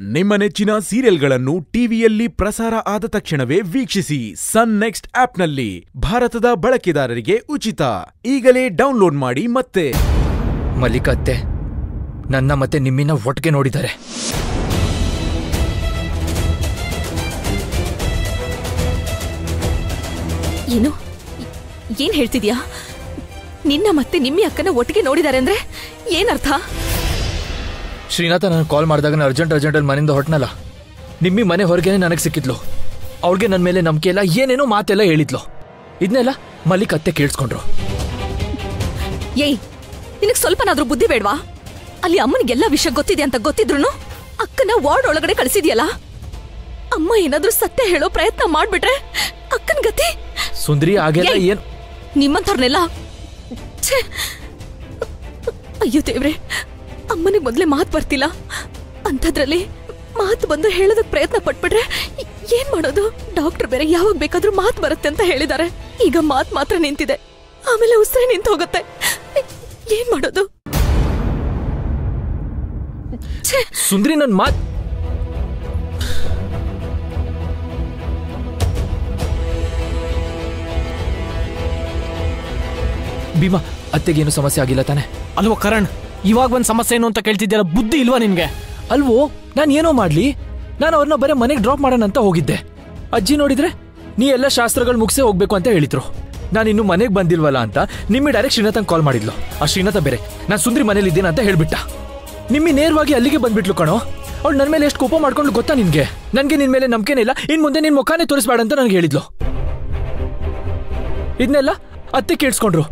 ನಿಮ್ಮ ನೆಚ್ಚಿನ ಸೀರಿಯಲ್ಗಳನ್ನು ಟಿವಿಯಲ್ಲಿ ಪ್ರಸಾರ ಆದ ತಕ್ಷಣವೇ ವೀಕ್ಷಿಸಿ ಸನ್ ನೆಕ್ಸ್ಟ್ ಆಪ್ನಲ್ಲಿ ಭಾರತದ ಬಳಕೆದಾರರಿಗೆ ಉಚಿತ. ಈಗಲೇ ಡೌನ್ಲೋಡ್ ಮಾಡಿ ಮತ್ತೆ. ಮಲ್ಲಿಕತ್ತೆ ನನ್ನ ಮತ್ತೆ ನಿಮ್ಮಿನ ಒಟ್ಟಿಗೆ ನೋಡಿದ್ದಾರೆ. ಏನು? ಏನ್ ಹೇಳ್ತಿದ್ಯಾ? ನಿನ್ನ ಮತ್ತೆ ನಿಮ್ಮಿ ಅಕ್ಕನ ಒಟ್ಟಿಗೆ ನೋಡಿದಾರೆ ಅಂದ್ರೆ ಏನರ್ಥ? ಶ್ರೀನಾಥ ನಾನು ಕಾಲ್ ಮಾಡಿದಾಗ ನಾನು ಅರ್ಜೆಂಟ್ ಅರ್ಜೆಂಟಲ್ಲಿ ಮನೆಯಿಂದ ಹೊರಟ್ನಲ್ಲ. ನಿಮ್ಮಿ ಮನೆ ಹೊರಗೇನೆ ನನಗೆ ಸಿಕ್ಕಿದ್ಲು. ಅವ್ರಿಗೆ ನನ್ನ ಮೇಲೆ ನಂಬಿಕೆ ಇಲ್ಲ ಏನೇನೋ ಮಾತೆಲ್ಲ ಹೇಳಿದ್ಲು. ಇದನ್ನೆಲ್ಲ ಮಲ್ಲಿಕ್ ಅತ್ತೆ ಕೇಳಿಸ್ಕೊಂಡ್ರು. ಏಯ್ ನಿನಗೆ ಸ್ವಲ್ಪನಾದ್ರೂ ಬುದ್ಧಿ ಬೇಡ್ವಾ? ಅಲ್ಲಿ ಅಮ್ಮನಿಗೆಲ್ಲ ವಿಷಯ ಗೊತ್ತಿದೆ ಅಂತ ಗೊತ್ತಿದ್ರು ಅಕ್ಕನ ವಾರ್ಡ್ ಒಳಗಡೆ ಕಳಿಸಿದ್ಯಲ್ಲ? ಅಮ್ಮ ಏನಾದ್ರೂ ಸತ್ಯ ಹೇಳೋ ಪ್ರಯತ್ನ ಮಾಡ್ಬಿಟ್ರೆ ಅಕ್ಕನ ಗತಿ? ಸುಂದರಿ ಹಾಗೆಲ್ಲ ಏನು ನಿಮ್ಮಂಥವ್ರನ್ನೆಲ್ಲ! ಅಯ್ಯೋ ದೇವ್ರೆ ಅಮ್ಮನಿಗೆ ಮೊದ್ಲೇ ಮಾತು ಬರ್ತಿಲ್ಲ? ಅಂಥದ್ರಲ್ಲಿ ಮಾತು ಬಂದು ಹೇಳೋದಕ್ಕೆ ಪ್ರಯತ್ನ ಪಟ್ಬಿಟ್ರೆ ಏನ್ ಮಾಡೋದು? ಡಾಕ್ಟರ್ ಬೇರೆ ಯಾವಾಗ ಬೇಕಾದ್ರೂ ಮಾತು ಬರುತ್ತೆ ಅಂತ ಹೇಳಿದ್ದಾರೆ ಈಗ ಮಾತು ಮಾತ್ರ ನಿಂತಿದೆ. ಆಮೇಲೆ ಉಸಿರೇ ನಿಂತು ಹೋಗುತ್ತೆ. ಏನ್ ಮಾಡೋದು? ಸುಂದ್ರಿ ಸುಂದರಿ ನನ್ನ ಮಾತ್. ಭೀಮಾ ಅತ್ತೆಗೇನು ಸಮಸ್ಯೆ ಆಗಿಲ್ಲ ತಾನೆ? ಅಲ್ವಾ ಕರಣ್? ಇವಾಗ ಒಂದು ಸಮಸ್ಯೆ ಏನು ಅಂತ ಕೇಳ್ತಿದ್ದೀರ ಬುದ್ಧಿ ಇಲ್ವಾ ನಿನ್ಗೆ? ಅಲ್ವೋ, ನಾನು ಏನೋ ಮಾಡ್ಲಿ. ನಾನು ಅವ್ರನ್ನ ಬರೀ ಮನೆಗೆ ಡ್ರಾಪ್ ಮಾಡೋಣ ಅಂತ ಹೋಗಿದ್ದೆ. ಅಜ್ಜಿ ನೋಡಿದ್ರೆ, ನೀ ಎಲ್ಲ ಶಾಸ್ತ್ರಗಳು ಮುಗಿಸೇ ಹೋಗ್ಬೇಕು ಅಂತ ಹೇಳಿದ್ರು. ನಾನು ಇನ್ನು ಮನೆಗೆ ಬಂದಿಲ್ವಲ್ಲ ಅಂತ ನಿಮ್ಮ ಡೈರೆಕ್ಟ್ ಶ್ರೀನಾಥನ್ ಕಾಲ್ ಮಾಡಿದ್ಲು. ಆ ಶ್ರೀನಾಥ ಬೇರೆ. ನಾನು ಸುಂದ್ರಿ ಮನೇಲಿ ಇದ್ದೀನಿ ಅಂತ ಹೇಳ್ಬಿಟ್ಟ. ನಿಮ್ಮಿ ನೇರವಾಗಿ ಅಲ್ಲಿಗೆ ಬಂದ್ಬಿಟ್ಲು ಕಣೋ. ಅವ್ಳು ನನ್ನ ಮೇಲೆ ಎಷ್ಟು ಕೋಪ ಮಾಡ್ಕೊಂಡು ಗೊತ್ತಾ ನಿನ್ಗೆ? ನನಗೆ ನಿನ್ನ ಮೇಲೆ ನಂಬಿಕೆನೇ ಇಲ್ಲ. ಇನ್ನು ಮುಂದೆ ನಿನ್ನ ಮುಖಾನೇ ತೋರಿಸ್ಬೇಡ ಅಂತ ನನಗೆ ಹೇಳಿದ್ಲು. ಇದನ್ನೆಲ್ಲ ಅತ್ತೆ ಕೇಳಿಸ್ಕೊಂಡ್ರು.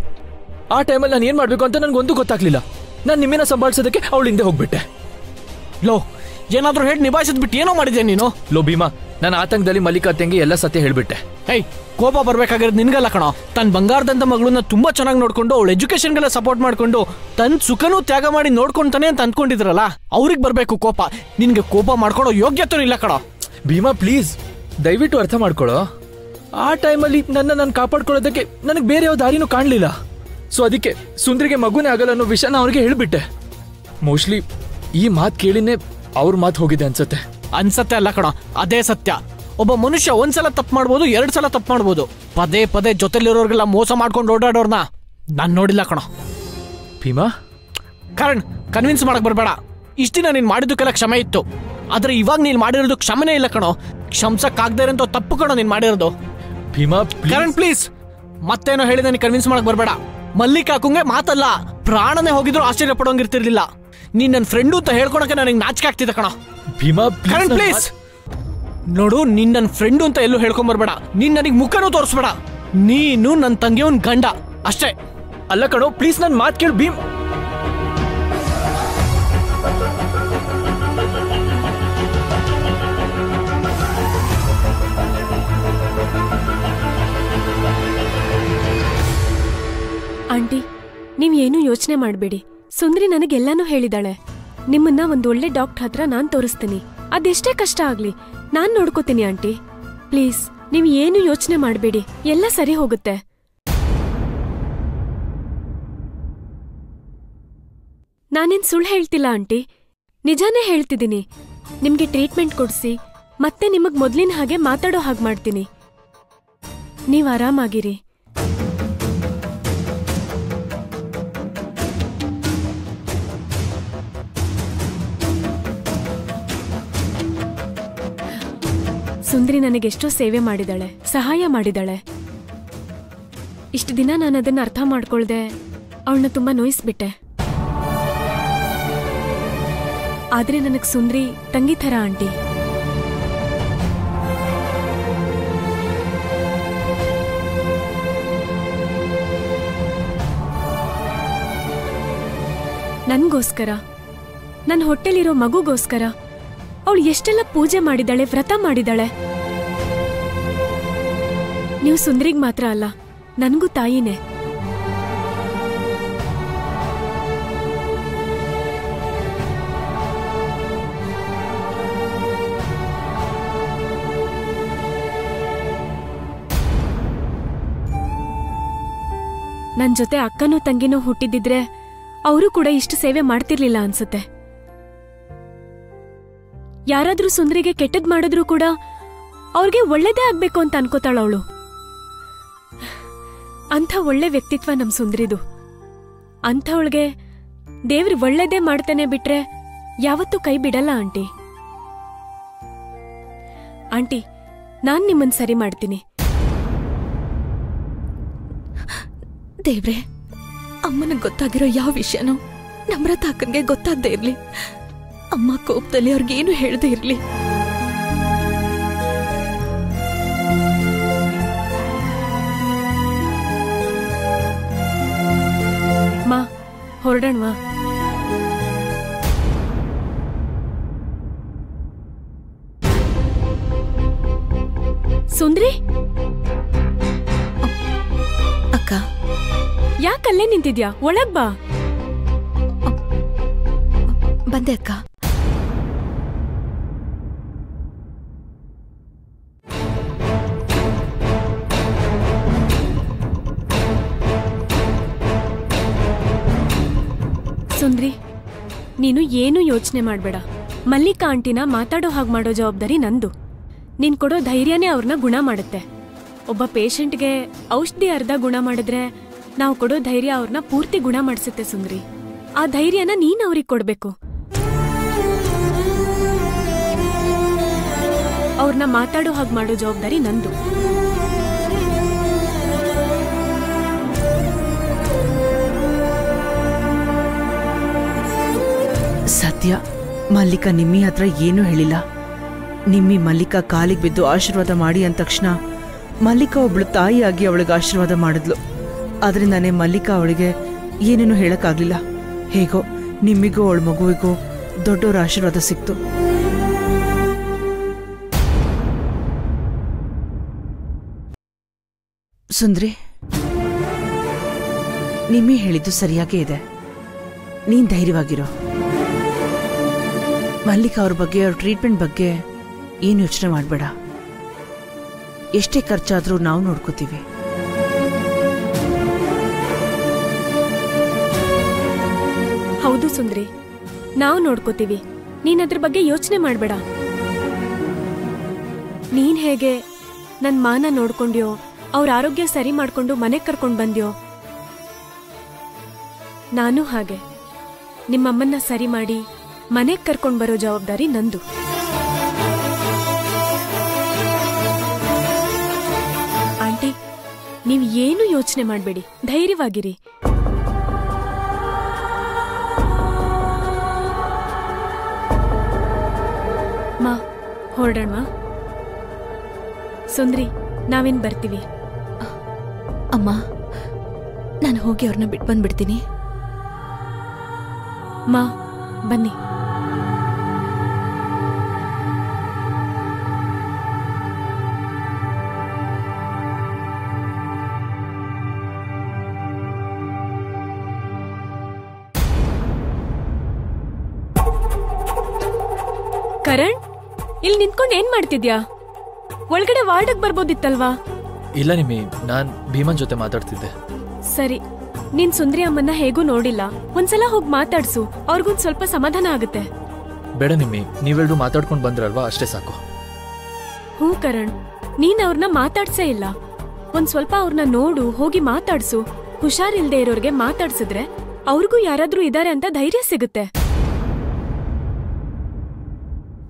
ಆ ಟೈಮಲ್ಲಿ ನಾನು ಏನು ಮಾಡಬೇಕು ಅಂತ ನನಗೊಂದು ಗೊತ್ತಾಗ್ಲಿಲ್ಲ. ನಾನು ನಿಮ್ಮನ್ನ ಸಂಭಾಳಿಸೋದಕ್ಕೆ ಅವಳು ಹಿಂದೆ ಹೋಗ್ಬಿಟ್ಟೆ. ಲೋ ಏನಾದರೂ ಹೇಳಿ ನಿಭಾಯಿಸಿದ್ಬಿಟ್ಟು ಏನೋ ಮಾಡಿದೆ ನೀನು? ಲೋ ಭೀಮಾ ನಾನು ಆತಂಕದಲ್ಲಿ ಮಲ್ಲಿಕಾ ತಂಗಿ ಎಲ್ಲ ಸತ್ಯ ಹೇಳ್ಬಿಟ್ಟೆ. ಏಯ್ ಕೋಪ ಬರ್ಬೇಕಾಗಿರೋದು ನಿನ್ಗಲ್ಲ ಕಣೋ. ತನ್ನ ಬಂಗಾರದಂತ ಮಗಳನ್ನ ತುಂಬಾ ಚೆನ್ನಾಗಿ ನೋಡ್ಕೊಂಡು ಅವಳ ಎಜುಕೇಷನ್ಗೆಲ್ಲ ಸಪೋರ್ಟ್ ಮಾಡ್ಕೊಂಡು ತನ್ನ ಸುಖನೂ ತ್ಯಾಗ ಮಾಡಿ ನೋಡ್ಕೊಂತಾನೆ ಅಂತ ಅನ್ಕೊಂಡಿದ್ರಲ್ಲ ಅವ್ರಿಗೆ ಬರಬೇಕು ಕೋಪ. ನಿನಗೆ ಕೋಪ ಮಾಡ್ಕೊಳೋ ಯೋಗ್ಯತೆ ಇಲ್ಲ ಕಣೋ. ಭೀಮಾ ಪ್ಲೀಸ್ ದಯವಿಟ್ಟು ಅರ್ಥ ಮಾಡ್ಕೊಳ್ಳೋ ಆ ಟೈಮಲ್ಲಿ ನನ್ನ ನಾನು ಕಾಪಾಡ್ಕೊಳ್ಳೋದಕ್ಕೆ ನನಗೆ ಬೇರೆ ಯಾವ ದಾರಿನೂ ಕಾಣಲಿಲ್ಲ. ಸೊ ಅದಕ್ಕೆ ಸುಂದ್ರಿಗೆ ಮಗುನೇ ಆಗಲ್ಲ ಅನ್ನೋ ವಿಷಯನ ಅವ್ರಿಗೆ ಹೇಳ್ಬಿಟ್ಟೆ. ಮೋಸ್ಟ್ಲಿ ಈ ಮಾತು ಕೇಳಿನೇ ಅವ್ರ ಮಾತು ಹೋಗಿದೆ ಅನ್ಸತ್ತೆ. ಅನ್ಸತ್ತೆ ಅಲ್ಲ ಕಣ ಅದೇ ಸತ್ಯ. ಒಬ್ಬ ಮನುಷ್ಯ ಒಂದ್ಸಲ ತಪ್ಪು ಮಾಡ್ಬೋದು ಎರಡ್ ಸಲ ತಪ್ಪು ಮಾಡ್ಬೋದು. ಪದೇ ಪದೇ ಜೊತೆಲಿರೋರ್ಗೆಲ್ಲ ಮೋಸ ಮಾಡ್ಕೊಂಡು ಓಡಾಡೋರ್ನ ನಾನ್ ನೋಡಿಲ್ಲ ಕಣ. ಭೀಮಾ? ಕರಣ್ ಕನ್ವಿನ್ಸ್ ಮಾಡಕ್ ಬರಬೇಡ. ಇಷ್ಟು ದಿನ ನೀನ್ ಮಾಡಿದ್ದಕ್ಕೆಲ್ಲ ಕ್ಷಮೆ ಇತ್ತು. ಆದ್ರೆ ಇವಾಗ ನೀನ್ ಮಾಡಿರೋದು ಕ್ಷಮನೇ ಇಲ್ಲ ಕಣೋ. ಕ್ಷಮ್ಸಕ್ಕಾಗದೇ ಇರೋಂಥ ತಪ್ಪು ಕಣೋ ನೀನ್ ಮಾಡಿರೋದು. ಭೀಮಾ ಕರಣ್ ಪ್ಲೀಸ್ ಮತ್ತೇನೋ ಹೇಳಿದ ನೀನ್ ಕನ್ವಿನ್ಸ್ ಮಾಡಕ್ ಬರಬೇಡ. ಮಲ್ಲಿಕಾಕುಂಗೆ ಮಾತಲ್ಲ. ಪ್ರಾಣನೇ ಹೋಗಿದ್ರು ಆಶ್ಚರ್ಯ ಪಡೋಂಗಿರ್ತಿರ್ಲಿಲ್ಲ. ನೀನ್ ನನ್ನ ಫ್ರೆಂಡು ಅಂತ ಹೇಳ್ಕೊಳಕ್ಕೆ ನನಗೆ ನಾಚಿಕೆ ಆಗ್ತಿದೆ ಕಣ. ಭೀಮಾ ಪ್ಲೀಸ್ ನೋಡು ನಿನ್ ನನ್ನ ಫ್ರೆಂಡು ಅಂತ ಎಲ್ಲೂ ಹೇಳ್ಕೊಂಡ್ ಬರ್ಬೇಡ ನೀನ್ ನನಗೆ ಮುಖನೂ ತೋರಿಸ್ಬೇಡ. ನೀನು ನನ್ನ ತಂಗಿಯವನ್ ಗಂಡ. ಅಷ್ಟೇ. ಅಲ್ಲ ಕಣೋ ಪ್ಲೀಸ್ ನನ್ನ ಮಾತು ಕೇಳು ಭೀಮ್. ಆಂಟಿ, ನೀವ್ ಏನು ಯೋಚನೆ ಮಾಡಬೇಡಿ. ಸುಂದ್ರಿ ನನಗೆಲ್ಲಾನು ಹೇಳಿದಾಳೆ. ನಿಮ್ಮನ್ನ ಒಂದ್ ಒಳ್ಳೆ ಡಾಕ್ಟರ್ ಹತ್ರ ನಾನ್ ತೋರಿಸ್ತೀನಿ. ಅದೆಷ್ಟೇ ಕಷ್ಟ ಆಗ್ಲಿ, ನಾನ್ ನೋಡ್ಕೋತೀನಿ ಆಂಟಿ. ಪ್ಲೀಸ್, ನೀವ್ ಏನು ಯೋಚನೆ ಮಾಡಬೇಡಿ. ಎಲ್ಲ ಸರಿ ಹೋಗುತ್ತೆ. ನಾನೇನ್ ಸುಳ್ಳು ಹೇಳ್ತಿಲ್ಲ ಆಂಟಿ. ನಿಜಾನೇ ಹೇಳ್ತಿದ್ದೀನಿ. ನಿಮ್ಗೆ ಟ್ರೀಟ್ಮೆಂಟ್ ಕೊಡ್ಸಿ, ಮತ್ತೆ ನಿಮಗ್ ಮೊದ್ಲಿನ ಹಾಗೆ ಮಾತಾಡೋ ಹಾಗೆ ಮಾಡ್ತೀನಿ. ನೀವ್ ಆರಾಮಾಗಿರಿ. ಸುಂದ್ರಿ ನನಗೆಷ್ಟೋ ಸೇವೆ ಮಾಡಿದಾಳೆ, ಸಹಾಯ ಮಾಡಿದಾಳೆ. ಇಷ್ಟು ದಿನ ನಾನು ಅದನ್ನು ಅರ್ಥ ಮಾಡ್ಕೊಳ್ದೆ, ಅವಳನ್ನ ತುಂಬಾ ನೋಯಿಸ್ಬಿಟ್ಟೆ. ಆದ್ರೆ ನನಗೆ ಸುಂದ್ರಿ ತಂಗಿ ಥರ, ಆಂಟಿ. ನನಗೋಸ್ಕರ ನನ್ನ ಹೊಟ್ಟೆಲಿರೋ ಮಗುಗೋಸ್ಕರ ಅವಳು ಎಷ್ಟೆಲ್ಲ ಪೂಜೆ ಮಾಡಿದಾಳೆ ವ್ರತ ಮಾಡಿದಾಳೆ ನೀವು ಸುಂದ್ರಿಗೆ ಮಾತ್ರ ಅಲ್ಲ, ನನಗೂ ತಾಯಿನೇ. ನನ್ನ ಜೊತೆ ಅಕ್ಕನೂ ತಂಗಿನೂ ಹುಟ್ಟಿದ್ದಿದ್ರೆ, ಅವರು ಕೂಡ ಇಷ್ಟು ಸೇವೆ ಮಾಡ್ತಿರ್ಲಿಲ್ಲ ಅನ್ಸುತ್ತೆ. ಯಾರಾದ್ರೂ ಸುಂದರಿಗೆ ಕೆಟ್ಟದ್ ಮಾಡಿದ್ರು ಕೂಡ ಅವ್ರಿಗೆ ಒಳ್ಳೇದೇ ಆಗ್ಬೇಕು ಅಂತ ಅನ್ಕೋತಾಳ ಅವಳು. ಅಂಥ ಒಳ್ಳೆ ವ್ಯಕ್ತಿತ್ವ ನಮ್ ಸುಂದ್ರಿದು. ಅಂಥವಳಿಗೆ ದೇವ್ರು ಒಳ್ಳೇದೇ ಮಾಡ್ತಾನೆ ಬಿಟ್ರೆ ಯಾವತ್ತೂ ಕೈ ಬಿಡಲ್ಲ, ಆಂಟಿ. ಆಂಟಿ, ನಾನ್ ನಿಮ್ಮನ್ ಸರಿ ಮಾಡ್ತೀನಿ. ದೇವ್ರೆ ಅಮ್ಮನ ಗೊತ್ತಾಗಿರೋ ಯಾವ ವಿಷಯನೂ ನಮ್ರತ ಅಕ್ಕನ್ಗೆ ಗೊತ್ತಾದ್ದೇ ಇರ್ಲಿ. ಅಮ್ಮ ಕೋಪದಲ್ಲಿ ಅವ್ರಿಗೇನು ಹೇಳದೇ ಇರಲಿ. ಮಾ ಹೊರಡಣ್ವಾ. ಸುಂದ್ರಿ? ಅಕ್ಕ. ಯಾಕಲ್ಲೇ ನಿಂತಿದ್ಯಾ? ಒಳಗ್ ಬಾ. ಬಂದೆ ಅಕ್ಕ. ಸುಂದ್ರಿ. ನೀನು ಏನು ಯೋಚನೆ ಮಾಡಬೇಡ. ಮಲ್ಲಿಕಾ ಆಂಟಿನ ಮಾತಾಡೋ ಹಾಗೆ ಮಾಡೋ ಜವಾಬ್ದಾರಿ ನಂದು. ನೀನು ಕೊಡೋ ಧೈರ್ಯನೇ ಅವ್ರನ್ನ ಗುಣ ಮಾಡುತ್ತೆ. ಒಬ್ಬ ಪೇಷಂಟ್ಗೆ ಔಷಧಿ ಅರ್ಧ ಗುಣ ಮಾಡಿದ್ರೆ ನಾವು ಕೊಡೋ ಧೈರ್ಯ ಅವ್ರನ್ನ ಪೂರ್ತಿ ಗುಣ ಮಾಡಿಸುತ್ತೆ ಸುಂದ್ರಿ. ಆ ಧೈರ್ಯನ ನೀನು ಅವ್ರಿಗೆ ಕೊಡಬೇಕು. ಅವ್ರನ್ನ ಮಾತಾಡೋ ಹಾಗೆ ಮಾಡೋ ಜವಾಬ್ದಾರಿ ನಂದು. ಸತ್ಯ, ಮಲ್ಲಿಕ ನಿಮ್ಮಿ ಹತ್ರ ಏನೂ ಹೇಳಿಲ್ಲ. ನಿಮ್ಮಿ ಮಲ್ಲಿಕ ಕಾಲಿಗೆ ಬಿದ್ದು ಆಶೀರ್ವಾದ ಮಾಡಿ ಅಂದ ತಕ್ಷಣ ಮಲ್ಲಿಕ ಒಬ್ಳು ತಾಯಿಯಾಗಿ ಅವಳಿಗೆ ಆಶೀರ್ವಾದ ಮಾಡಿದ್ಲು. ಅದರಿಂದನೇ ಮಲ್ಲಿಕ ಅವಳಿಗೆ ಏನೇನು ಹೇಳಕ್ಕಾಗ್ಲಿಲ್ಲ. ಹೇಗೋ ನಿಮ್ಮಿಗೂ ಅವಳ ಮಗುವಿಗೂ ದೊಡ್ಡವರ ಆಶೀರ್ವಾದ ಸಿಕ್ತು. ಸುಂದ್ರಿ, ನಿಮ್ಮಿ ಹೇಳಿದ್ದು ಸರಿಯಾಗೇ ಇದೆ. ನೀನ್ ಧೈರ್ಯವಾಗಿರೋ. ಮಲ್ಲಿಕಾ ಅವ್ರ ಬಗ್ಗೆ, ಅವ್ರ ಟ್ರೀಟ್ಮೆಂಟ್ ಬಗ್ಗೆ ಏನು ಯೋಚನೆ ಮಾಡಬೇಡ. ಎಷ್ಟೇ ಖರ್ಚಾದ್ರೂ ನಾವು ನೋಡ್ಕೋತೀವಿ. ಹೌದು ಸುಂದ್ರಿ. ನಾವು ನೋಡ್ಕೋತೀವಿ. ನೀನ್ ಅದ್ರ ಬಗ್ಗೆ ಯೋಚನೆ ಮಾಡಬೇಡ. ನೀನ್ ಹೇಗೆ ನನ್ ಮಾನ ನೋಡ್ಕೊಂಡ್ಯೋ, ಅವ್ರ ಆರೋಗ್ಯ ಸರಿ ಮಾಡ್ಕೊಂಡು ಮನೆಗೆ ಕರ್ಕೊಂಡು ಬಂದ್ಯೋ. ನಾನು ಹಾಗೆ. ನಿಮ್ಮಮ್ಮನ್ನ ಸರಿ ಮಾಡಿ ಮನೆಗ್ ಕರ್ಕೊಂಡು ಬರೋ ಜವಾಬ್ದಾರಿ ನಂದು. ಆಂಟಿ ನೀವ್ ಏನು ಯೋಚನೆ ಮಾಡಬೇಡಿ. ಧೈರ್ಯವಾಗಿರಿ. ಮಾ ಹೊರಡೋಣ ಸುಂದ್ರಿ ನಾವೇನ್ ಬರ್ತೀವಿ. ಅಮ್ಮ ನಾನು ಹೋಗಿ ಅವ್ರನ್ನ ಬಿಟ್ಟು ಬಂದ್ಬಿಡ್ತೀನಿ. ಮಾ ಬನ್ನಿ. ಮಾಡ್ತಿದ್ಯಾ? ಒಳಗಡೆ ವಾರ್ಡಕ್ ಬರ್ಬೋದಿತ್ತಲ್ವಾ? ಇಲ್ಲ ನಿಮ್ಮಿ ನಾನ್ ಭೀಮನ್ ಜೊತೆ ಮಾತಾಡ್ತಿದ್ದೆ. ಸರಿ ನಿನ್ ಸುಂದ್ರಿ ಅಮ್ಮನ್ನ ಹೇಗೂ ನೋಡಿಲ್ಲ. ಒಂದ್ಸಲ ಹೋಗಿ ಮಾತಾಡ್ಸು ಅವ್ರಿಗೊಂದ್ ಸ್ವಲ್ಪ ಸಮಾಧಾನ ಆಗುತ್ತೆ. ಬೇಡ ನಿಮ್ಮಿ ನೀವೆಲ್ರೂ ಮಾತಾಡ್ಕೊಂಡು ಬಂದ್ರಲ್ವಾ ಅಷ್ಟೇ ಸಾಕು. ಹ್ಞೂ ಕರಣ್ ನೀನ್ ಅವ್ರನ್ನ ಮಾತಾಡ್ಸೇ ಇಲ್ಲ. ಒಂದ್ ಸ್ವಲ್ಪ ಅವ್ರನ್ನ ನೋಡು ಹೋಗಿ ಮಾತಾಡ್ಸು. ಹುಷಾರಿಲ್ದೇ ಇರೋರ್ಗೆ ಮಾತಾಡ್ಸಿದ್ರೆ ಅವ್ರಿಗೂ ಯಾರಾದ್ರೂ ಇದಾರೆ ಅಂತ ಧೈರ್ಯ ಸಿಗುತ್ತೆ.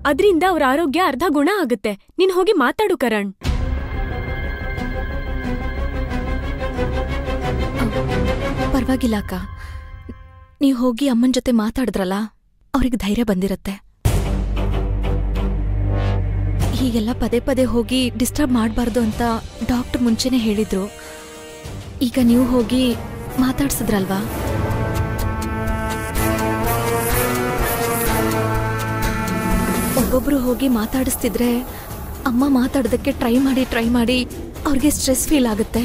ಅದ್ರಿಂದ ಅವ್ರ ಆರೋಗ್ಯ ಅರ್ಧ ಗುಣ ಆಗುತ್ತೆ. ನೀನ್ ಹೋಗಿ ಮಾತಾಡು ಕರಣ್. ಪರವಾಗಿಲ್ಲ ಅಕ್ಕ. ನೀವು ಹೋಗಿ ಅಮ್ಮನ ಜೊತೆ ಮಾತಾಡಿದ್ರಲ್ಲ, ಅವ್ರಿಗೆ ಧೈರ್ಯ ಬಂದಿರತ್ತೆ. ಹೀಗೆಲ್ಲ ಪದೇ ಪದೇ ಹೋಗಿ ಡಿಸ್ಟರ್ಬ್ ಮಾಡಬಾರ್ದು ಅಂತ ಡಾಕ್ಟರ್ ಮುಂಚೆನೇ ಹೇಳಿದ್ರು. ಈಗ ನೀವು ಹೋಗಿ ಮಾತಾಡ್ಸಿದ್ರಲ್ವಾ? ಒಬ್ಬೊಬ್ರು ಹೋಗಿ ಮಾತಾಡಿಸ್ತಿದ್ರೆ ಅಮ್ಮ ಮಾತಾಡೋದಕ್ಕೆ ಟ್ರೈ ಮಾಡಿ ಟ್ರೈ ಮಾಡಿ ಅವ್ರಿಗೆ ಸ್ಟ್ರೆಸ್ ಫೀಲ್ ಆಗುತ್ತೆ.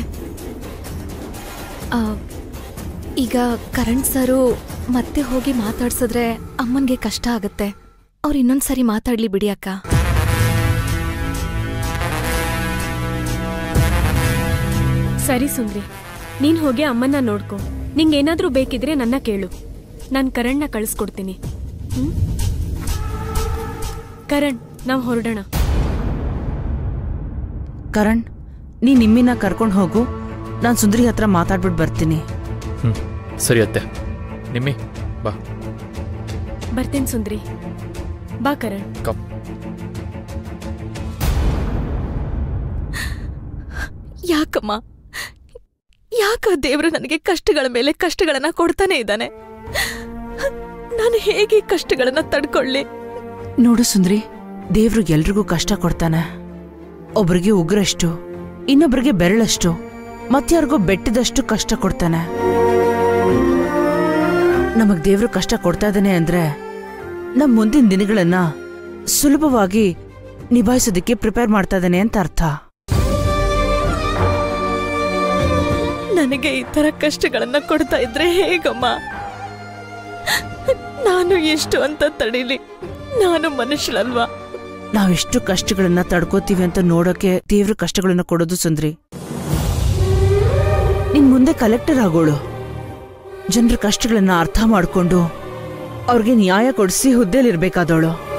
ಈಗ ಕರಣ್ ಸರು ಮತ್ತೆ ಹೋಗಿ ಮಾತಾಡ್ಸಿದ್ರೆ ಅಮ್ಮನ್ಗೆ ಕಷ್ಟ ಆಗುತ್ತೆ. ಅವ್ರು ಇನ್ನೊಂದ್ಸರಿ ಮಾತಾಡ್ಲಿ ಬಿಡಿ ಅಕ್ಕ. ಸರಿ ಸುಂದ್ರಿ. ನೀನ್ ಹೋಗಿ ಅಮ್ಮನ್ನ ನೋಡ್ಕೊ. ನಿಂಗೇನಾದ್ರೂ ಬೇಕಿದ್ರೆ ನನ್ನ ಕೇಳು. ನಾನು ಕರಣ್ನ ಕಳಿಸ್ಕೊಡ್ತೀನಿ. ಹ್ಮ್? ಕರಣ್ ನಾವು ಹೊರಡೋಣ. ಕರಣ್ ನೀ ನಿಮ್ಮಿನ ಕರ್ಕೊಂಡು ಹೋಗು. ನಾನು ಸುಂದರಿ ಹತ್ರ ಮಾತಾಡ್ಬಿಟ್ಟು ಬರ್ತೀನಿ. ಹ್ಮ್ ಸರಿ ಅತ್ತೆ. ನಿಮ್ಮಿ ಬಾ. ಬರ್ತೀನಿ ಸುಂದ್ರಿ. ಬಾ ಕರಣ್. ಕಪ್ ಯಾಕಮ್ಮ? ಯಾಕ ದೇವರು ನನಗೆ ಕಷ್ಟಗಳ ಮೇಲೆ ಕಷ್ಟಗಳನ್ನ ಕೊಡ್ತಾನೆ ಇದ್ದಾನೆ? ನಾನು ಹೇಗೆ ಕಷ್ಟಗಳನ್ನ ತಡ್ಕೊಳ್ಳಿ? ನೋಡು ಸುಂದ್ರಿ, ದೇವ್ರು ಎಲ್ರಿಗೂ ಕಷ್ಟ ಕೊಡ್ತಾನೆ. ಒಬ್ರಿಗೆ ಉಗ್ರಷ್ಟು, ಇನ್ನೊಬ್ರಿಗೆ ಬೆರಳಷ್ಟು, ಮತ್ಯಾರಿಗೋ ಬೆಟ್ಟದಷ್ಟು ಕಷ್ಟ ಕೊಡ್ತಾನೆ. ನಮಗ್ ದೇವ್ರು ಕಷ್ಟ ಕೊಡ್ತಾ ಇದ್ದಾನೆ ಅಂದ್ರೆ ನಮ್ ಮುಂದಿನ ದಿನಗಳನ್ನ ಸುಲಭವಾಗಿ ನಿಭಾಯಿಸೋದಕ್ಕೆ ಪ್ರಿಪೇರ್ ಮಾಡ್ತಾ ಇದ್ದಾನೆ ಅಂತ ಅರ್ಥ. ನನಗೆ ಈ ತರ ಕಷ್ಟಗಳನ್ನ ಕೊಡ್ತಾ ಇದ್ರೆ ಹೇಗಮ್ಮ? ನಾನು ಎಷ್ಟು ಅಂತ ತಡೀಲಿ. ನಾನು ಮನುಷ್ಯಳಲ್ವಾ? ನಾವೆಷ್ಟು ಕಷ್ಟಗಳನ್ನ ತಡ್ಕೋತೀವಿ ಅಂತ ನೋಡೋಕೆ ತೀವ್ರ ಕಷ್ಟಗಳನ್ನ ಕೊಡೋದು ಸುಂದ್ರಿ. ನಿನ್ ಮುಂದೆ ಕಲೆಕ್ಟರ್ ಆಗೋಳು. ಜನರ ಕಷ್ಟಗಳನ್ನ ಅರ್ಥ ಮಾಡ್ಕೊಂಡು ಅವ್ರಿಗೆ ನ್ಯಾಯ ಕೊಡಿಸಿ ಹುದ್ದೆಲಿರ್ಬೇಕಾದವಳು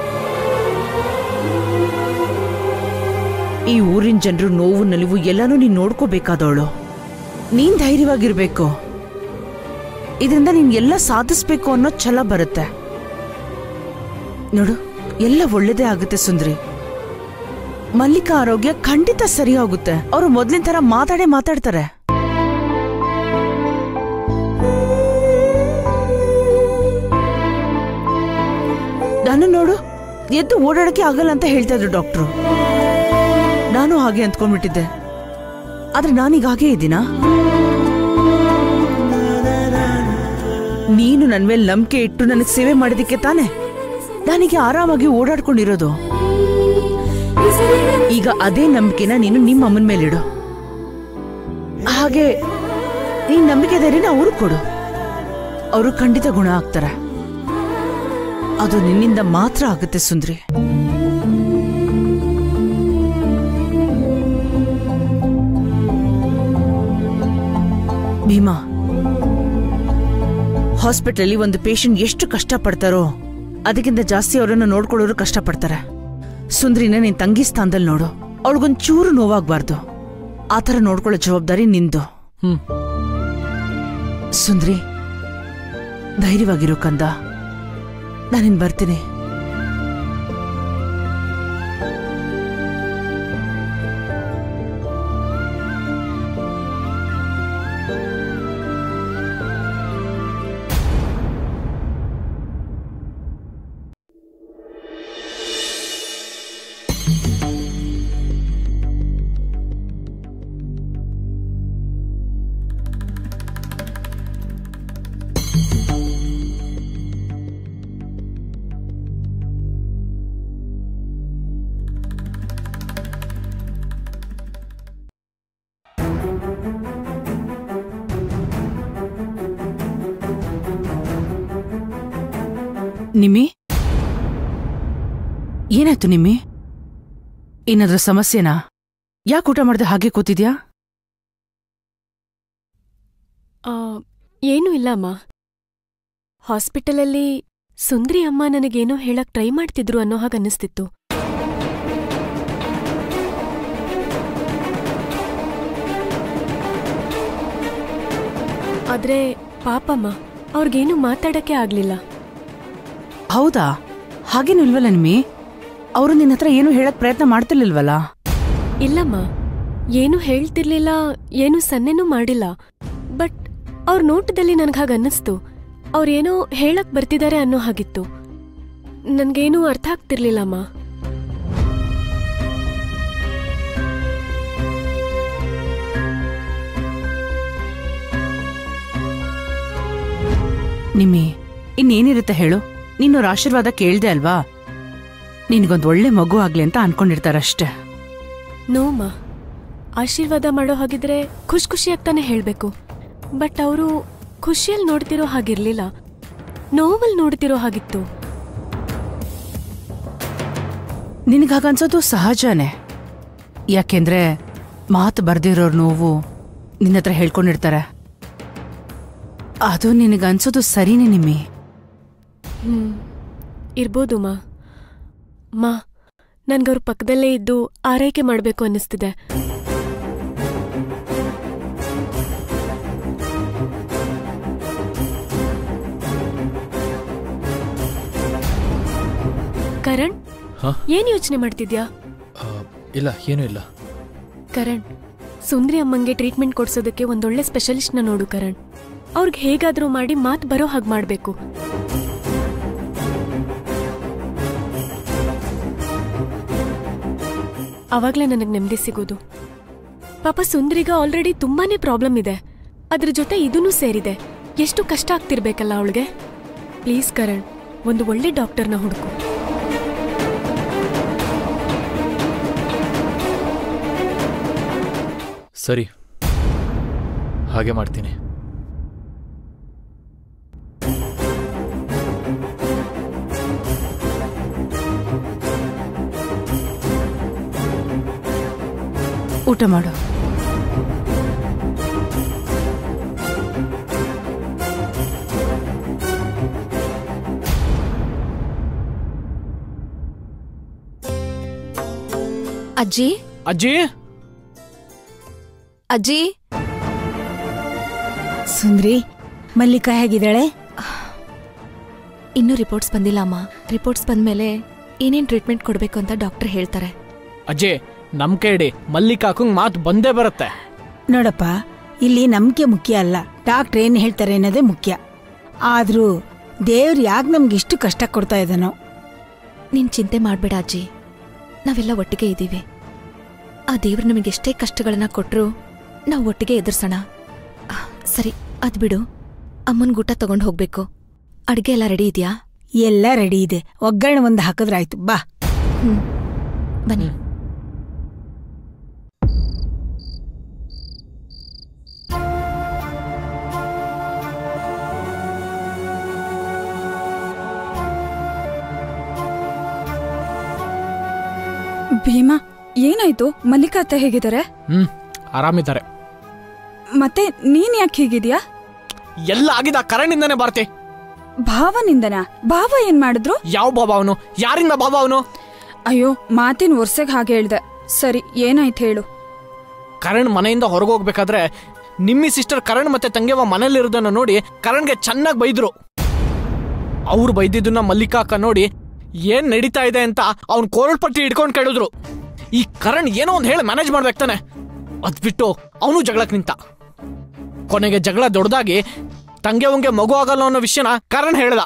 ಈ ಊರಿನ ಜನರು ನೋವು ನಲಿವು ಎಲ್ಲಾನು ನೀನ್ ನೋಡ್ಕೋಬೇಕಾದವಳು. ನೀನ್ ಧೈರ್ಯವಾಗಿರ್ಬೇಕು. ಇದರಿಂದ ನೀನ್ ಎಲ್ಲ ಸಾಧಿಸ್ಬೇಕು ಅನ್ನೋ ಛಲ ಬರುತ್ತೆ. ನೋಡು, ಎಲ್ಲ ಒಳ್ಳೇದೇ ಆಗುತ್ತೆ ಸುಂದ್ರಿ. ಮಲ್ಲಿಕಾ ಆರೋಗ್ಯ ಖಂಡಿತ ಸರಿ ಹೋಗುತ್ತೆ. ಅವರು ಮೊದ್ಲಿನ ತರ ಮಾತಾಡೇ ಮಾತಾಡ್ತಾರೆ. ನಾನು ನೋಡು, ಎದ್ದು ಓಡಾಡಕ್ಕೆ ಆಗಲ್ಲ ಅಂತ ಹೇಳ್ತಾ ಇದ್ರು ಡಾಕ್ಟ್ರು. ನಾನು ಹಾಗೆ ಅಂದ್ಕೊಂಡ್ಬಿಟ್ಟಿದ್ದೆ ಆದ್ರೆ ನಾನೀಗ ಹಾಗೆ ಇದ್ದೀನಾ? ನೀನು ನನ್ ಮೇಲೆ ನಂಬಿಕೆ ಇಟ್ಟು ನನಗೆ ಸೇವೆ ಮಾಡಿದಕ್ಕೆ ತಾನೆ? ನಾನೀಗ ಆರಾಮಾಗಿ ಓಡಾಡ್ಕೊಂಡಿರೋದು. ಈಗ ಅದೇ ನಂಬಿಕೆನ ನೀನು ನಿಮ್ಮ ಅಮ್ಮನ ಮೇಲೆ ಇಡು. ಹಾಗೆ ನೀನ್ ನಂಬಿಕೆ ಧೈರ್ಯನ ಅವ್ರಿಗೆ ಕೊಡು. ಅವರು ಖಂಡಿತ ಗುಣ ಆಗ್ತಾರೆ. ಅದು ನಿನ್ನಿಂದ ಮಾತ್ರ ಆಗುತ್ತೆ ಸುಂದ್ರಿ. ಭೀಮಾ ಹಾಸ್ಪಿಟಲ್ ಒಂದು ಪೇಷಂಟ್ ಎಷ್ಟು ಕಷ್ಟ ಪಡ್ತಾರೋ ಅದಕ್ಕಿಂತ ಜಾಸ್ತಿ ಅವರನ್ನು ನೋಡ್ಕೊಳ್ಳೋರು ಕಷ್ಟಪಡ್ತಾರೆ. ಸುಂದ್ರಿನ ನಿನ್ ತಂಗಿ ಸ್ಥಾನದಲ್ಲಿ ನೋಡು. ಅವಳಿಗೊಂದ್ ಚೂರು ನೋವಾಗ್ಬಾರ್ದು. ಆ ಥರ ನೋಡ್ಕೊಳ್ಳೋ ಜವಾಬ್ದಾರಿ ನಿಂದು. ಹ್ಮ್. ಸುಂದ್ರಿ ಧೈರ್ಯವಾಗಿರೋ ಕಂದ. ನಾನಿನ್ ಬರ್ತೀನಿ. ನಿಮ್ಮಿ? ಏನಾಯ್ತು ನಿಮ್ಮಿ? ಏನಾದ್ರೂ ಸಮಸ್ಯೆನಾ? ಯಾಕೆ ಊಟ ಮಾಡ್ದೆ ಹಾಗೆ ಕೂತಿದ್ಯಾ? ಏನೂ ಇಲ್ಲ, ಅಮ್ಮ. ಹಾಸ್ಪಿಟಲಲ್ಲಿ ಸುಂದ್ರಿ ಅಮ್ಮ ನನಗೇನೋ ಹೇಳಕ್ ಟ್ರೈ ಮಾಡ್ತಿದ್ರು ಅನ್ನೋ ಹಾಗೆ ಅನ್ನಿಸ್ತಿತ್ತು. ಆದ್ರೆ ಪಾಪಮ್ಮ ಅವ್ರಿಗೇನು ಮಾತಾಡಕ್ಕೆ ಆಗ್ಲಿಲ್ಲ. ಹೌದಾ? ಹಾಗೇನು ಇಲ್ವಲ್ಲ ನಿಮ್ಮಿ? ಅವರು ನಿನ್ನ ಹತ್ರ ಏನು ಹೇಳಕ್ ಪ್ರಯತ್ನ ಮಾಡ್ತಿರ್ಲಿಲ್ವಲ್ಲ? ಇಲ್ಲಮ್ಮ ಏನು ಹೇಳ್ತಿರ್ಲಿಲ್ಲ ಏನು ಸನ್ನೆನೂ ಮಾಡಿಲ್ಲ. ಬಟ್ ಅವ್ರ ನೋಟದಲ್ಲಿ ನನ್ಗೆ ಹಾಗೆ ಅನ್ನಿಸ್ತು. ಅವ್ರೇನೋ ಹೇಳಕ್ ಬರ್ತಿದ್ದಾರೆ ಅನ್ನೋ ಹಾಗಿತ್ತು. ನನ್ಗೇನೂ ಅರ್ಥ ಆಗ್ತಿರ್ಲಿಲ್ಲಮ್ಮ. ನಿಮ್ಮಿ ಇನ್ನೇನಿರುತ್ತೆ ಹೇಳು? ನಿನ್ನವ್ರ ಆಶೀರ್ವಾದ ಕೇಳ್ದೆ ಅಲ್ವಾ? ನಿನ್ಗೊಂದ್ ಒಳ್ಳೆ ಮಗು ಆಗ್ಲಿ ಅಂತ ಅನ್ಕೊಂಡಿರ್ತಾರಷ್ಟೆ. ನೋಮ ಆಶೀರ್ವಾದ ಮಾಡೋ ಹಾಗಿದ್ರೆ ಖುಷಿ ಖುಷಿಯಾಗ್ತಾನೆ ಹೇಳ್ಬೇಕು. ಬಟ್ ಅವರು ಖುಷಿಯಲ್ಲಿ ನೋಡ್ತಿರೋ ಹಾಗಿರ್ಲಿಲ್ಲ. ನೋವಲ್ಲಿ ನೋಡ್ತಿರೋ ಹಾಗಿತ್ತು. ನಿನಗಾಗನ್ಸೋದು ಸಹಜನೇ. ಯಾಕೆಂದ್ರೆ ಮಾತು ಬರ್ದಿರೋರ್ ನೋವು ನಿನ್ನ ಹತ್ರ ಹೇಳ್ಕೊಂಡಿರ್ತಾರೆ. ಅದು ನಿನಗನ್ಸೋದು ಸರಿನೇ ನಿಮ್ಮಿ. ಹ್ಮ್ ಇರ್ಬೋದು ಮಾ. ಮಾ ನನ್ಗವ್ರ ಪಕ್ಕದಲ್ಲೇ ಇದ್ದು ಆರೈಕೆ ಮಾಡಬೇಕು ಅನ್ನಿಸ್ತಿದೆ. ಕರಣ್? ಹಾ? ಏನ್ ಯೋಚನೆ ಮಾಡ್ತಿದ್ಯಾ? ಆ, ಇಲ್ಲ ಏನೂ ಇಲ್ಲ. ಕರಣ್ ಸುಂದ್ರಿ ಅಮ್ಮಂಗೆ ಟ್ರೀಟ್ಮೆಂಟ್ ಕೊಡ್ಸೋದಕ್ಕೆ ಒಂದೊಳ್ಳೆ ಸ್ಪೆಷಲಿಸ್ಟ್ನ ನೋಡು ಕರಣ್. ಅವ್ರಿಗೆ ಹೇಗಾದ್ರೂ ಮಾಡಿ ಮಾತು ಬರೋ ಹಾಗೆ ಮಾಡ್ಬೇಕು. ಅವಾಗ್ಲೇ ನನಗೆ ನೆಮ್ಮದಿ ಸಿಗೋದು. ಪಾಪ ಸುಂದರಿಗ ಆಲ್ರೆಡಿ ತುಂಬಾನೇ ಪ್ರಾಬ್ಲಮ್ ಇದೆ. ಅದ್ರ ಜೊತೆ ಇದೂ ಸೇರಿದೆ. ಎಷ್ಟು ಕಷ್ಟ ಆಗ್ತಿರ್ಬೇಕಲ್ಲ ಅವಳಿಗೆ? ಪ್ಲೀಸ್ ಕರಣ್, ಒಂದು ಒಳ್ಳೆ ಡಾಕ್ಟರ್ನ ಹುಡುಕು. ಸರಿ. ಹಾಗೆ ಮಾಡ್ತೀನಿ. ಊಟ ಮಾಡು. ಅಜ್ಜಿ? ಅಜ್ಜಿ? ಅಜ್ಜಿ? ಸುಂದ್ರಿ ಮಲ್ಲಿಕಾ ಹೇಗಿದ್ದಾಳೆ? ಇನ್ನೂ ರಿಪೋರ್ಟ್ಸ್ ಬಂದಿಲ್ಲ ಅಮ್ಮ. ರಿಪೋರ್ಟ್ಸ್ ಬಂದ್ಮೇಲೆ ಏನೇನ್ ಟ್ರೀಟ್ಮೆಂಟ್ ಕೊಡ್ಬೇಕು ಅಂತ ಡಾಕ್ಟರ್ ಹೇಳ್ತಾರೆ. ಅಜ್ಜಿ ನಮ್ ಇಡಿ ಮಲ್ಲಿಕಾಕಂಗ್ ಮಾತು ಬಂದೇ ಬರುತ್ತೆ. ನೋಡಪ್ಪ ಇಲ್ಲಿ ನಂಬಿಕೆ ಮುಖ್ಯ ಅಲ್ಲ. ಡಾಕ್ಟ್ರ್ ಏನ್ ಹೇಳ್ತಾರೆ ಅನ್ನೋದೇ ಮುಖ್ಯ. ಆದ್ರೂ ದೇವ್ರು ಯಾಕೆ ನಮ್ಗೆ ಇಷ್ಟು ಕಷ್ಟ ಕೊಡ್ತಾ ಇದ್ದಾನೋ? ನಿನ್ ಚಿಂತೆ ಮಾಡ್ಬೇಡ ಅಜ್ಜಿ. ನಾವೆಲ್ಲ ಒಟ್ಟಿಗೆ ಇದ್ದೀವಿ. ಆ ದೇವ್ರು ನಮಗೆ ಎಷ್ಟೇ ಕಷ್ಟಗಳನ್ನ ಕೊಟ್ರು ನಾವು ಒಟ್ಟಿಗೆ ಎದುರಿಸೋಣ. ಆ, ಸರಿ ಅದ್ ಬಿಡು. ಅಮ್ಮನ್ ಊಟ ತಗೊಂಡು ಹೋಗ್ಬೇಕು. ಅಡ್ಗೆ ಎಲ್ಲ ರೆಡಿ ಇದೆಯಾ? ಎಲ್ಲ ರೆಡಿ ಇದೆ. ಒಗ್ಗರಣೆ ಒಂದು ಹಾಕಿದ್ರಾಯ್ತು. ಬಾ. ಹ್ಮ್. ಬನ್ನಿ. ಭೀಮಾ ಏನಾಯ್ತು? ಮಲ್ಲಿಕಾ ಅತ್ತೆ ಹೇಗಿದ್ದಾರೆ? ಹ್ಮ್ ಆರಾಮಿದ್ದಾರೆ. ಮತ್ತೆ ನೀನ್ ಯಾಕೆ ಹೀಗಿದ್ಯಾ? ಎಲ್ಲ ಆಗಿದ ಕರಣಿಂದಾನೆ ಬಾರ್ತಿ ಭಾವನಿಂದನ? ಭಾವ ಏನ್ ಮಾಡಿದ್ರು? ಯಾವ ಭಾವ ಅವನು? ಯಾರಿಂದ ಭಾವ ಅವನು? ಅಯ್ಯೋ ಮಾತಿನ ವರ್ಷಗ್ ಹಾಗೆ ಹೇಳ್ದೆ. ಸರಿ ಏನಾಯ್ತು ಹೇಳು. ಕರಣ್ ಮನೆಯಿಂದ ಹೊರಗೆ ಹೋಗ್ಬೇಕಾದ್ರೆ ನಿಮ್ಮಿ ಸಿಸ್ಟರ್ ಕರಣ್ ಮತ್ತೆ ತಂಗಿಯವ ಮನೇಲಿರೋದನ್ನ ನೋಡಿ ಕರಣ್ಗೆ ಚೆನ್ನಾಗಿ ಬೈದ್ರು. ಅವ್ರು ಬೈದಿದ್ದನ್ನ ಮಲ್ಲಿಕಾ ಅಕ್ಕ ನೋಡಿ ಏನ್ ನಡೀತಾ ಇದೆ ಅಂತ ಅವ್ನ್ ಕೋರಳ್ಪಟ್ಟಿ ಹಿಡ್ಕೊಂಡು ಕೇಳಿದ್ರು. ಈ ಕರಣ್ ಏನೋ ಒಂದ್ ಹೇಳಿ ಮ್ಯಾನೇಜ್ ಮಾಡ್ಬೇಕು ತಾನೆ. ಅದ್ ಬಿಟ್ಟು ಅವನು ಜಗಳಕ್ ನಿಂತ. ಕೊನೆಗೆ ಜಗಳ ದೊಡ್ಡದಾಗಿ ತಂಗೆವಂಗೆ ಮಗು ಆಗಲ್ಲ ಅನ್ನೋ ವಿಷಯನ ಕರಣ್ ಹೇಳ್ದ.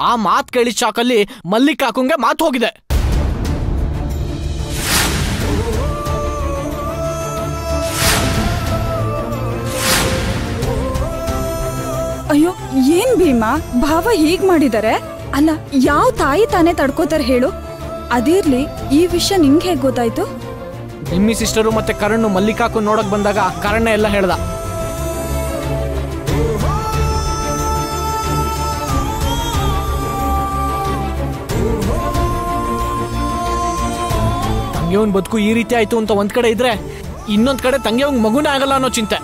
ಆ ಮಾತ್ ಕೇಳಿ ಶಾಕಲ್ಲಿ ಮಲ್ಲಿಕಾಕುಂಗೆ ಮಾತು ಹೋಗಿದೆ. ಅಯ್ಯೋ ಏನ್ ಭೀಮಾ? ಭಾವ ಹೀಗ್ ಮಾಡಿದಾರೆ? ಅಲ್ಲ ಯಾವ ತಾಯಿ ತಾನೇ ತಡ್ಕೋತಾರೆ ಹೇಳು? ಅದಿರ್ಲಿ ಈ ವಿಷಯ ನಿಂಗೆ ಹೇಗ್ ಗೊತ್ತಾಯ್ತು? ನಿಮ್ಮಿ ಸಿಸ್ಟರು ಮತ್ತೆ ಕರಣ್ ಮಲ್ಲಿಕಾಕು ನೋಡಕ್ ಬಂದಾಗ ಕರಣ್ಣ ಎಲ್ಲ ಹೇಳ್ದ. ತಂಗಿಯವನ್ ಬದುಕು ಈ ರೀತಿ ಆಯ್ತು ಅಂತ ಒಂದ್ ಕಡೆ ಇದ್ರೆ ಇನ್ನೊಂದ್ ಕಡೆ ತಂಗಿಯವಂಗ್ ಮಗುನೇ ಆಗಲ್ಲ ಅನ್ನೋ ಚಿಂತೆ.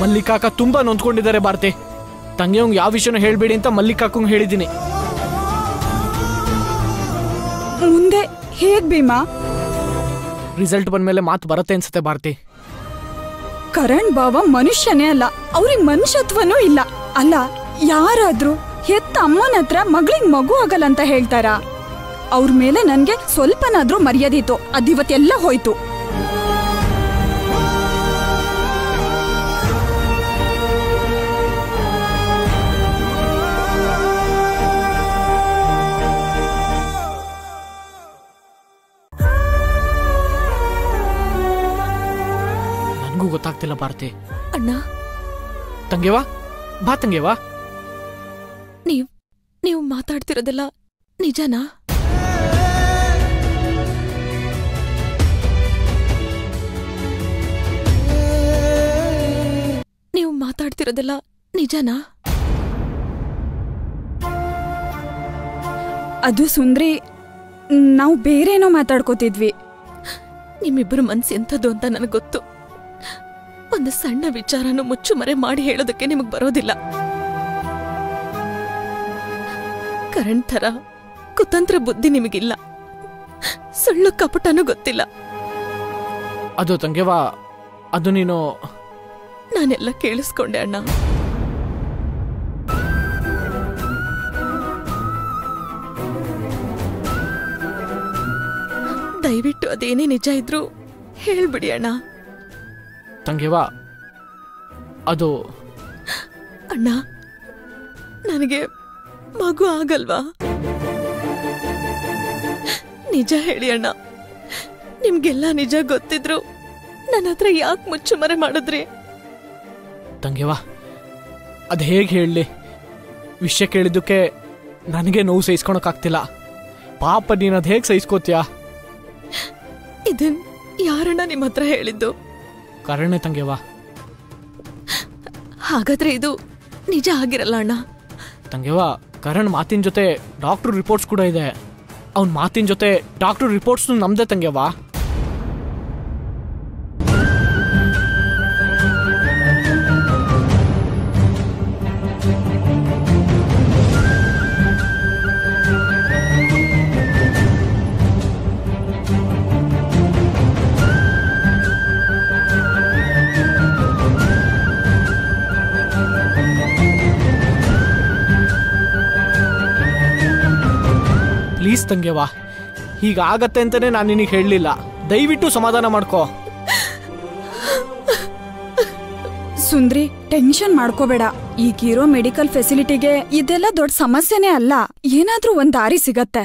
ಮಲ್ಲಿಕಾಕ ತುಂಬಾ ನೊಂದ್ಕೊಂಡಿದ್ದಾರೆ ಭಾರತಿ. ತಂಗಿಯವಂಗ್ ಯಾವ ವಿಷಯನೂ ಹೇಳ್ಬೇಡಿ ಅಂತ ಮಲ್ಲಿಕಾಕು ಹೇಳಿದ್ದೀನಿ. ಮುಂದೆ ಹೇಗ್ ಭೀಮಾ? ರಿಸಲ್ಟ್ ಬಂದ್ಮೇಲೆ ಮಾತು ಬರುತ್ತೆ ಅನ್ಸುತ್ತೆ ಭಾರತಿ. ಕರಣ್ ಬಾವ ಮನುಷ್ಯನೇ ಅಲ್ಲ ಅವ್ರಿಗೆ ಮನುಷ್ಯತ್ವನೂ ಇಲ್ಲ. ಅಲ್ಲ ಯಾರಾದ್ರೂ? ಹೆತ್ತ ಅಮ್ಮನ ಹತ್ರ ಮಗಳಿಗೆ ಮಗು ಆಗಲ್ಲ ಅಂತ ಹೇಳ್ತಾರಾ? ಅವ್ರ ಮೇಲೆ ನನ್ಗೆ ಸ್ವಲ್ಪನಾದ್ರೂ ಮರ್ಯಾದಿತ್ತು ಅದಿವತ್ತೆಲ್ಲ ಹೋಯ್ತು. ನನಗೂ ಗೊತ್ತಾಗ್ತಿಲ್ಲ ಭಾರತಿ. ಅಣ್ಣ? ತಂಗೇವಾ? ಬಾ ತಂಗೆವಾ? ನೀವ್ ನೀವು ಮಾತಾಡ್ತಿರೋದೆಲ್ಲ ನಿಜನಾ? ನೀವು ಮಾತಾಡ್ತಿರೋದೆಲ್ಲ ನಿಜನಾ? ಅದು ಸುಂದ್ರಿ ನಾವು ಬೇರೇನೋ ಮಾತಾಡ್ಕೋತಿದ್ವಿ. ನಿಮ್ಮಿಬ್ಬರು ಮನ್ಸು ಎಂಥದ್ದು ಅಂತ ನನಗೆ ಗೊತ್ತು. ಒಂದು ಸಣ್ಣ ವಿಚಾರನ ಮುಚ್ಚುಮರೆ ಮಾಡಿ ಹೇಳೋದಕ್ಕೆ ನಿಮಗೆ ಬರೋದಿಲ್ಲ. ಕರಣ್ ಥರ ಕುತಂತ್ರ ಬುದ್ಧಿ ನಿಮಗಿಲ್ಲ. ಸುಳ್ಳು ಕಪಟನೂ ಗೊತ್ತಿಲ್ಲ. ಅದು ತಂಗೆವಾ ಅದು ನೀನು ನಾನೆಲ್ಲ ಕೇಳಿಸ್ಕೊಂಡೆ ಅಣ್ಣ. ದಯವಿಟ್ಟು ಅದೇನೇ ನಿಜ ಇದ್ರು ಹೇಳ್ಬಿಡಿ ಅಣ್ಣ. ತಂಗೆವಾ ಅದು ಅಣ್ಣ ನನಗೆ ಮಗು ಆಗಲ್ವಾ? ನಿಜ ಹೇಳಿ ಅಣ್ಣ. ನಿಮ್ಗೆಲ್ಲ ನಿಜ ಗೊತ್ತಿದ್ರು. ನನ್ನ ಹತ್ರ ಯಾಕೆ ಮುಚ್ಚುಮರೆ ಮಾಡಿದ್ರಿ? ತಂಗೆವಾ ಅದು ಹೇಗೆ ಹೇಳಲಿ ವಿಷಯ ಕೇಳಿದ್ದಕ್ಕೆ ನನಗೆ ನೋವು ಸಹಿಸ್ಕೊಳಕ್ಕಾಗ್ತಿಲ್ಲ. ಪಾಪ ನೀನು ಅದು ಹೇಗೆ ಸಹಿಸ್ಕೋತೀಯಾ? ಇದನ್ ಯಾರಣ್ಣ ನಿಮ್ಮ ಹತ್ರ ಹೇಳಿದ್ದು? ಕರಣೆ ತಂಗೆವಾ ಹಾಗಾದ್ರೆ ಇದು ನಿಜ ಆಗಿರಲ್ಲ ಅಣ್ಣ. ತಂಗೆವಾ ಕರಣ್ ಮಾತಿನ ಜೊತೆ ಡಾಕ್ಟರ್ ರಿಪೋರ್ಟ್ಸ್ ಕೂಡ ಇದೆ. ಅವ್ನ ಮಾತಿನ ಜೊತೆ ಡಾಕ್ಟರ್ ರಿಪೋರ್ಟ್ಸ್ ನಮ್ದೇ ತಂಗೆವಾ ತಂಗೆವಾ ಹೀಗಾಗತ್ತೆ ಅಂತಾನೆ ನಾನು ನಿನಗೆ ಹೇಳಲಿಲ್ಲ. ದಯವಿಟ್ಟು ಸಮಾಧಾನ ಮಾಡ್ಕೋ. ಸುಂದ್ರಿ ಟೆನ್ಷನ್ ಮಾಡ್ಕೋಬೇಡ. ಈಗಿರೋ ಮೆಡಿಕಲ್ ಫೆಸಿಲಿಟಿಗೆ ಇದೆಲ್ಲ ದೊಡ್ಡ ಸಮಸ್ಯೆನೇ ಅಲ್ಲ. ಏನಾದ್ರೂ ಒಂದ್ ದಾರಿ ಸಿಗತ್ತೆ.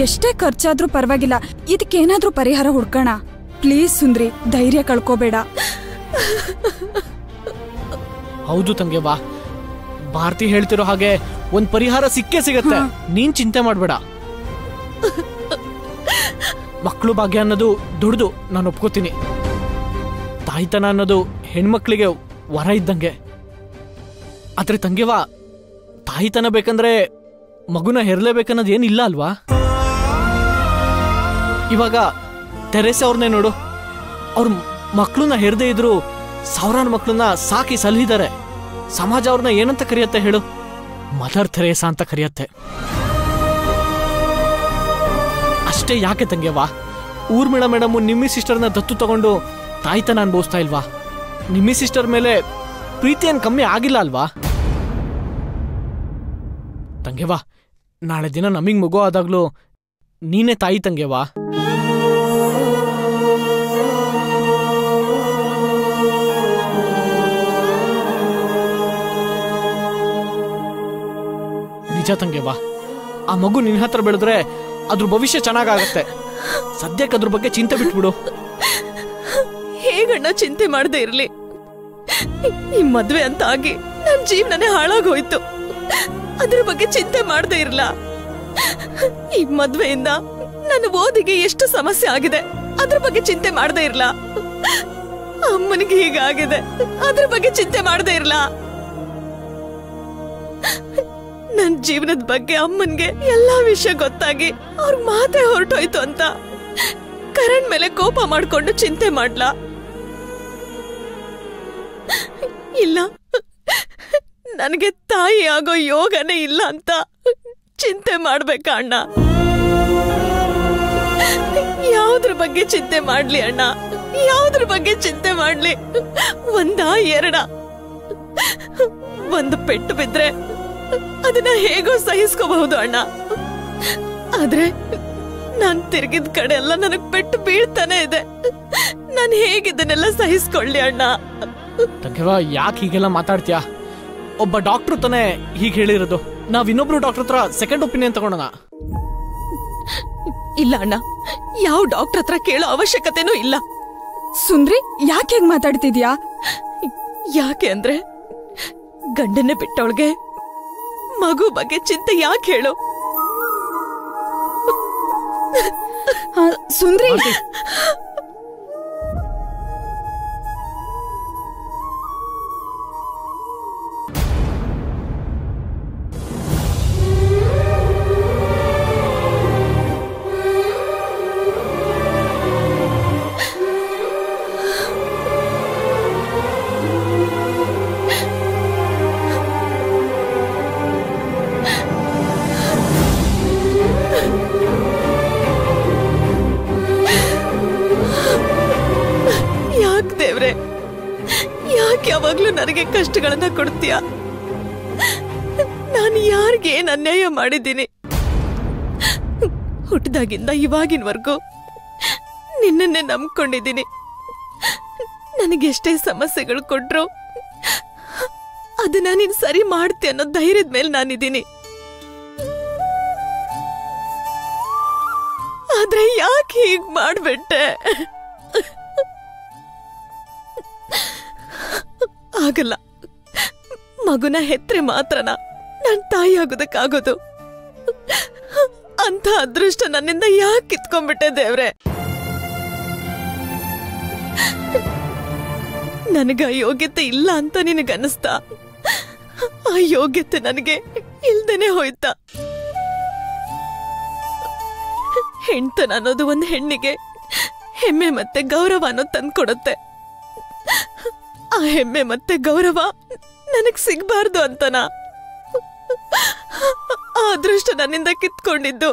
ಎಷ್ಟೇ ಖರ್ಚಾದ್ರೂ ಪರವಾಗಿಲ್ಲ. ಇದಕ್ಕೇನಾದ್ರೂ ಪರಿಹಾರ ಹುಡ್ಕೋಣ. ಪ್ಲೀಸ್ ಸುಂದ್ರಿ ಧೈರ್ಯ ಕಳ್ಕೋಬೇಡ. ಹೌದು ತಂಗೆವಾ ಭಾರತಿ ಹೇಳ್ತಿರೋ ಹಾಗೆ ಒಂದ್ ಪರಿಹಾರ ಸಿಕ್ಕೇ ಸಿಗತ್ತೆ. ನೀನ್ ಚಿಂತೆ ಮಾಡ್ಬೇಡ. ಮಕ್ಕಳು ಭಾಗ್ಯ ಅನ್ನೋದು ದುಡ್ದು ನಾನು ಒಪ್ಕೋತೀನಿ. ತಾಯ್ತನ ಅನ್ನೋದು ಹೆಣ್ಮಕ್ಳಿಗೆ ವರ ಇದ್ದಂಗೆ. ಆದ್ರೆ ತಂಗಿವಾ ತಾಯ್ತನ ಬೇಕಂದ್ರೆ ಮಗುನ ಹೆರ್ಲೇಬೇಕನ್ನೋದು ಏನಿಲ್ಲ ಅಲ್ವಾ? ಇವಾಗ ತೆರೆಸ ಅವ್ರನ್ನೇ ನೋಡು. ಅವ್ರ ಮಕ್ಕಳನ್ನ ಹೆರದೇ ಇದ್ರು ಸಾವಿರಾರು ಮಕ್ಕಳನ್ನ ಸಾಕಿ ಸಲಹಿದ್ದಾರೆ ಸಮಾಜ ಅವ್ರನ್ನ ಏನಂತ ಕರೆಯತ್ತೆ ಹೇಳು? ಮದರ್ ಥೆರೇಸಾ ಅಂತ ಕರೆಯತ್ತೆ. ಅಷ್ಟೇ ಯಾಕೆ ತಂಗೆವಾ ಊರ್ಮಿಳ ಮೇಡಮ್ ನಿಮ್ಮಿ ಸಿಸ್ಟರ್ನ ದತ್ತು ತಗೊಂಡು ತಾಯ್ತನ ಅನ್ಭವಿಸ್ತಾ ಇಲ್ವಾ? ನಿಮ್ಮಿ ಸಿಸ್ಟರ್ ಮೇಲೆ ಪ್ರೀತಿ ಏನ್ ಕಮ್ಮಿ ಆಗಿಲ್ಲ ಅಲ್ವಾ? ತಂಗೇವಾ ನಾಳೆ ದಿನ ನಮಿಗ್ ಮಗು ಆದಾಗ್ಲೂ ನೀನೇ ತಾಯಿ ತಂಗೆವಾ ನಿಜ ತಂಗೆವಾ ಆ ಮಗು ನಿನ್ನ ಹತ್ರ ಬೆಳೆದ್ರೆ ಅದ್ರ ಭವಿಷ್ಯ ಚೆನ್ನಾಗಾಗತ್ತೆ. ಸದ್ಯಕ್ಕೆ ಅದ್ರ ಬಗ್ಗೆ ಚಿಂತೆ ಬಿಟ್ಬಿಡು. ಹೇಗಣ್ಣ ಚಿಂತೆ ಮಾಡದೆ ಇರ್ಲಿ? ಈ ಮದ್ವೆ ಅಂತ ಆಗಿ ನನ್ನ ಜೀವನನೇ ಹಾಳಾಗೋಯ್ತು. ಅದ್ರ ಬಗ್ಗೆ ಚಿಂತೆ ಮಾಡದೆ ಇರ್ಲ. ಈ ಮದ್ವೆಯಿಂದ ನನ್ನ ಓದಿಗೆ ಎಷ್ಟು ಸಮಸ್ಯೆ ಆಗಿದೆ? ಅದ್ರ ಬಗ್ಗೆ ಚಿಂತೆ ಮಾಡದೆ ಇರ್ಲ. ಅಮ್ಮನಿಗೆ ಹೀಗಾಗಿದೆ. ಅದ್ರ ಬಗ್ಗೆ ಚಿಂತೆ ಮಾಡದೆ ಇರ್ಲ. ನನ್ ಜೀವನದ ಬಗ್ಗೆ ಅಮ್ಮನ್ಗೆ ಎಲ್ಲಾ ವಿಷಯ ಗೊತ್ತಾಗಿ ಅವ್ರ ಮಾತೆ ಹೊರಟೋಯ್ತು ಅಂತ. ಕರಣ್ ಮೇಲೆ ಕೋಪ ಮಾಡ್ಕೊಂಡು ಚಿಂತೆ ಮಾಡ್ಲಾ? ಇಲ್ಲ. ನನಗೆ ತಾಯಿ ಆಗೋ ಯೋಗನೇ ಇಲ್ಲ ಅಂತ ಚಿಂತೆ ಮಾಡ್ಬೇಕ ಅಣ್ಣ? ಯಾವ್ದ್ರ ಬಗ್ಗೆ ಚಿಂತೆ ಮಾಡ್ಲಿ ಅಣ್ಣ? ಯಾವ್ದ್ರ ಬಗ್ಗೆ ಚಿಂತೆ ಮಾಡ್ಲಿ? ಒಂದ ಎರಡ? ಒಂದು ಪೆಟ್ಟು ಬಿದ್ರೆ ಅದನ್ನ ಹೇಗೋ ಸಹಿಸ್ಕೋಬಹುದು ಅಣ್ಣ. ಆದ್ರೆ ನಾನ್ ತಿರುಗಿದ ಕಡೆ ಎಲ್ಲ ನನಗ್ ಪೆಟ್ಟು ಬೀಳ್ತಾನೆ ಇದೆ. ನಾನ್ ಹೇಗಿದ್ದನ್ನೆಲ್ಲ ಸಹಿಸ್ಕೊಳ್ಳಿ ಅಣ್ಣ. ತಂಗೆವಾ ಯಾಕೆ ಹೀಗೆಲ್ಲ ಮಾತಾಡ್ತೀಯಾ? ಒಬ್ಬ ಡಾಕ್ಟರ್ ತಾನೇ ಹೀಗೆ ಹೇಳಿರೋದು. ನಾವ್ ಇನ್ನೊಬ್ರು ಡಾಕ್ಟರ್ ಹತ್ರ ಸೆಕೆಂಡ್ ಒಪಿನಿಯನ್ ತಗೊಳೋಣ. ಇಲ್ಲ ಅಣ್ಣ. ಯಾವ ಡಾಕ್ಟರ್ ಹತ್ರ ಕೇಳೋ ಅವಶ್ಯಕತೆನೂ ಇಲ್ಲ. ಸುಂದ್ರಿ ಯಾಕೆ ಹೇಗ್ ಮಾತಾಡ್ತಿದ್ಯಾ? ಯಾಕೆ ಅಂದ್ರೆ ಗಂಡನ್ನೇ ಬಿಟ್ಟವಳಿಗೆ ಮಗು ಬಗ್ಗೆ ಚಿಂತೆ ಯಾಕೆ ಹೇಳು? ಸುಂದ್ರಿ. ನನಗೆ ಕಷ್ಟಗಳನ್ನ ಕೊಡ್ತೀಯ? ನಾನು ಯಾರಿಗೆ ಏನ್ ಅನ್ಯಾಯ ಮಾಡಿದ್ದೀನಿ? ಹುಟ್ಟಿದಾಗಿಂದ ಇವಾಗಿನವರೆಗೂ ನಿನ್ನನ್ನೇ ನಂಬ್ಕೊಂಡಿದ್ದೀನಿ. ನನಗೆಷ್ಟೇ ಸಮಸ್ಯೆಗಳು ಕೊಟ್ರು ಅದನ್ನ ನೀನು ಸರಿ ಮಾಡ್ತೀಯ ಅನ್ನೋ ಧೈರ್ಯದ ಮೇಲೆ ನಾನಿದ್ದೀನಿ. ಆದ್ರೆ ಯಾಕೆ ಹೀಗ್ ಮಾಡ್ಬಿಟ್ಟೆ? ಆಗಲ್ಲ. ಮಗುನ ಹೆತ್ರೆ ಮಾತ್ರನ. ನನ್ನ ತಾಯಿ ಆಗೋದಕ್ಕಾಗೋದು. ಅಂತ ಅದೃಷ್ಟ ನನ್ನಿಂದ ಯಾಕೆ ಕಿತ್ಕೊಂಡ್ಬಿಟ್ಟೆ ದೇವ್ರೆ? ನನಗ ಯೋಗ್ಯತೆ ಇಲ್ಲ ಅಂತ ನಿನಗನ್ನಿಸ್ತಾ? ಆ ಯೋಗ್ಯತೆ ನನಗೆ ಇಲ್ದೇನೆ ಹೋಯ್ತಾ? ಹೆಣ್ತನ ಅನ್ನೋದು ಒಂದು ಹೆಣ್ಣಿಗೆ ಹೆಮ್ಮೆ ಮತ್ತೆ ಗೌರವ ಅನ್ನೋದು ತಂದ್ಕೊಡುತ್ತೆ. ಆ ಹೆಮ್ಮೆ ಮತ್ತೆ ಗೌರವ ನನಗೆ ಸಿಗಬಾರ್ದು ಅಂತನ? ಆ ಅದೃಷ್ಟ ನನ್ನಿಂದ ಕಿತ್ಕೊಂಡಿದ್ದು.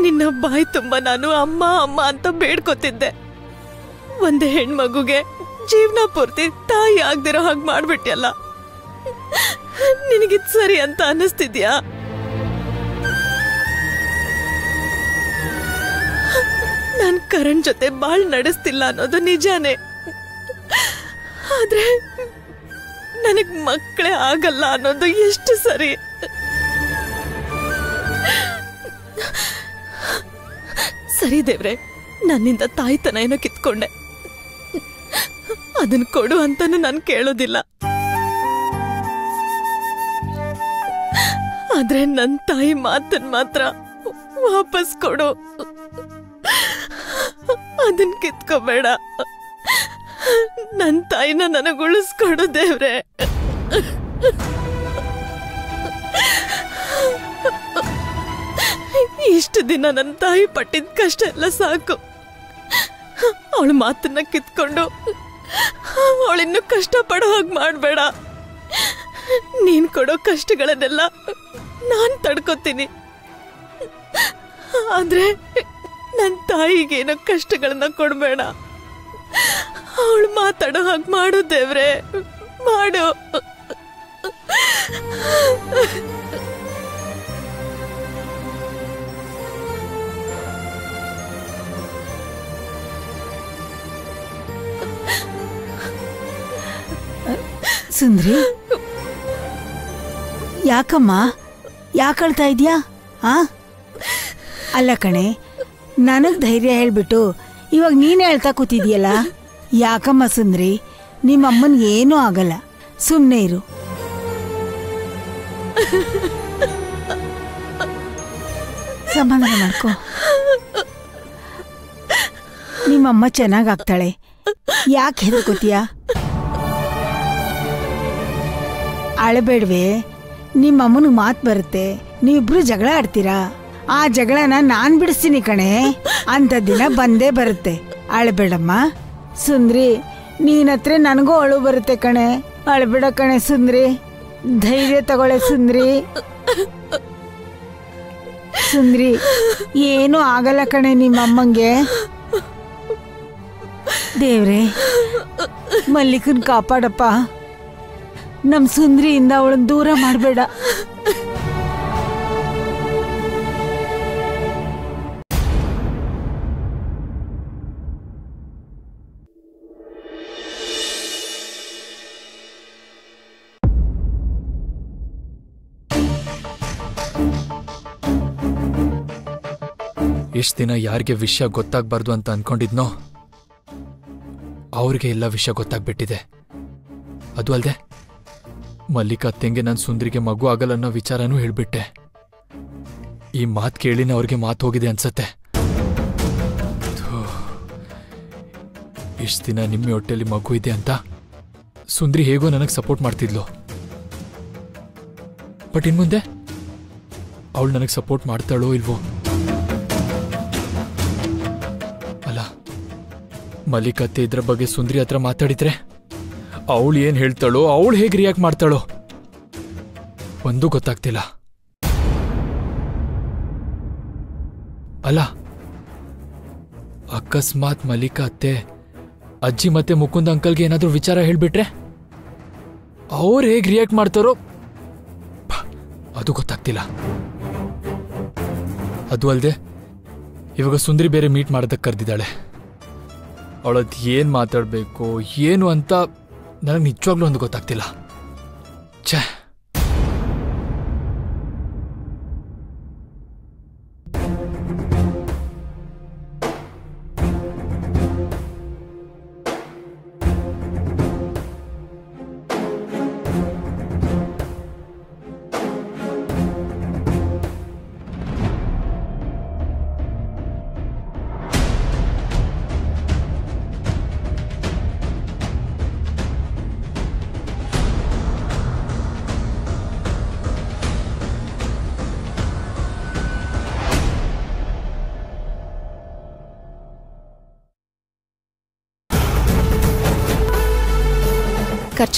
ನಿನ್ನ ಬಾಯಿ ತುಂಬ ನಾನು ಅಮ್ಮ ಅಮ್ಮ ಅಂತ ಬೇಡ್ಕೊತಿದ್ದೆ. ಒಂದು ಹೆಣ್ಮಗುಗೆ ಜೀವನ ಪೂರ್ತಿ ತಾಯಿ ಆಗ್ದಿರೋ ಹಾಗೆ ಮಾಡ್ಬಿಟ್ಯಲ್ಲ? ನಿನಗಿದ್ ಸರಿ ಅಂತ ಅನ್ನಿಸ್ತಿದ್ಯಾ ನಾನ್ ಕರಣ್ ಜೊತೆ ಬಾಳ್ ನಡೆಸ್ತಿಲ್ಲ ಅನ್ನೋದು ನಿಜಾನೇ. ಆದ್ರೆ ನನಗ್ ಮಕ್ಕಳೇ ಆಗಲ್ಲ ಅನ್ನೋದು ಎಷ್ಟು ಸರಿ. ಸರಿ ದೇವ್ರೆ, ನನ್ನಿಂದ ತಾಯ್ತನ ಏನೋ ಕಿತ್ಕೊಂಡೆ. ಅದನ್ನ ಕೊಡು ಅಂತಾನು ನಾನು ಕೇಳೋದಿಲ್ಲ. ಆದ್ರೆ ನನ್ನ ತಾಯಿ ಮಾತನ್ ಮಾತ್ರ ವಾಪಸ್ ಕೊಡು. ಅದನ್ ಕಿತ್ಕೋಬೇಡ. ನನ್ನ ತಾಯಿನ ನನಗೆ ಉಳಿಸ್ಕೊಡು ದೇವ್ರೆ. ಇಷ್ಟು ದಿನ ನನ್ನ ತಾಯಿ ಪಟ್ಟಿದ ಕಷ್ಟ ಎಲ್ಲ ಸಾಕು. ಅವಳ ಮಾತನ್ನ ಕಿತ್ಕೊಂಡು ಅವಳಿನ್ನು ಕಷ್ಟ ಪಡೋ ಹಾಗೆ ಮಾಡಬೇಡ. ನೀನ್ ಕೊಡೋ ಕಷ್ಟಗಳನ್ನೆಲ್ಲ ನಾನ್ ತಡ್ಕೋತೀನಿ. ಆದ್ರೆ ನನ್ನ ತಾಯಿಗೇನೋ ಕಷ್ಟಗಳನ್ನ ಕೊಡಬೇಡ. ಅವಳು ಮಾತಾಡೋ ಹಾಗೆ ಮಾಡು ದೇವ್ರೆ. ಮಾಡು. ಸುಂದ್ರಿ? ಯಾಕಮ್ಮ? ಯಾಕಳ್ತಾ ಇದೀಯಾ? ಆ? ಅಲ್ಲ ಕಣೆ ನನಗ್ ಧೈರ್ಯ ಹೇಳ್ಬಿಟ್ಟು ಇವಾಗ ನೀನೇ ಹೇಳ್ತಾ ಕೂತಿದ್ಯಲ್ಲ? ಯಾಕಮ್ಮ ಸುಂದ್ರಿ? ನಿಮ್ಮಮ್ಮನ ಏನೂ ಆಗಲ್ಲ. ಸುಮ್ಮನೆ ಇರು. ಸಮಾಧಾನ ಮಾಡ್ಕೋ. ನಿಮ್ಮಮ್ಮ ಚೆನ್ನಾಗಾಗ್ತಾಳೆ ಯಾಕೆ ಹೆದರ್ಕೋತೀಯ? ಅಳಬೇಡ್ವೆ. ನಿಮ್ಮಮ್ಮನಿಗೆ ಮಾತು ಬರುತ್ತೆ. ನೀವಿಬ್ರು ಜಗಳ ಆಡ್ತೀರಾ? ಆ ಜಗಳನ ನಾನ್ ಬಿಡಿಸ್ತೀನಿ ಕಣೆ. ಅಂತ ದಿನ ಬಂದೇ ಬರುತ್ತೆ. ಅಳಬೇಡಮ್ಮ ಸುಂದ್ರಿ, ನೀನತ್ರ ನನಗೂ ಅಳು ಬರುತ್ತೆ ಕಣೆ. ಅಳಬೇಡ ಕಣೆ ಸುಂದ್ರಿ. ಧೈರ್ಯ ತಗೊಳ್ಳೆ ಸುಂದ್ರಿ. ಸುಂದ್ರಿ, ಏನೂ ಆಗಲ್ಲ ಕಣೆ ನಿಮ್ಮ ಅಮ್ಮಂಗೆ ದೇವ್ರೆ, ಮಲ್ಲಿಕನ್ ಕಾಪಾಡಪ್ಪ. ನಮ್ ಸುಂದ್ರಿಯಿಂದ ಅವಳನ್ನ ದೂರ ಮಾಡಬೇಡ. ಇಷ್ಟು ದಿನ ಯಾರಿಗೆ ವಿಷಯ ಗೊತ್ತಾಗ್ಬಾರ್ದು ಅಂತ ಅನ್ಕೊಂಡಿದ್ನೋ, ಅವ್ರಿಗೆ ಎಲ್ಲ ವಿಷಯ ಗೊತ್ತಾಗ್ಬಿಟ್ಟಿದೆ. ಅದು ಅಲ್ಲದೆ ಮಲ್ಲಿಕಾ ತೆಂಗೆ ನಾನು ಸುಂದ್ರಿಗೆ ಮಗು ಆಗಲ್ಲ ಅನ್ನೋ ವಿಚಾರನೂ ಹೇಳ್ಬಿಟ್ಟೆ. ಈ ಮಾತು ಕೇಳಿನ ಅವ್ರಿಗೆ ಮಾತು ಹೋಗಿದೆ ಅನ್ಸತ್ತೆ. ಇಷ್ಟು ದಿನ ನಿಮ್ಮ ಹೊಟ್ಟೆಲಿ ಮಗು ಇದೆ ಅಂತ ಸುಂದ್ರಿ ಹೇಗೋ ನನಗೆ ಸಪೋರ್ಟ್ ಮಾಡ್ತಿದ್ಲು. ಬಟ್ ಇನ್ಮುಂದೆ, ಅವಳು ನನಗೆ ಸಪೋರ್ಟ್ ಮಾಡ್ತಾಳೋ ಇಲ್ವೋ? ಮಲ್ಲಿಕತ್ತೆ ಇದ್ರ ಬಗ್ಗೆ ಸುಂದ್ರಿ ಹತ್ರ ಮಾತಾಡಿದ್ರೆ? ಅವಳು ಏನ್ ಹೇಳ್ತಾಳೋ, ಅವಳು ಹೇಗೆ ರಿಯಾಕ್ಟ್ ಮಾಡ್ತಾಳೋ? ಒಂದೂ ಗೊತ್ತಾಗ್ತಿಲ್ಲ. ಅಲ್ಲ, ಅಕಸ್ಮಾತ್ ಮಲ್ಲಿಕಾ ಅತ್ತೆ, ಅಜ್ಜಿ ಮತ್ತೆ ಮುಕುಂದ ಅಂಕಲ್ಗೆ ಏನಾದ್ರೂ ವಿಚಾರ ಹೇಳ್ಬಿಟ್ರೆ? ಅವ್ರು ಹೇಗ್ ರಿಯಾಕ್ಟ್ ಮಾಡ್ತಾರೋ? ಅದು ಗೊತ್ತಾಗ್ತಿಲ್ಲ. ಅದು ಅಲ್ಲದೆ ಇವಾಗ ಸುಂದರಿ ಬೇರೆ ಮೀಟ್ ಮಾಡೋದಕ್ಕೆ ಕರೆದಿದ್ದಾಳೆ. ಅವಳದ್ ಏನು ಮಾತಾಡಬೇಕು ಏನು ಅಂತ ನನಗೆ ನಿಜವಾಗ್ಲೂ ಒಂದು ಗೊತ್ತಾಗ್ತಿಲ್ಲ. ಛೇ.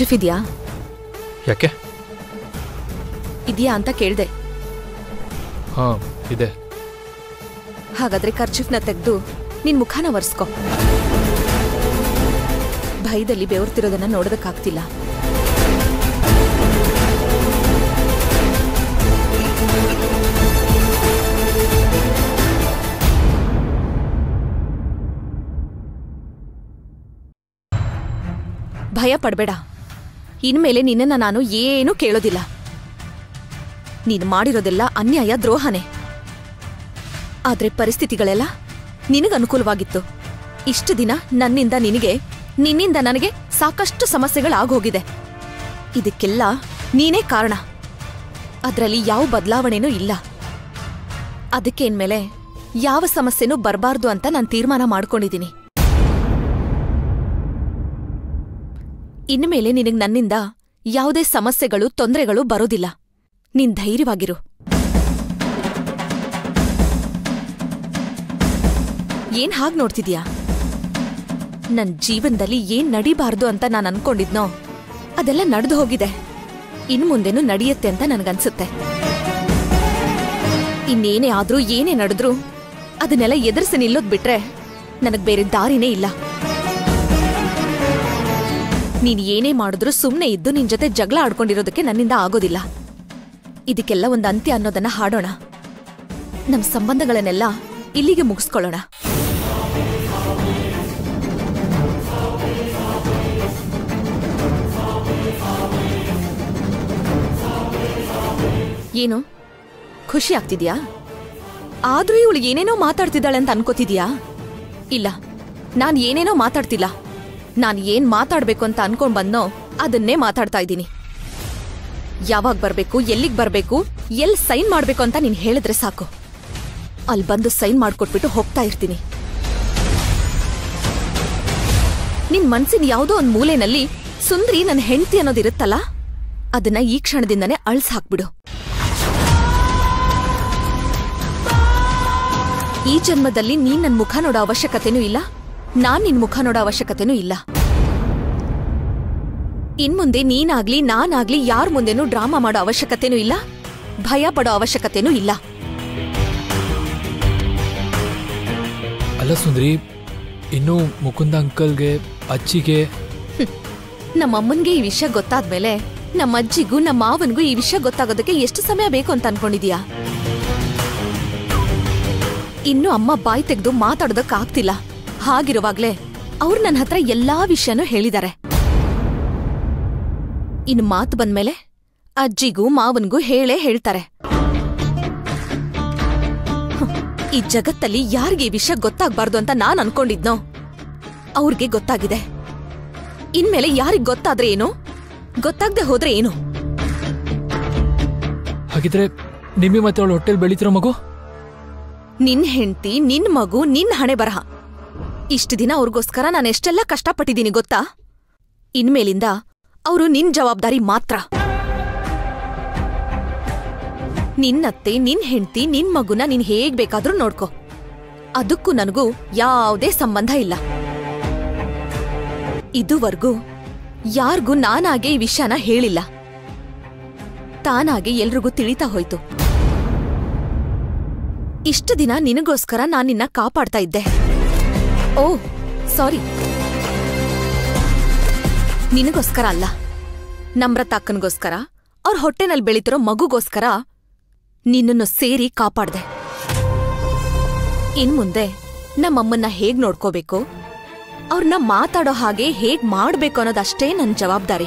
ಖರ್ಚಿಫ್ ಇದೆಯಾ ಯಾಕೆ ಇದೆಯಾ ಅಂತ ಕೇಳಿದೆ ಹಾ ಇದೆ ಹಾಗಾದ್ರೆ ಖರ್ಚಿಫ್ನ ತೆಗೆದು ನಿನ್ ಮುಖಾನ ಒರೆಸ್ಕೊ ಭಯದಲ್ಲಿ ಬೆವರ್ತಿರೋದನ್ನ ನೋಡೋದಕ್ಕಾಗ್ತಿಲ್ಲ ಭಯ ಪಡ್ಬೇಡ ಇನ್ಮೇಲೆ ನಿನ್ನನ್ನ ನಾನು ಏನೂ ಕೇಳೋದಿಲ್ಲ. ನೀನು ಮಾಡಿರೋದೆಲ್ಲ ಅನ್ಯಾಯ, ದ್ರೋಹನೇ. ಆದ್ರೆ ಪರಿಸ್ಥಿತಿಗಳೆಲ್ಲ ನಿನಗನುಕೂಲವಾಗಿತ್ತು. ಇಷ್ಟು ದಿನ ನನ್ನಿಂದ ನಿನಗೆ, ನಿನ್ನಿಂದ ನನಗೆ ಸಾಕಷ್ಟು ಸಮಸ್ಯೆಗಳಾಗೋಗಿದೆ. ಇದಕ್ಕೆಲ್ಲ ನೀನೇ ಕಾರಣ. ಅದರಲ್ಲಿ ಯಾವ ಬದಲಾವಣೆನೂ ಇಲ್ಲ. ಅದಕ್ಕೆ ಇನ್ಮೇಲೆ ಯಾವ ಸಮಸ್ಯೆನೂ ಬರಬಾರ್ದು ಅಂತ ನಾನು ತೀರ್ಮಾನ ಮಾಡ್ಕೊಂಡಿದ್ದೀನಿ. ಇನ್ಮೇಲೆ ನಿನಗ್ ನನ್ನಿಂದ ಯಾವುದೇ ಸಮಸ್ಯೆಗಳು, ತೊಂದರೆಗಳು ಬರೋದಿಲ್ಲ. ನಿನ್ ಧೈರ್ಯವಾಗಿರು. ಏನ್ ಹಾಗ್ ನೋಡ್ತಿದ್ಯಾ? ನನ್ ಜೀವನದಲ್ಲಿ ಏನ್ ನಡಿಬಾರ್ದು ಅಂತ ನಾನು ಅನ್ಕೊಂಡಿದ್ನೋ, ಅದೆಲ್ಲ ನಡೆದು ಹೋಗಿದೆ. ಇನ್ ಮುಂದೆನು ನಡೆಯುತ್ತೆ ಅಂತ ನನ್ಗನ್ಸುತ್ತೆ. ಇನ್ನೇನೇ ಆದ್ರೂ ಏನೇ ನಡೆದ್ರೂ ಅದನ್ನೆಲ್ಲ ಎದುರಿಸಿ ನಿಲ್ಲೋದ್ ಬಿಟ್ರೆ ನನಗ್ ಬೇರೆ ದಾರಿನೇ ಇಲ್ಲ. ನೀನ್ ಏನೇ ಮಾಡಿದ್ರು ಸುಮ್ನೆ ಇದ್ದು ನಿನ್ ಜೊತೆ ಜಗಳ ಆಡ್ಕೊಂಡಿರೋದಕ್ಕೆ ನನ್ನಿಂದ ಆಗೋದಿಲ್ಲ. ಇದಕ್ಕೆಲ್ಲ ಒಂದು ಅಂತ್ಯ ಅನ್ನೋದನ್ನ ಹಾಡೋಣ. ನಮ್ ಸಂಬಂಧಗಳನ್ನೆಲ್ಲ ಇಲ್ಲಿಗೆ ಮುಗಿಸ್ಕೊಳ್ಳೋಣ. ಏನು? ಖುಷಿ ಆಗ್ತಿದ್ಯಾ? ಆದ್ರೂ ಇವಳು ಏನೇನೋ ಮಾತಾಡ್ತಿದ್ದಾಳೆ ಅಂತ ಅನ್ಕೋತಿದ್ಯಾ? ಇಲ್ಲ, ನಾನು ಏನೇನೋ ಮಾತಾಡ್ತಿಲ್ಲ. ನಾನ್ ಏನ್ ಮಾತಾಡ್ಬೇಕು ಅಂತ ಅನ್ಕೊಂಡ್ ಬಂದ್ನೋ ಅದನ್ನೇ ಮಾತಾಡ್ತಾ ಇದ್ದೀನಿ. ಯಾವಾಗ ಬರ್ಬೇಕು, ಎಲ್ಲಿಗ್ ಬರ್ಬೇಕು ಎಲ್ಲಿ ಸೈನ್ ಮಾಡ್ಬೇಕು ಅಂತ ನೀನ್ ಹೇಳಿದ್ರೆ ಸಾಕು. ಅಲ್ಲಿ ಬಂದು ಸೈನ್ ಮಾಡ್ಕೊಟ್ಬಿಟ್ಟು ಹೋಗ್ತಾ ಇರ್ತೀನಿ. ನಿನ್ ಮನ್ಸಿನ ಯಾವುದೋ ಒಂದ್ ಮೂಲೆನಲ್ಲಿ ಸುಂದ್ರಿ ನನ್ನ ಹೆಂಡತಿ ಅನ್ನೋದಿರುತ್ತಲ್ಲ ಅದನ್ನ ಈ ಕ್ಷಣದಿಂದನೇ ಅಳ್ಸ್ ಹಾಕ್ಬಿಡು. ಈ ಜನ್ಮದಲ್ಲಿ ನೀನ್ ನನ್ ಮುಖ ನೋಡೋ ಅವಶ್ಯಕತೆನೂ ಇಲ್ಲ ನಾನ್ ನಿನ್ ಮುಖ ನೋಡೋ ಅವಶ್ಯಕತೆನೂ ಇಲ್ಲ. ಇನ್ಮುಂದೆ ನೀನಾಗ್ಲಿ ನಾನಾಗ್ಲಿ ಯಾರ ಮುಂದೆನೂ ಡ್ರಾಮಾ ಮಾಡೋ ಅವಶ್ಯಕತೆನೂ ಇಲ್ಲ. ಭಯ ಪಡೋ ಅವಶ್ಯಕತೆನೂ ಇಲ್ಲ. ಅಲ್ಲ ಸುಂದ್ರಿ ಇನ್ನು ಮುಕುಂದ ಅಂಕಲ್ಗೆ ಅಜ್ಜಿಗೆ ನಮ್ಮಮ್ಮನ್ಗೆ ಈ ವಿಷಯ ಗೊತ್ತಾದ್ಮೇಲೆ ನಮ್ಮ ಅಜ್ಜಿಗೂ ನಮ್ಮ ಮಾವನ್ಗೂ ಈ ವಿಷಯ ಗೊತ್ತಾಗೋದಕ್ಕೆ ಎಷ್ಟು ಸಮಯ ಬೇಕು ಅಂತ ಅನ್ಕೊಂಡಿದ್ಯಾ? ಇನ್ನು ಅಮ್ಮ ಬಾಯಿ ತೆಗೆದು ಮಾತಾಡೋದಕ್ ಆಗ್ತಿಲ್ಲ ಹಾಗಿರುವಾಗ್ಲೇ ಅವ್ರು ನನ್ನ ಹತ್ರ ಎಲ್ಲಾ ವಿಷಯನೂ ಹೇಳಿದ್ದಾರೆ ಇನ್ನು ಮಾತು ಬಂದ್ಮೇಲೆ ಅಜ್ಜಿಗೂ ಮಾವನ್ಗೂ ಹೇಳೇ ಹೇಳ್ತಾರೆ. ಈ ಜಗತ್ತಲ್ಲಿ ಯಾರಿಗೆ ಈ ವಿಷಯ ಗೊತ್ತಾಗ್ಬಾರ್ದು ಅಂತ ನಾನ್ ಅನ್ಕೊಂಡಿದ್ನೋ ಅವ್ರಿಗೆ ಗೊತ್ತಾಗಿದೆ. ಇನ್ಮೇಲೆ ಯಾರಿಗ್ ಗೊತ್ತಾದ್ರೆ ಏನು? ಗೊತ್ತಾಗ್ದೆ ಹೋದ್ರೆ ಏನು? ಹಾಗಿದ್ರೆ ನಿಮ್ಮ ಮತ್ತೆ ಅವಳು ಹೊಟ್ಟೆಲ್ ಬೆಳೀತಿರೋ ಮಗು? ನಿನ್ ಹೆಂಡತಿ ನಿನ್ ಮಗು ನಿನ್ ಹಣೆ ಬರಹ ಇಷ್ಟು ದಿನ ಅವ್ರಿಗೋಸ್ಕರ ನಾನು ಎಷ್ಟೆಲ್ಲ ಕಷ್ಟಪಟ್ಟಿದ್ದೀನಿ ಗೊತ್ತಾ? ಇನ್ಮೇಲಿಂದ ಅವರು ನಿನ್ ಜವಾಬ್ದಾರಿ ಮಾತ್ರ. ನಿನ್ನತ್ತೆ, ನಿನ್ ಹೆಂಡ್ತಿ, ನಿನ್ ಮಗುನ ನೀನ್ ಹೇಗ್ ಬೇಕಾದ್ರೂ ನೋಡ್ಕೊ. ಅದಕ್ಕೂ ನನಗೂ ಯಾವುದೇ ಸಂಬಂಧ ಇಲ್ಲ. ಇದುವರೆಗೂ ಯಾರಿಗೂ ನಾನಾಗೆ ಈ ವಿಷಯನ ಹೇಳಿಲ್ಲ. ತಾನಾಗೆ ಎಲ್ರಿಗೂ ತಿಳಿತಾ ಹೋಯ್ತು. ಇಷ್ಟು ದಿನ ನಿನಗೋಸ್ಕರ ನಾನ್ ನಿನ್ನ ಕಾಪಾಡ್ತಾ ಇದ್ದೆ. ಓ, ಸಾರಿ. ನಿನಗೋಸ್ಕರ ಅಲ್ಲ. ನಮ್ರತ ಅಕ್ಕನಿಗೋಸ್ಕರ ಅವ್ರ ಹೊಟ್ಟೆನಲ್ಲಿ ಬೆಳೀತಿರೋ ಮಗುಗೋಸ್ಕರ ನಿನ್ನನ್ನು ಸೇರಿ ಕಾಪಾಡ್ದೆ. ಇನ್ಮುಂದೆ ನಮ್ಮಮ್ಮನ್ನ ಹೇಗ್ ನೋಡ್ಕೋಬೇಕು? ಅವ್ರನ್ನ ಮಾತಾಡೋ ಹಾಗೆ ಹೇಗ್ ಮಾಡ್ಬೇಕು ಅನ್ನೋದಷ್ಟೇ ನನ್ನ ಜವಾಬ್ದಾರಿ.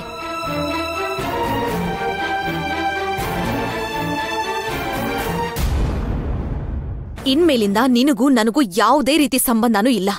ಇನ್ಮೇಲಿಂದ ನಿನಗೂ ನನಗೂ ಯಾವುದೇ ರೀತಿ ಸಂಬಂಧನೂ ಇಲ್ಲ.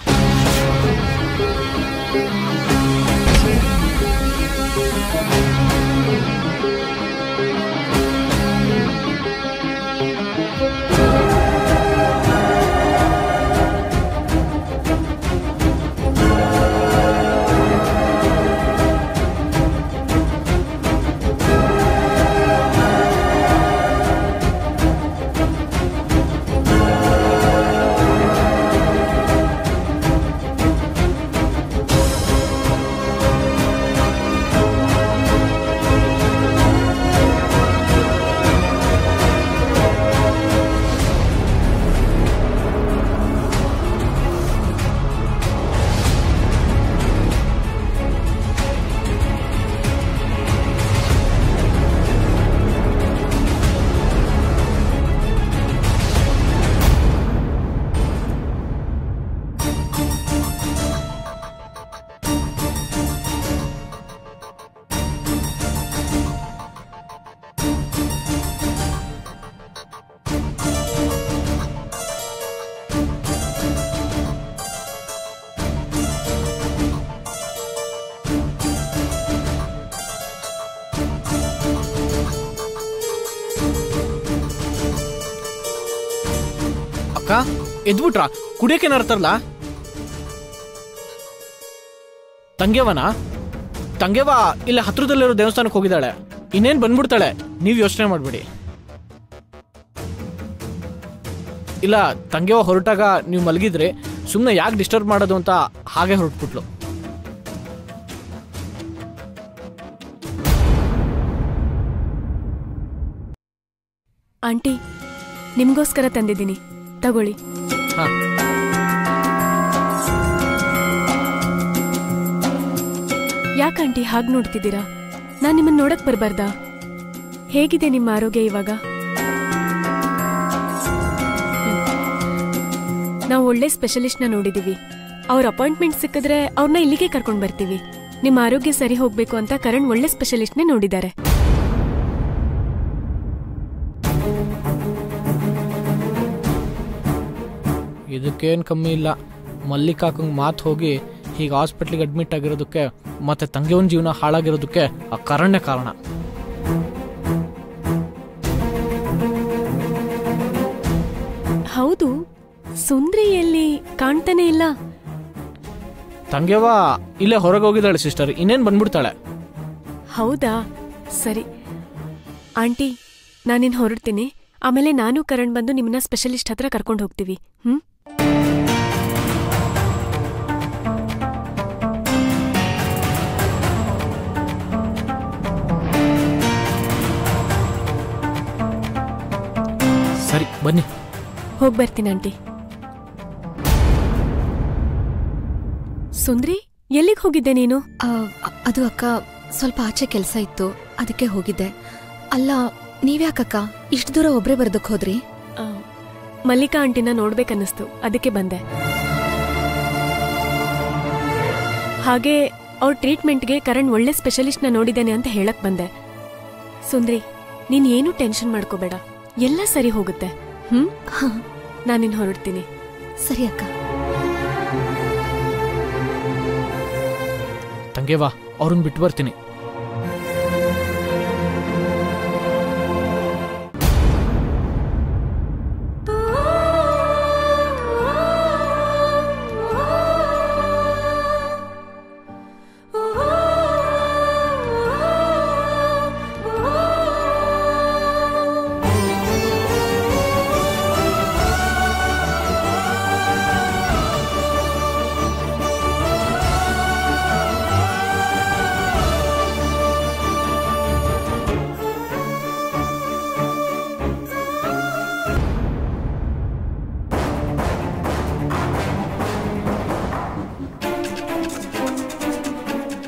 ಎದ್ಬಿಟ್ರ? ಕುಡಿಯಕ್ಕೆ ತರಲ್ಲ ತಂಗೇವನ ತಂಗೇವ ಇಲ್ಲ ಹತ್ರದಲ್ಲಿರೋ ದೇವಸ್ಥಾನಕ್ಕೆ ಹೋಗಿದ್ದಾಳೆ. ಇನ್ನೇನ್ ಬಂದ್ಬಿಡ್ತಾಳೆ? ನೀವು ಯೋಚನೆ ಮಾಡಬೇಡಿ. ಇಲ್ಲ ತಂಗೇವ ಹೊರಟಾಗ ನೀವು ಮಲಗಿದ್ರೆ ಸುಮ್ಮನೆ ಯಾಕೆ ಡಿಸ್ಟರ್ಬ್ ಮಾಡೋದು ಅಂತ ಹಾಗೆ ಹೊರಟ್ಬಿಟ್ಲು. ಆಂಟಿ, ನಿಮ್ಗೋಸ್ಕರ ತಂದಿದ್ದೀನಿ. ತಗೊಳ್ಳಿ. ಯಾಕಂಟಿ ಹಾಗೆ ನೋಡ್ತಿದ್ದೀರಾ? ನಾನು ನಿಮ್ಮನ್ನ ನೋಡಕ್ ಬರ್ಬಾರ್ದಾ? ಹೇಗಿದೆ ನಿಮ್ಮ ಆರೋಗ್ಯ ಇವಾಗ? ನಾವು ಒಳ್ಳೆ ಸ್ಪೆಷಲಿಸ್ಟ್ನ ನೋಡಿದೀವಿ. ಅವ್ರ ಅಪಾಯಿಂಟ್ಮೆಂಟ್ ಸಿಕ್ಕಿದ್ರೆ ಅವ್ರನ್ನ ಇಲ್ಲಿಗೆ ಕರ್ಕೊಂಡು ಬರ್ತೀವಿ. ನಿಮ್ಮ ಆರೋಗ್ಯ ಸರಿ ಹೋಗ್ಬೇಕು ಅಂತ ಕರಣ್ ಒಳ್ಳೆ ಸ್ಪೆಷಲಿಸ್ಟ್ನೇ ನೋಡಿದ್ದಾರೆ. ಇದಕ್ಕೇನು ಕಮ್ಮಿ ಇಲ್ಲ. ಮಲ್ಲಿಕಾಕಂಗೆ ಮಾತು ಹೋಗಿ ಹೀಗೆ ಹಾಸ್ಪಿಟ್ಲಿಗೆ ಅಡ್ಮಿಟ್ ಆಗಿರೋದಕ್ಕೆ ಮತ್ತೆ ತಂಗಿಯವನ ಜೀವನ ಹಾಳಾಗಿರೋದಕ್ಕೆ ಆ ಕಾರಣನೇ ಕಾರಣ. ಹೌದು ಸುಂದ್ರಿ ಎಲ್ಲಿ ಕಾಣ್ತಾನೆ ಇಲ್ಲ. ತಂಗ್ಯವ ಇಲ್ಲೇ ಹೊರಗೆ ಹೋಗಿದ್ದಾಳೆ ಸಿಸ್ಟರ್ ಇನ್ನೇನು ಬಂದ್ಬಿಡ್ತಾಳೆ? ಹೌದಾ? ಸರಿ. ಆಂಟಿ ನಾನಿನ್ ಹೊರಡ್ತೀನಿ. ಆಮೇಲೆ ನಾನು ಕರಣ್ ಬಂದು ನಿಮ್ಮನ್ನ ಸ್ಪೆಷಲಿಸ್ಟ್ ಹತ್ರ ಕರ್ಕೊಂಡು ಹೋಗ್ತೀವಿ. ಹ್ಮ್? ಸರಿ ಬನ್ನಿ. ಹೋಗಿ ಬರ್ತೀನಿ ಆಂಟಿ. ಸುಂದ್ರಿ ಎಲ್ಲಿಗೆ ಹೋಗಿದ್ದೆ ನೀನು? ಅ- ಅದು ಅಕ್ಕ ಸ್ವಲ್ಪ ಆಚೆ ಕೆಲಸ ಇತ್ತು ಅದಕ್ಕೆ ಹೋಗಿದ್ದೆ. ಅಲ್ಲ ನೀವ್ಯಾಕಕ್ಕ? ಇಷ್ಟು ದೂರ ಒಬ್ರೇ ಬರ್ದಕ್ ಹೋದ್ರಿ? ಆ, ಮಲ್ಲಿಕಾ ಆಂಟಿನ ನೋಡ್ಬೇಕನ್ನಿಸ್ತು. ಅದಕ್ಕೆ ಬಂದೆ. ಹಾಗೆ ಅವ್ರ ಟ್ರೀಟ್ಮೆಂಟ್ಗೆ ಕರಣ್ ಒಳ್ಳೆ ಸ್ಪೆಷಲಿಸ್ಟ್ನ ನೋಡಿದ್ದೇನೆ ಅಂತ ಹೇಳಕ್ ಬಂದೆ. ಸುಂದ್ರಿ ನೀನ್ ಏನು ಟೆನ್ಷನ್ ಮಾಡ್ಕೋಬೇಡ. ಎಲ್ಲ ಸರಿ ಹೋಗುತ್ತೆ. ಹ್ಮ್? ನಾನಿನ್ ಹೊರಡ್ತೀನಿ. ಸರಿ ಅಕ್ಕ. ತಂಗೇವಾ ಅವ್ರನ್ನ ಬಿಟ್ಟು ಬರ್ತೀನಿ.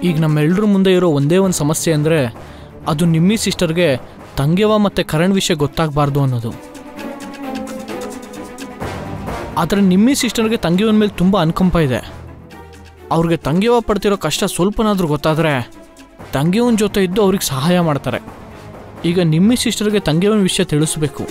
ಈಗ ನಮ್ಮೆಲ್ಲರ ಮುಂದೆ ಇರೋ ಒಂದೇ ಒಂದು ಸಮಸ್ಯೆ ಅಂದರೆ ಅದು ನಿಮ್ಮಿ ಸಿಸ್ಟರ್ಗೆ ತಂಗೆವ ಮತ್ತು ಕರಣ್ ವಿಷಯ ಗೊತ್ತಾಗಬಾರ್ದು ಅನ್ನೋದು. ಆದರೆ ನಿಮ್ಮಿ ಸಿಸ್ಟರ್ಗೆ ತಂಗಿಯವನ ಮೇಲೆ ತುಂಬ ಅನುಕಂಪ ಇದೆ. ಅವ್ರಿಗೆ ತಂಗಿಯವ ಪಡ್ತಿರೋ ಕಷ್ಟ ಸ್ವಲ್ಪನಾದರೂ ಗೊತ್ತಾದರೆ ತಂಗಿಯವನ ಜೊತೆ ಇದ್ದು ಅವ್ರಿಗೆ ಸಹಾಯ ಮಾಡ್ತಾರೆ. ಈಗ ನಿಮ್ಮಿ ಸಿಸ್ಟರ್ಗೆ ತಂಗಿಯವನ ವಿಷಯ ತಿಳಿಸ್ಬೇಕು.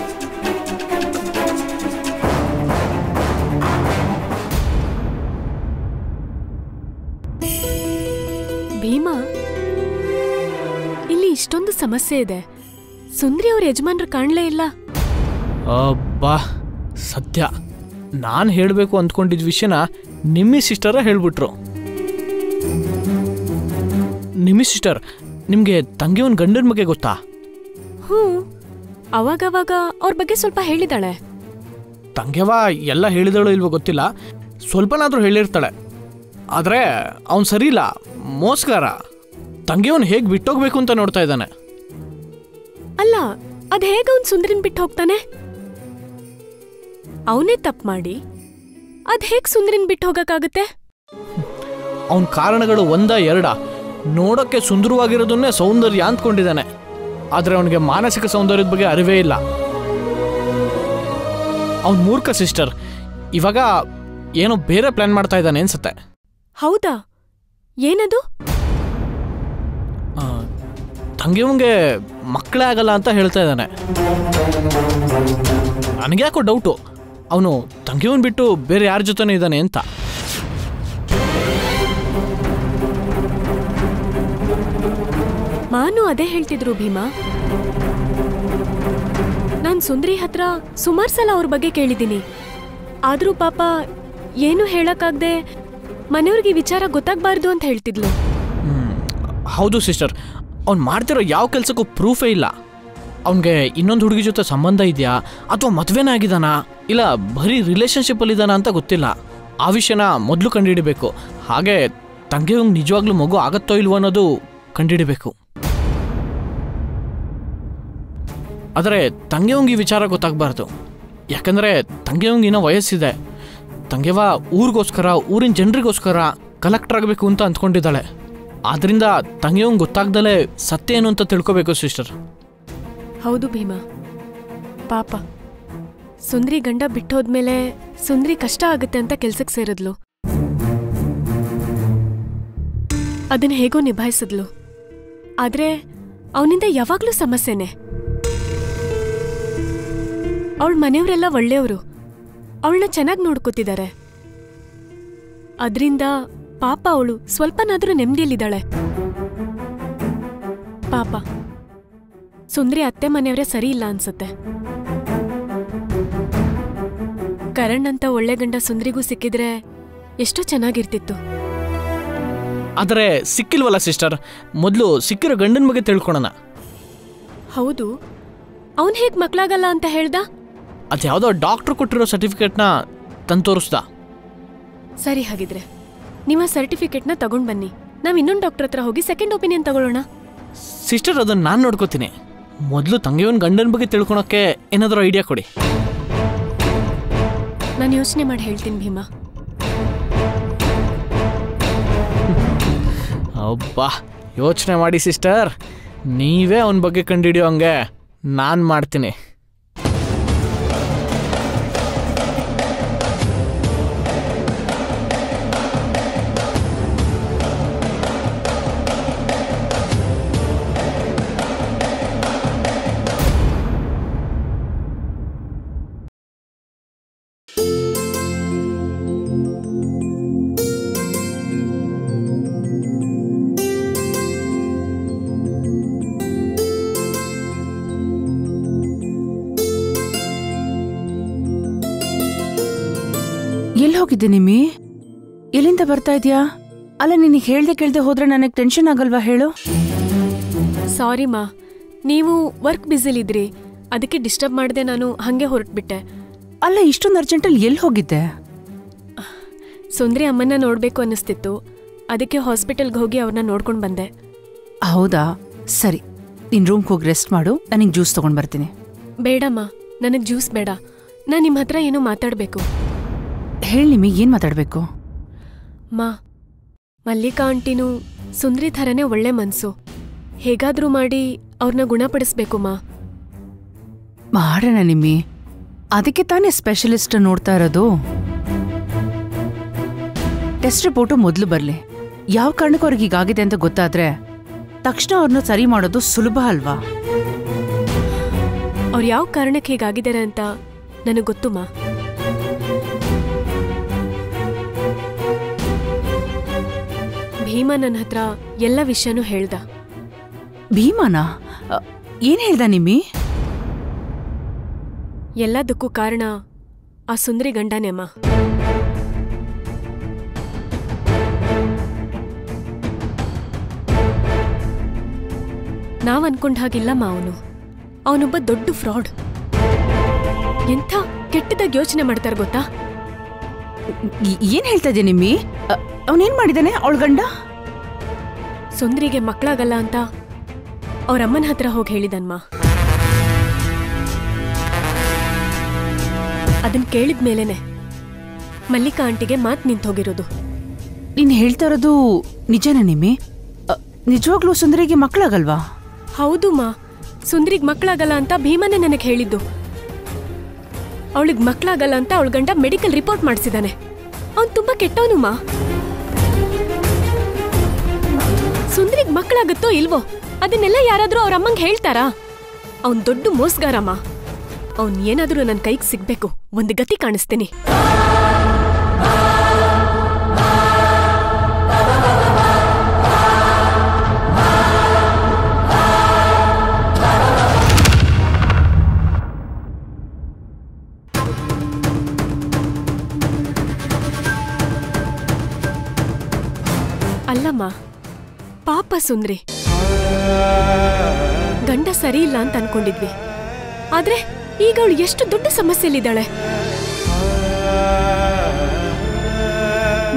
ಇಷ್ಟೊಂದು ಸಮಸ್ಯೆ ಇದೆ. ಸುಂದ್ರಿ ಅವ್ರ ಯಜಮಾನ್ರು ಕಾಣ್ಲೇ ಇಲ್ಲ. ಅಬ್ಬಾ ಸತ್ಯ. ನಾನು ಹೇಳಬೇಕು ಅಂದ್ಕೊಂಡಿದ್ದ ವಿಷಯನ ನಿಮ್ಮಿ ಸಿಸ್ಟರ ಹೇಳ್ಬಿಟ್ರು. ನಿಮ್ಮಿ ಸಿಸ್ಟರ್ ನಿಮಗೆ ತಂಗಿಯವನ್ ಗಂಡನ ಬಗ್ಗೆ ಗೊತ್ತಾ? ಹ್ಞೂ ಅವಾಗವಾಗ ಅವ್ರ ಬಗ್ಗೆ ಸ್ವಲ್ಪ ಹೇಳಿದಾಳೆ. ತಂಗ್ಯವ ಎಲ್ಲ ಹೇಳಿದಳು ಇಲ್ವೋ ಗೊತ್ತಿಲ್ಲ ಸ್ವಲ್ಪನಾದರೂ ಹೇಳಿರ್ತಾಳೆ. ಆದರೆ ಅವನು ಸರಿ ಇಲ್ಲ ಮೋಸ್ಗಾರ. ತಂಗಿಯವನ್ ಹೇಗೆ ಬಿಟ್ಟೋಗ್ಬೇಕು ಅಂತ ನೋಡ್ತಾ ಇದ್ದಾನೆ. ಅಲ್ಲ ಅದು ಹೇಗೆ ಅವ್ನು ಸುಂದರಿನ ಬಿಟ್ಟು ಹೋಗ್ತಾನೆ? ಅವನೇ ತಪ್ಪು ಮಾಡಿ. ಅದು ಹೇಗೆ ಸುಂದರಿನ ಬಿಟ್ಟು ಹೋಗೋಕ್ಕಾಗುತ್ತೆ? ಅವನ ಕಾರಣಗಳು ಒಂದ ಎರಡ. ನೋಡೋಕ್ಕೆ ಸುಂದರವಾಗಿರೋದನ್ನೇ ಸೌಂದರ್ಯ ಅಂದ್ಕೊಂಡಿದ್ದಾನೆ. ಆದರೆ ಅವನಿಗೆ ಮಾನಸಿಕ ಸೌಂದರ್ಯದ ಬಗ್ಗೆ ಅರಿವೇ ಇಲ್ಲ. ಅವನ ಮೂರ್ಖ ಸಿಸ್ಟರ್. ಇವಾಗ ಏನೋ ಬೇರೆ ಪ್ಲಾನ್ ಮಾಡ್ತಾ ಇದ್ದಾನೆ ಅನ್ಸುತ್ತೆ. ಹೌದಾ? ಏನದು? ತಂಗಿಯವನಿಗೆ ಮಕ್ಕಳೇ ಆಗಲ್ಲ ಅಂತ ಹೇಳ್ತಾ ಇದ್ದಾನೆ. ನನಗ್ಯಾಕೋ ಡೌಟು ಅವನು ತಂಗಿಯವನ್ ಬಿಟ್ಟು ಬೇರೆ ಯಾರ ಜೊತೆನೇ ಇದ್ದಾನೆ ಅಂತ. ಮಾನು ಅದೇ ಹೇಳ್ತಿದ್ರು ಭೀಮಾ. ನಾನು ಸುಂದ್ರಿ ಹತ್ರ ಸುಮಾರ್ ಸಲ ಅವ್ರ ಬಗ್ಗೆ ಕೇಳಿದ್ದೀನಿ. ಆದರೂ ಪಾಪ ಏನು ಹೇಳಕ್ಕಾಗದೆ ಮನೆಯವ್ರಿಗೆ ವಿಚಾರ ಗೊತ್ತಾಗಬಾರ್ದು ಅಂತ ಹೇಳ್ತಿದ್ಲು. ಹೌದು ಸಿಸ್ಟರ್. ಅವ್ನು ಮಾಡ್ತಿರೋ ಯಾವ ಕೆಲಸಕ್ಕೂ ಪ್ರೂಫೇ ಇಲ್ಲ. ಅವನಿಗೆ ಇನ್ನೊಂದು ಹುಡುಗಿ ಜೊತೆ ಸಂಬಂಧ ಇದೆಯಾ? ಅಥವಾ ಮದುವೆನೇ ಆಗಿದ್ದಾನಾ ಇಲ್ಲ ಬರೀ ರಿಲೇಶನ್ಶಿಪ್ಪಲ್ಲಿ ಇದ್ದಾನ ಅಂತ ಗೊತ್ತಿಲ್ಲ. ಆ ವಿಷಯನ ಮೊದಲು ಕಂಡುಹಿಡಬೇಕು. ಹಾಗೆ ತಂಗಿಯವ್ಗೆ ನಿಜವಾಗ್ಲೂ ಮಗು ಆಗತ್ತೋ ಇಲ್ವೋ ಅನ್ನೋದು ಕಂಡುಹಿಡಬೇಕು. ಆದರೆ ತಂಗಿಯವ್ಗೆ ಈ ವಿಚಾರ ಗೊತ್ತಾಗಬಾರ್ದು. ಯಾಕಂದರೆ ತಂಗಿಯವ್ಗೆ ಇನ್ನೂ ವಯಸ್ಸಿದೆ. ತಂಗೆವ ಊರಿಗೋಸ್ಕರ, ಊರಿನ ಜನರಿಗೋಸ್ಕರ ಕಲೆಕ್ಟರ್ ಆಗಬೇಕು ಅಂತ ಅಂದ್ಕೊಂಡಿದ್ದಾಳೆ ಆದ್ರಿಂದ ತಂಗಿಯವಂಗೆ ಗೊತ್ತಾಗ್ದಲೇ ಸತ್ಯ ಏನು ಅಂತ ತಿಳ್ಕೊಬೇಕು, ಸಿಸ್ಟರ್. ಹೌದು ಭೀಮಾ. ಪಾಪ. ಸುಂದ್ರಿ ಗಂಡ ಬಿಟ್ಟೋದ್ಮೇಲೆ ಸುಂದ್ರಿ ಕಷ್ಟ ಆಗುತ್ತೆ ಅಂತ ಕೆಲ್ಸಕ್ಕೆ ಸೇರಿದ್ಲು. ಅದನ್ನ ಹೇಗೋ ನಿಭಾಯಿಸಿದ್ಲು. ಆದ್ರೆ ಅವನಿಂದ ಯಾವಾಗ್ಲೂ ಸಮಸ್ಯೆನೆ. ಅವಳ ಮನೆಯವರೆಲ್ಲ ಒಳ್ಳೆಯವರು. ಅವಳನ್ನ ಚೆನ್ನಾಗಿ ನೋಡ್ಕೋತಿದ್ದಾರೆ. ಅದರಿಂದ ಪಾಪ ಅವಳು ಸ್ವಲ್ಪನಾದರೂ ನೆಮ್ಮದಿಯಲ್ಲಿದ್ದಾಳೆ. ಪಾಪ. ಸುಂದ್ರಿ ಅತ್ತೆ ಮನೆಯವರೇ ಸರಿ ಇಲ್ಲ ಅನ್ಸುತ್ತೆ. ಕರಣ್ ಅಂತ ಒಳ್ಳೆ ಗಂಡ ಸುಂದ್ರಿಗೂ ಸಿಕ್ಕಿದ್ರೆ ಎಷ್ಟೋ ಚೆನ್ನಾಗಿರ್ತಿತ್ತು. ಆದರೆ ಸಿಕ್ಕಿಲ್ವಲ್ಲ ಸಿಸ್ಟರ್? ಮೊದಲು ಸಿಕ್ಕಿರೋ ಗಂಡನ ಬಗ್ಗೆ ತಿಳ್ಕೊಳೋಣ. ಹೌದು. ಅವನ್ ಹೇಗ್ ಮಕ್ಳಾಗಲ್ಲ ಅಂತ ಹೇಳ್ದ? ಅದು ಯಾವುದೋ ಡಾಕ್ಟ್ರು ಕೊಟ್ಟಿರೋ ಸರ್ಟಿಫಿಕೇಟ್ನ ತಂದು ತೋರಿಸ್ದ ಸರಿ ಹಾಗಿದ್ರೆ. ನಿಮ್ಮ ಸರ್ಟಿಫಿಕೇಟ್ನ ತಗೊಂಡು ಬನ್ನಿ. ನಾವು ಇನ್ನೊಂದು ಡಾಕ್ಟರ್ ಹತ್ರ ಹೋಗಿ ಸೆಕೆಂಡ್ ಒಪಿನಿಯನ್ ತಗೊಳ್ಳೋಣ. ಸಿಸ್ಟರ್ ಅದನ್ನು ನಾನು ನೋಡ್ಕೋತೀನಿ. ಮೊದಲು ತಂಗಿಯವನ್ ಗಂಡನ ಬಗ್ಗೆ ತಿಳ್ಕೊಳಕ್ಕೆ ಏನಾದರೂ ಐಡಿಯಾ ಕೊಡಿ. ನಾನು ಯೋಚನೆ ಮಾಡಿ ಹೇಳ್ತೀನಿ ಭೀಮಾ. ಅಬ್ಬಾ ಯೋಚನೆ ಮಾಡಿ ಸಿಸ್ಟರ್ ನೀವೇ ಅವನ ಬಗ್ಗೆ ಕಂಡುಹಿಡಿಯೋ ಹಂಗೆ ನಾನು ಮಾಡ್ತೀನಿ. ಹೋಗಿದ್ದೆ ಮೀ ಎಲ್ಲಿಂದ ಬರ್ತಾ ಇದೆಯಾ? ಅಲ್ಲ ನಿನಗೆ ಹೇಳ್ದೆ ಕೇಳ್ದೆ ಹೋದ್ರೆ ನನಗೆ ಟೆನ್ಷನ್ ಆಗಲ್ವಾ ಹೇಳು? ಸಾರಿ ಮಾ. ನೀವು ವರ್ಕ್ ಬ್ಯುಸಿಲಿದ್ರಿ ಅದಕ್ಕೆ ಡಿಸ್ಟರ್ಬ್ ಮಾಡಿದೆ ನಾನು ಹಂಗೆ ಹೊರಟ್ಬಿಟ್ಟೆ. ಅಲ್ಲ ಇಷ್ಟೊಂದು ಅರ್ಜೆಂಟಲ್ಲಿ ಎಲ್ಲಿ ಹೋಗಿದ್ದೆ? ಸುಂದ್ರಿ ಅಮ್ಮನ್ನ ನೋಡಬೇಕು ಅನ್ನಿಸ್ತಿತ್ತು. ಅದಕ್ಕೆ ಹಾಸ್ಪಿಟಲ್ಗೆ ಹೋಗಿ ಅವ್ರನ್ನ ನೋಡ್ಕೊಂಡು ಬಂದೆ. ಹೌದಾ? ಸರಿ. ನಿನ್ ರೂಮ್ಗೆ ಹೋಗಿ ರೆಸ್ಟ್ ಮಾಡು. ನನಗೆ ಜ್ಯೂಸ್ ತೊಗೊಂಡು ಬರ್ತೀನಿ. ಬೇಡಮ್ಮ ನನಗೆ ಜ್ಯೂಸ್ ಬೇಡ. ನಾನು ನಿಮ್ಮ ಹತ್ರ ಏನೋ ಮಾತಾಡಬೇಕು. ಹೇಳಿ ನಿಮಗೆ ಏನು ಮಾತಾಡಬೇಕು? ಮಾ ಮಲ್ಲಿಕಾ ಆಂಟಿನೂ ಸುಂದ್ರಿ ಥರನೇ ಒಳ್ಳೆ ಮನ್ಸು. ಹೇಗಾದ್ರೂ ಮಾಡಿ ಅವ್ರನ್ನ ಗುಣಪಡಿಸ್ಬೇಕು ಮಾ. ಮಾಡೋಣ ನಿಮ್ಮಿ. ಅದಕ್ಕೆ ತಾನೇ ಸ್ಪೆಷಲಿಸ್ಟ್ ನೋಡ್ತಾ ಇರೋದು. ಟೆಸ್ಟ್ ರಿಪೋರ್ಟು ಮೊದಲು ಬರಲಿ. ಯಾವ ಕಾರಣಕ್ಕೂ ಅವ್ರಿಗೆ ಹೀಗಾಗಿದೆ ಅಂತ ಗೊತ್ತಾದ್ರೆ ತಕ್ಷಣ ಅವ್ರನ್ನ ಸರಿ ಮಾಡೋದು ಸುಲಭ ಅಲ್ವಾ? ಅವ್ರು ಯಾವ ಕಾರಣಕ್ಕೆ ಹೀಗಾಗಿದ್ದಾರೆ ಅಂತ ನನಗೆ ಗೊತ್ತು ಮಾ. ಭೀಮ ನನ್ನ ಹತ್ರ ಎಲ್ಲ ವಿಷಯನೂ ಹೇಳ್ದ. ಭೀಮಾನ? ಏನ್ ಹೇಳ್ದ ನಿಮ್ಮಿ? ಎಲ್ಲದಕ್ಕೂ ಕಾರಣ ಆ ಸುಂದರಿ ಗಂಡನೇಮ್ಮ ನಾವ್ ಅನ್ಕೊಂಡ ಹಾಗಿಲ್ಲಮ್ಮ ಅವನು. ಅವನೊಬ್ಬ ದೊಡ್ಡ ಫ್ರಾಡ್. ಎಂಥ ಕೆಟ್ಟದಾಗ ಯೋಚನೆ ಮಾಡ್ತಾರೆ ಗೊತ್ತಾ? ಏನ್ ಹೇಳ್ತಾ ಇದೆ ನಿಮ್ಮಿ? ಅವನೇನ್ ಮಾಡಿದಾನೆ ಅವಳ ಗಂಡ? ಸುಂದ್ರಿಗೆ ಮಕ್ಕಳಾಗಲ್ಲ ಅಂತ ಅವ್ರ ಅಮ್ಮನ ಹತ್ರ ಹೋಗಿ ಹೇಳಿದನ್ಮ. ಅದನ್ ಕೇಳಿದ ಮೇಲೇನೆ ಮಲ್ಲಿಕಾ ಆಂಟಿಗೆ ಮಾತ್ ನಿಂತೋಗಿರೋದು ನೀನ್ ಹೇಳ್ತಾ ಇರೋದು ನಿಜನಾ ನಿಮ್ಮಿ? ನಿಜವಾಗ್ಲೂ ಸುಂದರಿಗೆ ಮಕ್ಕಳಾಗಲ್ವಾ ಹೌದು ಮಾ ಸುಂದ್ರಿಗೆ ಮಕ್ಕಳಾಗಲ್ಲ ಅಂತ ಭೀಮನೇ ನನಗೆ ಹೇಳಿದ್ದು. ಅವಳಿಗೆ ಮಕ್ಕಳಾಗಲ್ಲ ಅಂತ ಅವಳ ಗಂಡ ಮೆಡಿಕಲ್ ರಿಪೋರ್ಟ್ ಮಾಡಿಸಿದ್ದಾನೆ ಅವನು ತುಂಬ ಕೆಟ್ಟವನು ಮಾ. ಸುಂದ್ರಿಗ್ ಮಕ್ಕಳಾಗತ್ತೋ ಇಲ್ವೋ, ಅದನ್ನೆಲ್ಲ ಯಾರಾದರೂ ಅವ್ರ ಅಮ್ಮಂಗೆ ಹೇಳ್ತಾರಾ? ಅವನ್ ದೊಡ್ಡ ಮೋಸ್ಗಾರಮ್ಮ ಅವನ್ ಏನಾದರೂ ನನ್ನ ಕೈಗೆ ಸಿಗ್ಬೇಕು, ಒಂದು ಗತಿ ಕಾಣಿಸ್ತೀನಿ. ಅಲ್ಲಮ್ಮ ಪಾಪ ಸುಂದ್ರಿ. ಗಂಡ ಸರಿ ಇಲ್ಲ ಅಂತ ಅನ್ಕೊಂಡಿದ್ವಿ. ಆದ್ರೆ ಈಗ ಅವಳು ಎಷ್ಟು ದೊಡ್ಡ ಸಮಸ್ಯೆಯಲ್ಲಿದ್ದಾಳೆ.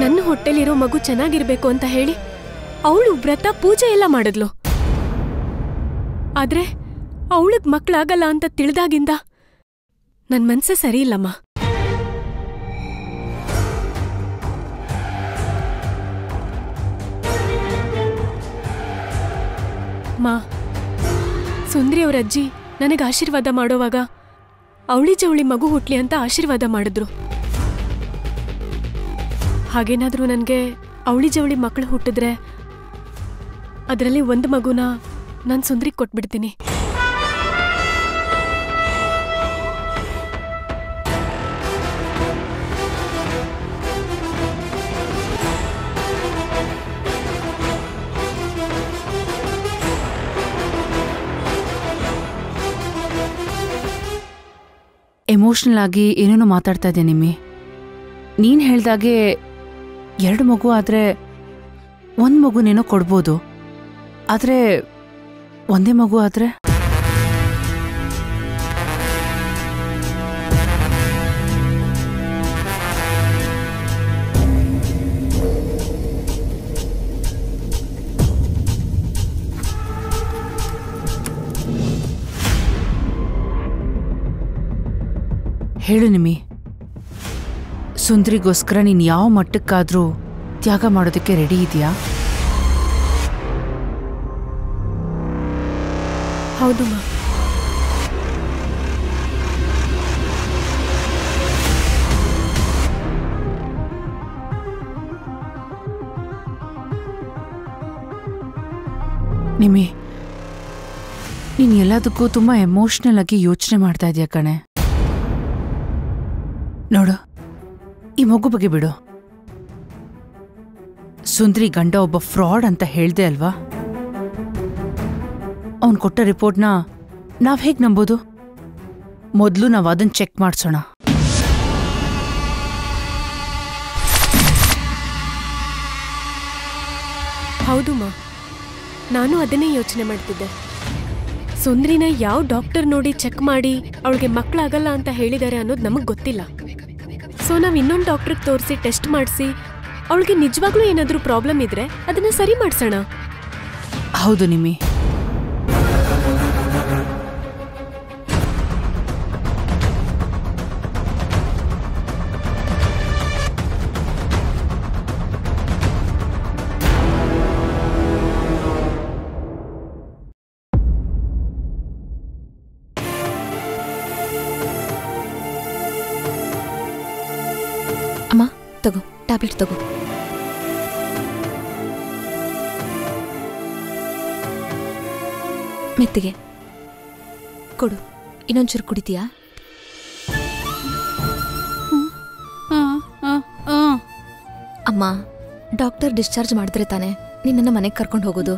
ನನ್ನ ಹೊಟ್ಟೆಲಿರೋ ಮಗು ಚೆನ್ನಾಗಿರ್ಬೇಕು ಅಂತ ಹೇಳಿ ಅವಳು ವ್ರತ ಪೂಜೆ ಎಲ್ಲ ಮಾಡಿದ್ಲು. ಆದ್ರೆ ಅವಳಿಗ್ ಮಕ್ಕಳಾಗಲ್ಲ ಅಂತ ತಿಳಿದಾಗಿಂದ ನನ್ ಮನ್ಸೇ ಸರಿ ಇಲ್ಲಮ್ಮ. ಮಾ ಸುಂದ್ರಿ ಅವ್ರ ಅಜ್ಜಿ ನನಗೆ ಆಶೀರ್ವಾದ ಮಾಡೋವಾಗ ಅವಳಿ ಜವಳಿ ಮಗು ಹುಟ್ಲಿ ಅಂತ ಆಶೀರ್ವಾದ ಮಾಡಿದ್ರು. ಹಾಗೇನಾದರೂ ನನಗೆ ಅವಳಿ ಜವಳಿ ಮಕ್ಕಳು ಹುಟ್ಟಿದ್ರೆ ಅದರಲ್ಲಿ ಒಂದು ಮಗುನ ನಾನು ಸುಂದ್ರಿಗೆ ಕೊಟ್ಬಿಡ್ತೀನಿ. ಎಮೋಷ್ನಲ್ ಆಗಿ ಏನೇನೋ ಮಾತಾಡ್ತಾ ಇದ್ದೆ ನಿಮ್ಮಿ ನೀನು ಹೇಳ್ದಾಗೆ ಎರಡು ಮಗು ಆದರೆ ಒಂದು ಮಗುನೇನೋ ಕೊಡ್ಬೋದು. ಆದರೆ ಒಂದೇ ಮಗು ಆದ್ರೆ ಹೇಳು ನಿಮಿ. ಸುಂದರಿಗೋಸ್ಕರ ನೀನು ಯಾವ ಮಟ್ಟಕ್ಕಾದರೂ ತ್ಯಾಗ ಮಾಡೋದಕ್ಕೆ ರೆಡಿ ಇದೆಯಾ? ಹೌದು ಮಾ. ನೀನು ನೀನ್ ಎಲ್ಲದಕ್ಕೂ ತುಂಬ ಎಮೋಷ್ನಲ್ ಆಗಿ ಯೋಚನೆ ಮಾಡ್ತಾ ಇದೆಯಾ ಕಣೆ. ನೋಡು, ಈ ಮಗು ಬಗ್ಗೆ ಬಿಡು. ಸುಂದ್ರಿ ಗಂಡ ಒಬ್ಬ ಫ್ರಾಡ್ ಅಂತ ಹೇಳ್ದೆ ಅಲ್ವಾ? ಅವನು ಕೊಟ್ಟ ರಿಪೋರ್ಟ್ನ ನಾವು ಹೇಗ್ ನಂಬೋದು? ಮೊದಲು ನಾವು ಅದನ್ನು ಚೆಕ್ ಮಾಡಿಸೋಣ. ಹೌದು ಮಾ. ನಾನು ಅದನ್ನೇ ಯೋಚನೆ ಮಾಡ್ತಿದ್ದೆ. ಸುಂದ್ರಿನ ಯಾವ ಡಾಕ್ಟರ್ ನೋಡಿ ಚೆಕ್ ಮಾಡಿ ಅವಳಿಗೆ ಮಕ್ಕಳಾಗಲ್ಲ ಅಂತ ಹೇಳಿದ್ದಾರೆ ಅನ್ನೋದು ನಮಗೆ ಗೊತ್ತಿಲ್ಲ. ಸೊ ನಾವು ಇನ್ನೊಂದು ಡಾಕ್ಟ್ರಿಗೆ ತೋರಿಸಿ ಟೆಸ್ಟ್ ಮಾಡಿಸಿ, ಅವಳಿಗೆ ನಿಜವಾಗ್ಲೂ ಏನಾದರೂ ಪ್ರಾಬ್ಲಮ್ ಇದ್ರೆ ಅದನ್ನ ಸರಿ ಮಾಡಿಸೋಣ. ಹೌದು ನಿಮ್ಮಿ ಟ್ಯಾಬ್ಲೆಟ್ ತಗೋ. ಮೆತ್ತಿಗೆ. ಕೊಡು. ಇನ್ನೊಂಚೂರು ಕುಡಿತೀಯಾ? ಅಮ್ಮ, ಡಾಕ್ಟರ್ ಡಿಸ್ಚಾರ್ಜ್ ಮಾಡಿದ್ರೆ ತಾನೆ. ನಿನ್ನನ್ನು ಮನೆಗೆ ಕರ್ಕೊಂಡು ಹೋಗೋದು.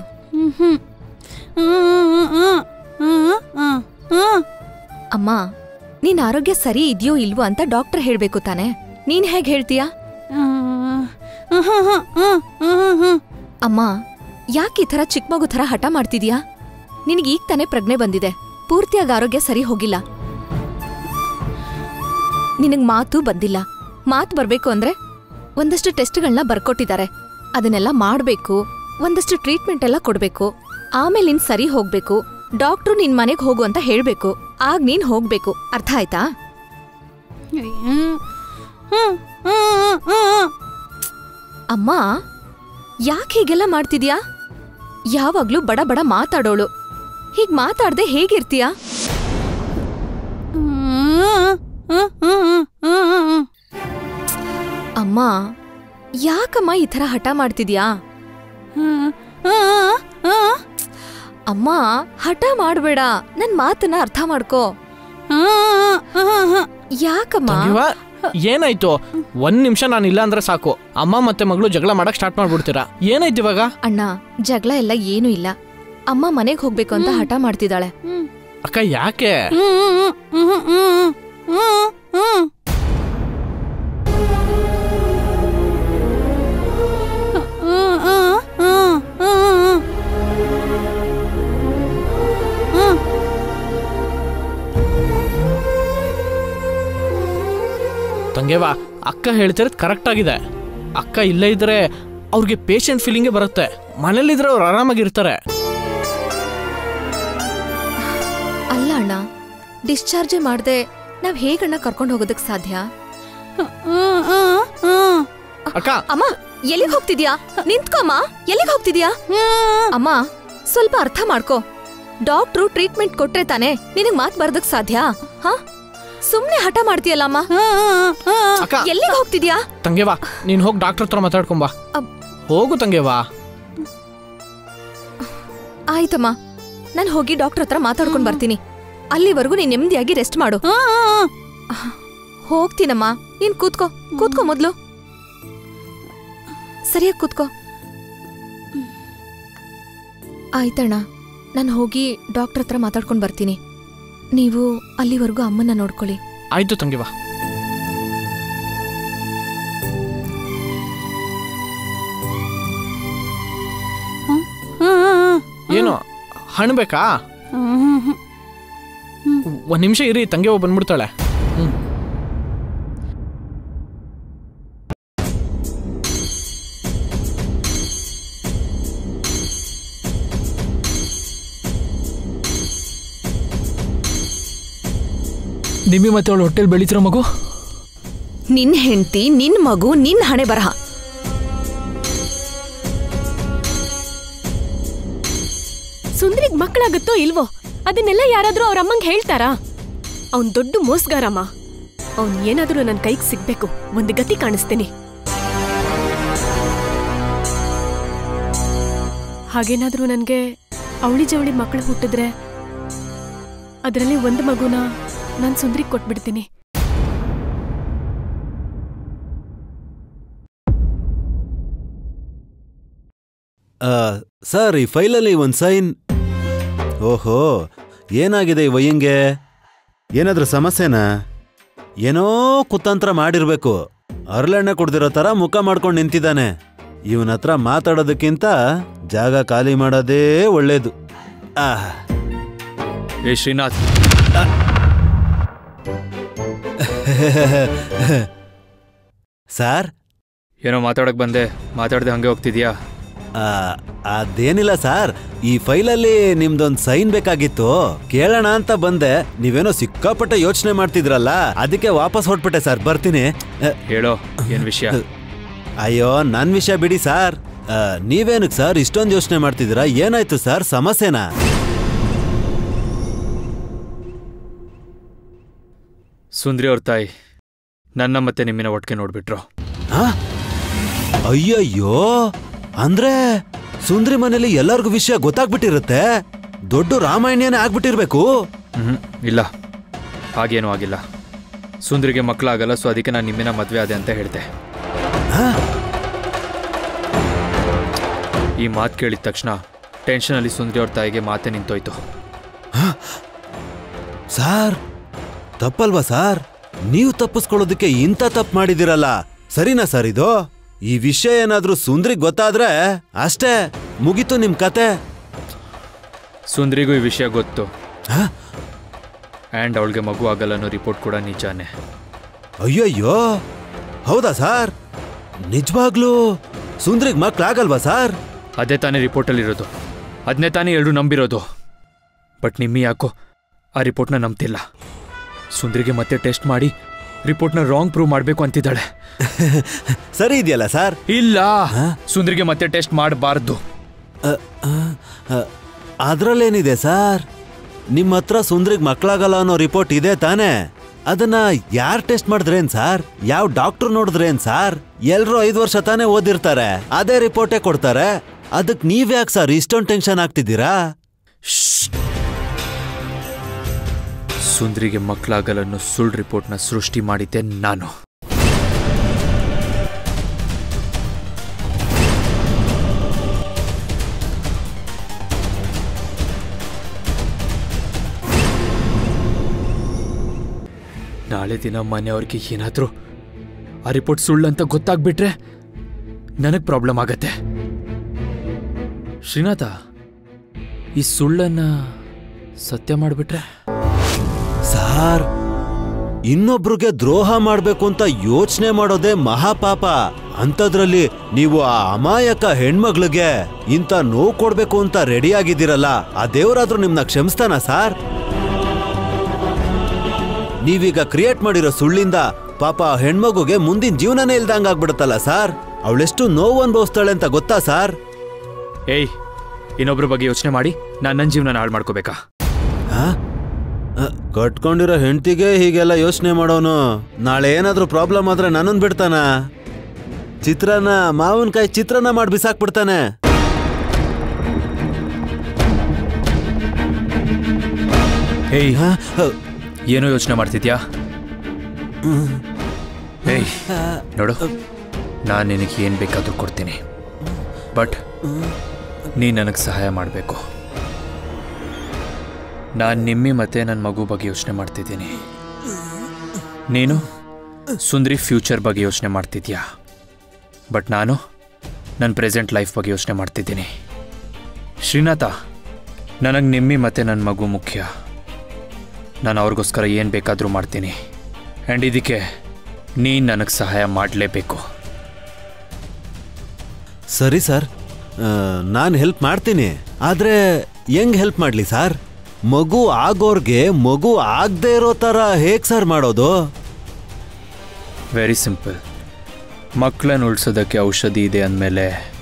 ಅಮ್ಮ ನಿನ್ನ ಆರೋಗ್ಯ ಸರಿ ಇದೆಯೋ ಇಲ್ವೋ ಅಂತ ಡಾಕ್ಟರ್ ಹೇಳಬೇಕು ತಾನೆ. ನೀನ್ ಹೇಗೆ ಹೇಳ್ತೀಯಾ? ಅಮ್ಮ ಯಾಕೆ ಈ ಥರ ಚಿಕ್ಕ ಮಗು ಥರ ಹಠ ಮಾಡ್ತಿದ್ಯಾ ನಿನಗೆ ಈಗ ತಾನೇ ಪ್ರಜ್ಞೆ ಬಂದಿದೆ ಪೂರ್ತಿಯಾಗಿ ಆರೋಗ್ಯ ಸರಿ ಹೋಗಿಲ್ಲ ನಿನಗೆ ಮಾತು ಬಂದಿಲ್ಲ ಮಾತು ಬರಬೇಕು ಅಂದ್ರೆ ಒಂದಷ್ಟು ಟೆಸ್ಟ್ಗಳನ್ನ ಬರ್ಕೊಟ್ಟಿದ್ದಾರೆ ಅದನ್ನೆಲ್ಲ ಮಾಡಬೇಕು ಒಂದಷ್ಟು ಟ್ರೀಟ್ಮೆಂಟ್ ಎಲ್ಲ ಕೊಡಬೇಕು ಆಮೇಲೆ ನೀನು ಸರಿ ಹೋಗಬೇಕು ಡಾಕ್ಟ್ರು ನಿನ್ ಮನೆಗೆ ಹೋಗು ಅಂತ ಹೇಳಬೇಕು ಆಗ ನೀನು ಹೋಗಬೇಕು ಅರ್ಥ ಆಯ್ತಾ ಅಮ್ಮ, ಯಾಕೆ ಹೀಗೆಲ್ಲ ಮಾಡ್ತಿದ್ಯಾ? ಯಾವಾಗ್ಲೂ ಬಡ ಬಡ ಮಾತಾಡೋಳು. ಹೀಗ್ ಮಾತಾಡ್ದೆ ಹೇಗಿರ್ತೀಯ? ಅಮ್ಮ, ಯಾಕಮ್ಮ ಈ ಥರ ಹಠ ಮಾಡ್ತಿದ್ಯಾ? ಅಮ್ಮ, ಹಠ ಮಾಡ್ಬೇಡ. ನನ್ ಮಾತನ್ನ ಅರ್ಥ ಮಾಡ್ಕೋ. ಯಾಕಮ್ಮ? ಏನಾಯ್ತು? ಒಂದ್ ನಿಮಿಷ ನಾನು ಇಲ್ಲ ಅಂದ್ರೆ ಸಾಕು. ಅಮ್ಮ ಮತ್ತೆ ಮಗಳು ಜಗಳ ಮಾಡಕ್ ಸ್ಟಾರ್ಟ್ ಮಾಡ್ಬಿಡ್ತೀರಾ? ಏನಾಯ್ತು ಇವಾಗ? ಅಣ್ಣ ಜಗಳ ಎಲ್ಲ ಏನು ಇಲ್ಲ. ಅಮ್ಮ ಮನೆಗ್ ಹೋಗ್ಬೇಕು ಅಂತ ಹಠ ಮಾಡ್ತಿದ್ದಾಳೆ. ಅಕ್ಕ ಯಾಕೆ? ತಂಗೇವಾ ಅಕ್ಕ ಹೇಳ್ತಿರೋದು ಕರೆಕ್ಟ್ ಆಗಿದೆ. ಅಕ್ಕ ಇಲ್ಲೇ ಇದ್ರೆ ಅವ್ರಿಗೆ ಪೇಷಂಟ್ ಫೀಲಿಂಗೇ ಬರುತ್ತೆ. ಮನೇಲಿದ್ರೆ ಅವ್ರು ಆರಾಮಾಗಿರ್ತಾರೆ. ಅಲ್ಲ ಅಣ್ಣ ಡಿಸ್ಚಾರ್ಜ್ ಮಾಡದೆ ನಾವ್ ಹೇಗಣ್ಣ ಕರ್ಕೊಂಡು ಹೋಗೋದಕ್ ಸಾಧ್ಯ? ಅಕ್ಕ! ಅಮ್ಮ ಎಲ್ಲಿಗ್ ಹೋಗ್ತಿದ್ಯಾ? ನಿಂತ್ಕೊಮ್ಮ ಎಲ್ಲಿಗೆ ಹೋಗ್ತಿದ್ಯಾ? ಅಮ್ಮ ಸ್ವಲ್ಪ ಅರ್ಥ ಮಾಡ್ಕೋ. ಡಾಕ್ಟ್ರು ಟ್ರೀಟ್ಮೆಂಟ್ ಕೊಟ್ರೆ ತಾನೆ ನಿನಗ್ ಮಾತ್ ಬರ್ದಕ್ ಸಾಧ್ಯ? ಹಾ? ಸುಮ್ನೆ ಹಠ ಮಾಡ್ತೀಯಲ್ಲಮ್ಮ ಎಲ್ಲಿಗೆ ಹೋಗ್ತಿದ್ಯಾ? ತಂಗೇವಾ ನೀನ್ ಹೋಗಿ ಡಾಕ್ಟರ್ ಹತ್ರ ಮಾತಾಡ್ಕೊಂಬಾ ಹೋಗು ತಂಗೇವಾ. ಆಯ್ತಮ್ಮ. ನಾನು ಹೋಗಿ ಡಾಕ್ಟರ್ ಹತ್ರ ಮಾತಾಡ್ಕೊಂಡ್ ಬರ್ತೀನಿ. ಅಲ್ಲಿವರೆಗೂ ನೀನ್ ನೆಮ್ಮದಿಯಾಗಿ ರೆಸ್ಟ್ ಮಾಡು. ಹೋಗ್ತೀನಮ್ಮ. ನೀನ್ ಕೂತ್ಕೋ. ಕೂತ್ಕೋ ಮೊದ್ಲು. ಸರಿಯಾಗಿ ಕೂತ್ಕೋ. ಆಯ್ತಣ್ಣ. ನಾನು ಹೋಗಿ ಡಾಕ್ಟರ್ ಹತ್ರ ಮಾತಾಡ್ಕೊಂಡು ಬರ್ತೀನಿ. ನೀವು ಅಲ್ಲಿವರೆಗೂ ಅಮ್ಮನ್ನ ನೋಡ್ಕೊಳ್ಳಿ. ಆಯ್ತು ತಂಗಿವಾ ಏನು ಹಣ ಬೇಕಾ? ಒಂದ್ ನಿಮಿಷ ಇರಿ ತಂಗಿ ಬಂದ್ಬಿಡ್ತಾಳೆ. ಹ್ಮ್. ನಿಮ್ಮಿ ಮತ್ತೆ ಅವಳು ಹೊಟ್ಟೆಲ್ ಬೆಳೀತಿರೋ ಮಗು? ನಿನ್ ಹೆಂಡತಿ, ನಿನ್ ಮಗು, ನಿನ್ ಹಣೆ ಬರಹ. ಸುಂದ್ರಿಗ್ ಮಕ್ಕಳಾಗುತ್ತೋ ಇಲ್ವೋ? ಅದನ್ನೆಲ್ಲ ಯಾರಾದ್ರೂ ಅವ್ರ ಅಮ್ಮಂಗ್ ಹೇಳ್ತಾರಾ? ಅವ್ನ್ ದೊಡ್ಡ ಮೋಸ್ಗಾರಮ್ಮ. ಅವ್ನ್ ಏನಾದ್ರೂ ನನ್ ಕೈಗೆ ಸಿಗ್ಬೇಕು. ಒಂದು ಗತಿ ಕಾಣಿಸ್ತೀನಿ. ಹಾಗೇನಾದ್ರೂ ನನ್ಗೆ ಅವಳಿ ಜವಳಿ ಮಕ್ಕಳು ಹುಟ್ಟಿದ್ರೆ, ಅದರಲ್ಲಿ ಒಂದು ಮಗುನ ನಾನ್ ಸುಂದ್ರಿಗೆ ಕೊಟ್ಬಿಡ್ತೀನಿ. ಆ, ಸರ್ ಈ ಫೈಲಲ್ಲಿ ಒಂದು ಸೈನ್. ಓಹೋ ಏನಾಗಿದೆ ಈ ವಯ್ಯಂಗೆ ಏನಾದರೂ ಸಮಸ್ಯೆನಾ? ಏನೋ ಕುತಂತ್ರ ಮಾಡಿರಬೇಕು. ಅರಳೆಣ್ಣೆ ಕುಡ್ದಿರೋ ಥರ ಮುಖ ಮಾಡ್ಕೊಂಡು ನಿಂತಿದ್ದಾನೆ. ಇವನ ಹತ್ರ ಮಾತಾಡೋದಕ್ಕಿಂತ ಜಾಗ ಖಾಲಿ ಮಾಡೋದೇ ಒಳ್ಳೇದು. ಆ ಏ ಶ್ರೀನಾಥ್. ಸಾರ್ ಏನೋ ಮಾತಾಡಕ್ ಬಂದೆ. ಮಾತಾಡ್ದೆ ಹಂಗೆ ಹೋಗ್ತಿದ್ಯಾ? ಅದೇನಿಲ್ಲ ಸರ್ ಈ ಫೈಲಲ್ಲಿ ನಿಮ್ದೊಂದ್ ಸೈನ್ ಬೇಕಾಗಿತ್ತು. ಕೇಳೋಣ ಅಂತ ಬಂದೆ. ನೀವೇನೋ ಸಿಕ್ಕಾಪಟ್ಟೆ ಯೋಚನೆ ಮಾಡ್ತಿದ್ರಲ್ಲ? ಅದಕ್ಕೆ ವಾಪಸ್ ಹೊಟ್ಬಿಟ್ಟೆ ಸರ್ ಬರ್ತೀನಿ. ಹೇಳೋ ಏನ್ ವಿಷಯ? ಅಯ್ಯೋ ನನ್ ವಿಷಯ ಬಿಡಿ ಸರ್ ನೀವೇನಕ್ ಸರ್ ಇಷ್ಟೊಂದು ಯೋಚನೆ ಮಾಡ್ತಿದ್ದೀರಾ? ಏನಾಯ್ತು ಸರ್ ಸಮಸ್ಯೆನಾ? ಸುಂದ್ರಿ ಅವ್ರ ತಾಯಿ ನನ್ನ ಮತ್ತೆ ನಿಮ್ಮಿನ ಒಟ್ಟಿಗೆ ನೋಡ್ಬಿಟ್ರು? ಅಯ್ಯಯ್ಯೋ! ಅಂದ್ರೆ ಸುಂದ್ರಿ ಮನೇಲಿ ಎಲ್ಲರಿಗೂ ವಿಷಯ ಗೊತ್ತಾಗ್ಬಿಟ್ಟಿರುತ್ತೆ? ದೊಡ್ಡ ರಾಮಾಯಣನೇ ಆಗ್ಬಿಟ್ಟಿರ್ಬೇಕು? ಹ್ಮ್ ಇಲ್ಲ. ಹಾಗೇನೂ ಆಗಿಲ್ಲ. ಸುಂದ್ರಿಗೆ ಮಕ್ಕಳಾಗಲ್ಲ ಸೊ ಅದಕ್ಕೆ ನಾನು ನಿಮ್ಮಿನ ಮದ್ವೆ ಆದೆ ಅಂತ ಹೇಳ್ತೆ? ಈ ಮಾತು ಕೇಳಿದ ತಕ್ಷಣ ಟೆನ್ಷನಲ್ಲಿ ಸುಂದ್ರಿ ಅವ್ರ ತಾಯಿಗೆ ಮಾತೆ ನಿಂತೋಯ್ತು. Sir ತಪ್ಪಲ್ವಾ sir? ನೀವು ತಪ್ಪಿಸ್ಕೊಳ್ಳೋದಕ್ಕೆ ಇಂಥ ತಪ್ಪು ಮಾಡಿದಿರಲ್ಲ ಸರಿನಾ ಸರ್ ಇದು? ಈ ವಿಷಯ ಏನಾದ್ರೂ ಸುಂದ್ರಿಗೆ ಗೊತ್ತಾದ್ರೆ ಅಷ್ಟೇ. ಮುಗೀತು ನಿಮ್ ಕತೆ. ಸುಂದ್ರಿಗೂ ಈ ವಿಷಯ ಗೊತ್ತು? ಆ್ಯಂಡ್ ಅವಳಿಗೆ ಮಗು ಆಗಲ್ಲ ಅನ್ನೋ ರಿಪೋರ್ಟ್ ಕೂಡ ನಿಜಾನೇ. ಅಯ್ಯಯ್ಯೋ! ಹೌದಾ ಸಾರ್? ನಿಜವಾಗ್ಲೂ? ಸುಂದ್ರಿಗೆ ಮಕ್ಳಾಗಲ್ವಾ ಸಾರ್? ಅದೇ ತಾನೇ ರಿಪೋರ್ಟಲ್ಲಿರೋದು ಅದನ್ನೇ ತಾನೇ ಎಲ್ಲರೂ ನಂಬಿರೋದು. ಬಟ್ ನಿಮ್ಮಿ ಯಾಕೋ ಆ ರಿಪೋರ್ಟ್ನ ನಂಬ್ತಿಲ್ಲ. ಸುಂದ್ರಿಗೆ ಮತ್ತೆ ಟೆಸ್ಟ್ ಮಾಡಿ ರಿಪೋರ್ಟ್ನ ರಾಂಗ್ ಪ್ರೂವ್ ಮಾಡಬೇಕು ಅಂತಿದ್ದಾಳೆ. ಸರಿ ಇದೆಯಲ್ಲ ಸರ್? ಇಲ್ಲ. ಸುಂದ್ರಿಗೆ ಮತ್ತೆ ಟೆಸ್ಟ್ ಮಾಡಬಾರ್ದು. ಅದ್ರಲ್ಲೇನಿದೆ ಸರ್? ನಿಮ್ಮ ಹತ್ರ ಸುಂದ್ರಿಗೆ ಮಕ್ಕಳಾಗಲ್ಲ ಅನ್ನೋ ರಿಪೋರ್ಟ್ ಇದೆ ತಾನೇ? ಅದನ್ನ ಯಾರ್ ಟೆಸ್ಟ್ ಮಾಡಿದ್ರೇನ್ ಸರ್? ಯಾವ ಡಾಕ್ಟರ್ ನೋಡಿದ್ರೇನ್ ಸರ್? ಎಲ್ರು ಐದು ವರ್ಷ ತಾನೇ ಓದಿರ್ತಾರೆ ಅದೇ ರಿಪೋರ್ಟೇ ಕೊಡ್ತಾರೆ. ಅದಕ್ಕೆ ನೀವ್ಯಾಕೆ ಸರ್ ಇಷ್ಟೊಂದು ಟೆನ್ಷನ್ ಆಗ್ತಿದ್ದೀರಾ? ಸುಂದ್ರಿಗೆ ಮಕ್ಕಳಾಗಲನ್ನು ಸುಳ್ಳು ರಿಪೋರ್ಟ್ನ ಸೃಷ್ಟಿ ಮಾಡಿದ್ದೆ ನಾನು. ನಾಳೆ ದಿನ ಮನೆಯವ್ರಿಗೆ ಏನಾದರೂ ಆ ರಿಪೋರ್ಟ್ ಸುಳ್ಳು ಅಂತ ಗೊತ್ತಾಗ್ಬಿಟ್ರೆ ನನಗೆ ಪ್ರಾಬ್ಲಮ್ ಆಗತ್ತೆ. ಶ್ರೀನಾಥ, ಈ ಸುಳ್ಳನ್ನು ಸತ್ಯ ಮಾಡಿಬಿಟ್ರೆ ಸಾರ್ ಇನ್ನೊಬ್ರಿಗೆ ದ್ರೋಹ ಮಾಡ್ಬೇಕು ಅಂತ ಯೋಚನೆ ಮಾಡೋದೇ ಮಹಾಪಾಪ. ಅಂಥದ್ರಲ್ಲಿ ನೀವು ಆ ಅಮಾಯಕ ಹೆಣ್ಮಗಳಿಗೆ ಇಂಥ ನೋವು ಕೊಡ್ಬೇಕು ಅಂತ ರೆಡಿ ಆಗಿದ್ದೀರಲ್ಲ ಆ ದೇವರಾದ್ರೂ ನಿಮ್ನ ಕ್ಷಮಿಸ್ತಾನ ಸಾರ್? ನೀವೀಗ ಕ್ರಿಯೇಟ್ ಮಾಡಿರೋ ಸುಳ್ಳಿಂದ ಪಾಪ ಆ ಹೆಣ್ಮಗುಗೆ ಮುಂದಿನ ಜೀವನನೇ ಇಲ್ದಂಗಾಗ್ಬಿಡುತ್ತಲ್ಲ ಸಾರ್? ಅವಳೆಷ್ಟು ನೋವು ಅನುಭವಿಸ್ತಾಳೆ ಅಂತ ಗೊತ್ತಾ ಸಾರ್? ಏಯ್ ಇನ್ನೊಬ್ರ ಬಗ್ಗೆ ಯೋಚನೆ ಮಾಡಿ ನಾನು ನನ್ನ ಜೀವನ ಹಾಳು ಮಾಡ್ಕೋಬೇಕಾ? ಕಟ್ಕೊಂಡಿರೋ ಹೆಂಡತಿಗೆ ಹೀಗೆಲ್ಲ ಯೋಚನೆ ಮಾಡೋನು. ನಾಳೆ ಏನಾದ್ರೂ ಪ್ರಾಬ್ಲಮ್ ಆದ್ರೆ ನನ್ನನ್ ಬಿಡ್ತಾನ. ಚಿತ್ರಾನ್ನ, ಮಾವಿನಕಾಯಿ ಚಿತ್ರನ ಮಾಡಿ ಬಿಸಾಕ್ಬಿಡ್ತಾನೆ. ಏಯ್ ಏನೋ ಯೋಚನೆ ಮಾಡ್ತಿದ್ಯಾ? ನೋಡು. ನಾನು ನಿನಗೆ ಏನು ಬೇಕಾದರೂ ಕೊಡ್ತೀನಿ. ಬಟ್ ನೀ ನನಗೆ ಸಹಾಯ ಮಾಡಬೇಕು. ನಾನು ನಿಮ್ಮಿ ಮತ್ತೆ ನನ್ನ ಮಗು ಬಗ್ಗೆ ಯೋಚನೆ ಮಾಡ್ತಿದ್ದೀನಿ. ನೀನು? ಸುಂದರಿ ಫ್ಯೂಚರ್ ಬಗ್ಗೆ ಯೋಚನೆ ಮಾಡ್ತಿದ್ಯಾ? ಬಟ್ ನಾನು ನನ್ನ ಪ್ರೆಸೆಂಟ್ ಲೈಫ್ ಬಗ್ಗೆ ಯೋಚನೆ ಮಾಡ್ತಿದ್ದೀನಿ. ಶ್ರೀನಾಥ, ನನಗೆ ನಿಮ್ಮಿ ಮತ್ತೆ ನನ್ನ ಮಗು ಮುಖ್ಯ. ನಾನು ಅವ್ರಿಗೋಸ್ಕರ ಏನು ಬೇಕಾದರೂ ಮಾಡ್ತೀನಿ. ಆ್ಯಂಡ್ ಇದಕ್ಕೆ ನೀನು ನನಗೆ ಸಹಾಯ ಮಾಡಲೇಬೇಕು. ಸರಿ ಸರ್. ನಾನು ಹೆಲ್ಪ್ ಮಾಡ್ತೀನಿ. ಆದರೆ ಹೆಂಗೆ ಹೆಲ್ಪ್ ಮಾಡಲಿ ಸರ್? ಮಗು ಆಗೋರ್ಗೆ ಮಗು ಆಗದೆ ಇರೋ ತರ ಹೇಗ್ ಸರ್ ಮಾಡೋದು? ವೆರಿ ಸಿಂಪಲ್ ಮಕ್ಕಳನ್ನ ಉಳಿಸೋದಕ್ಕೆ ಔಷಧಿ ಇದೆ ಅಂದಮೇಲೆ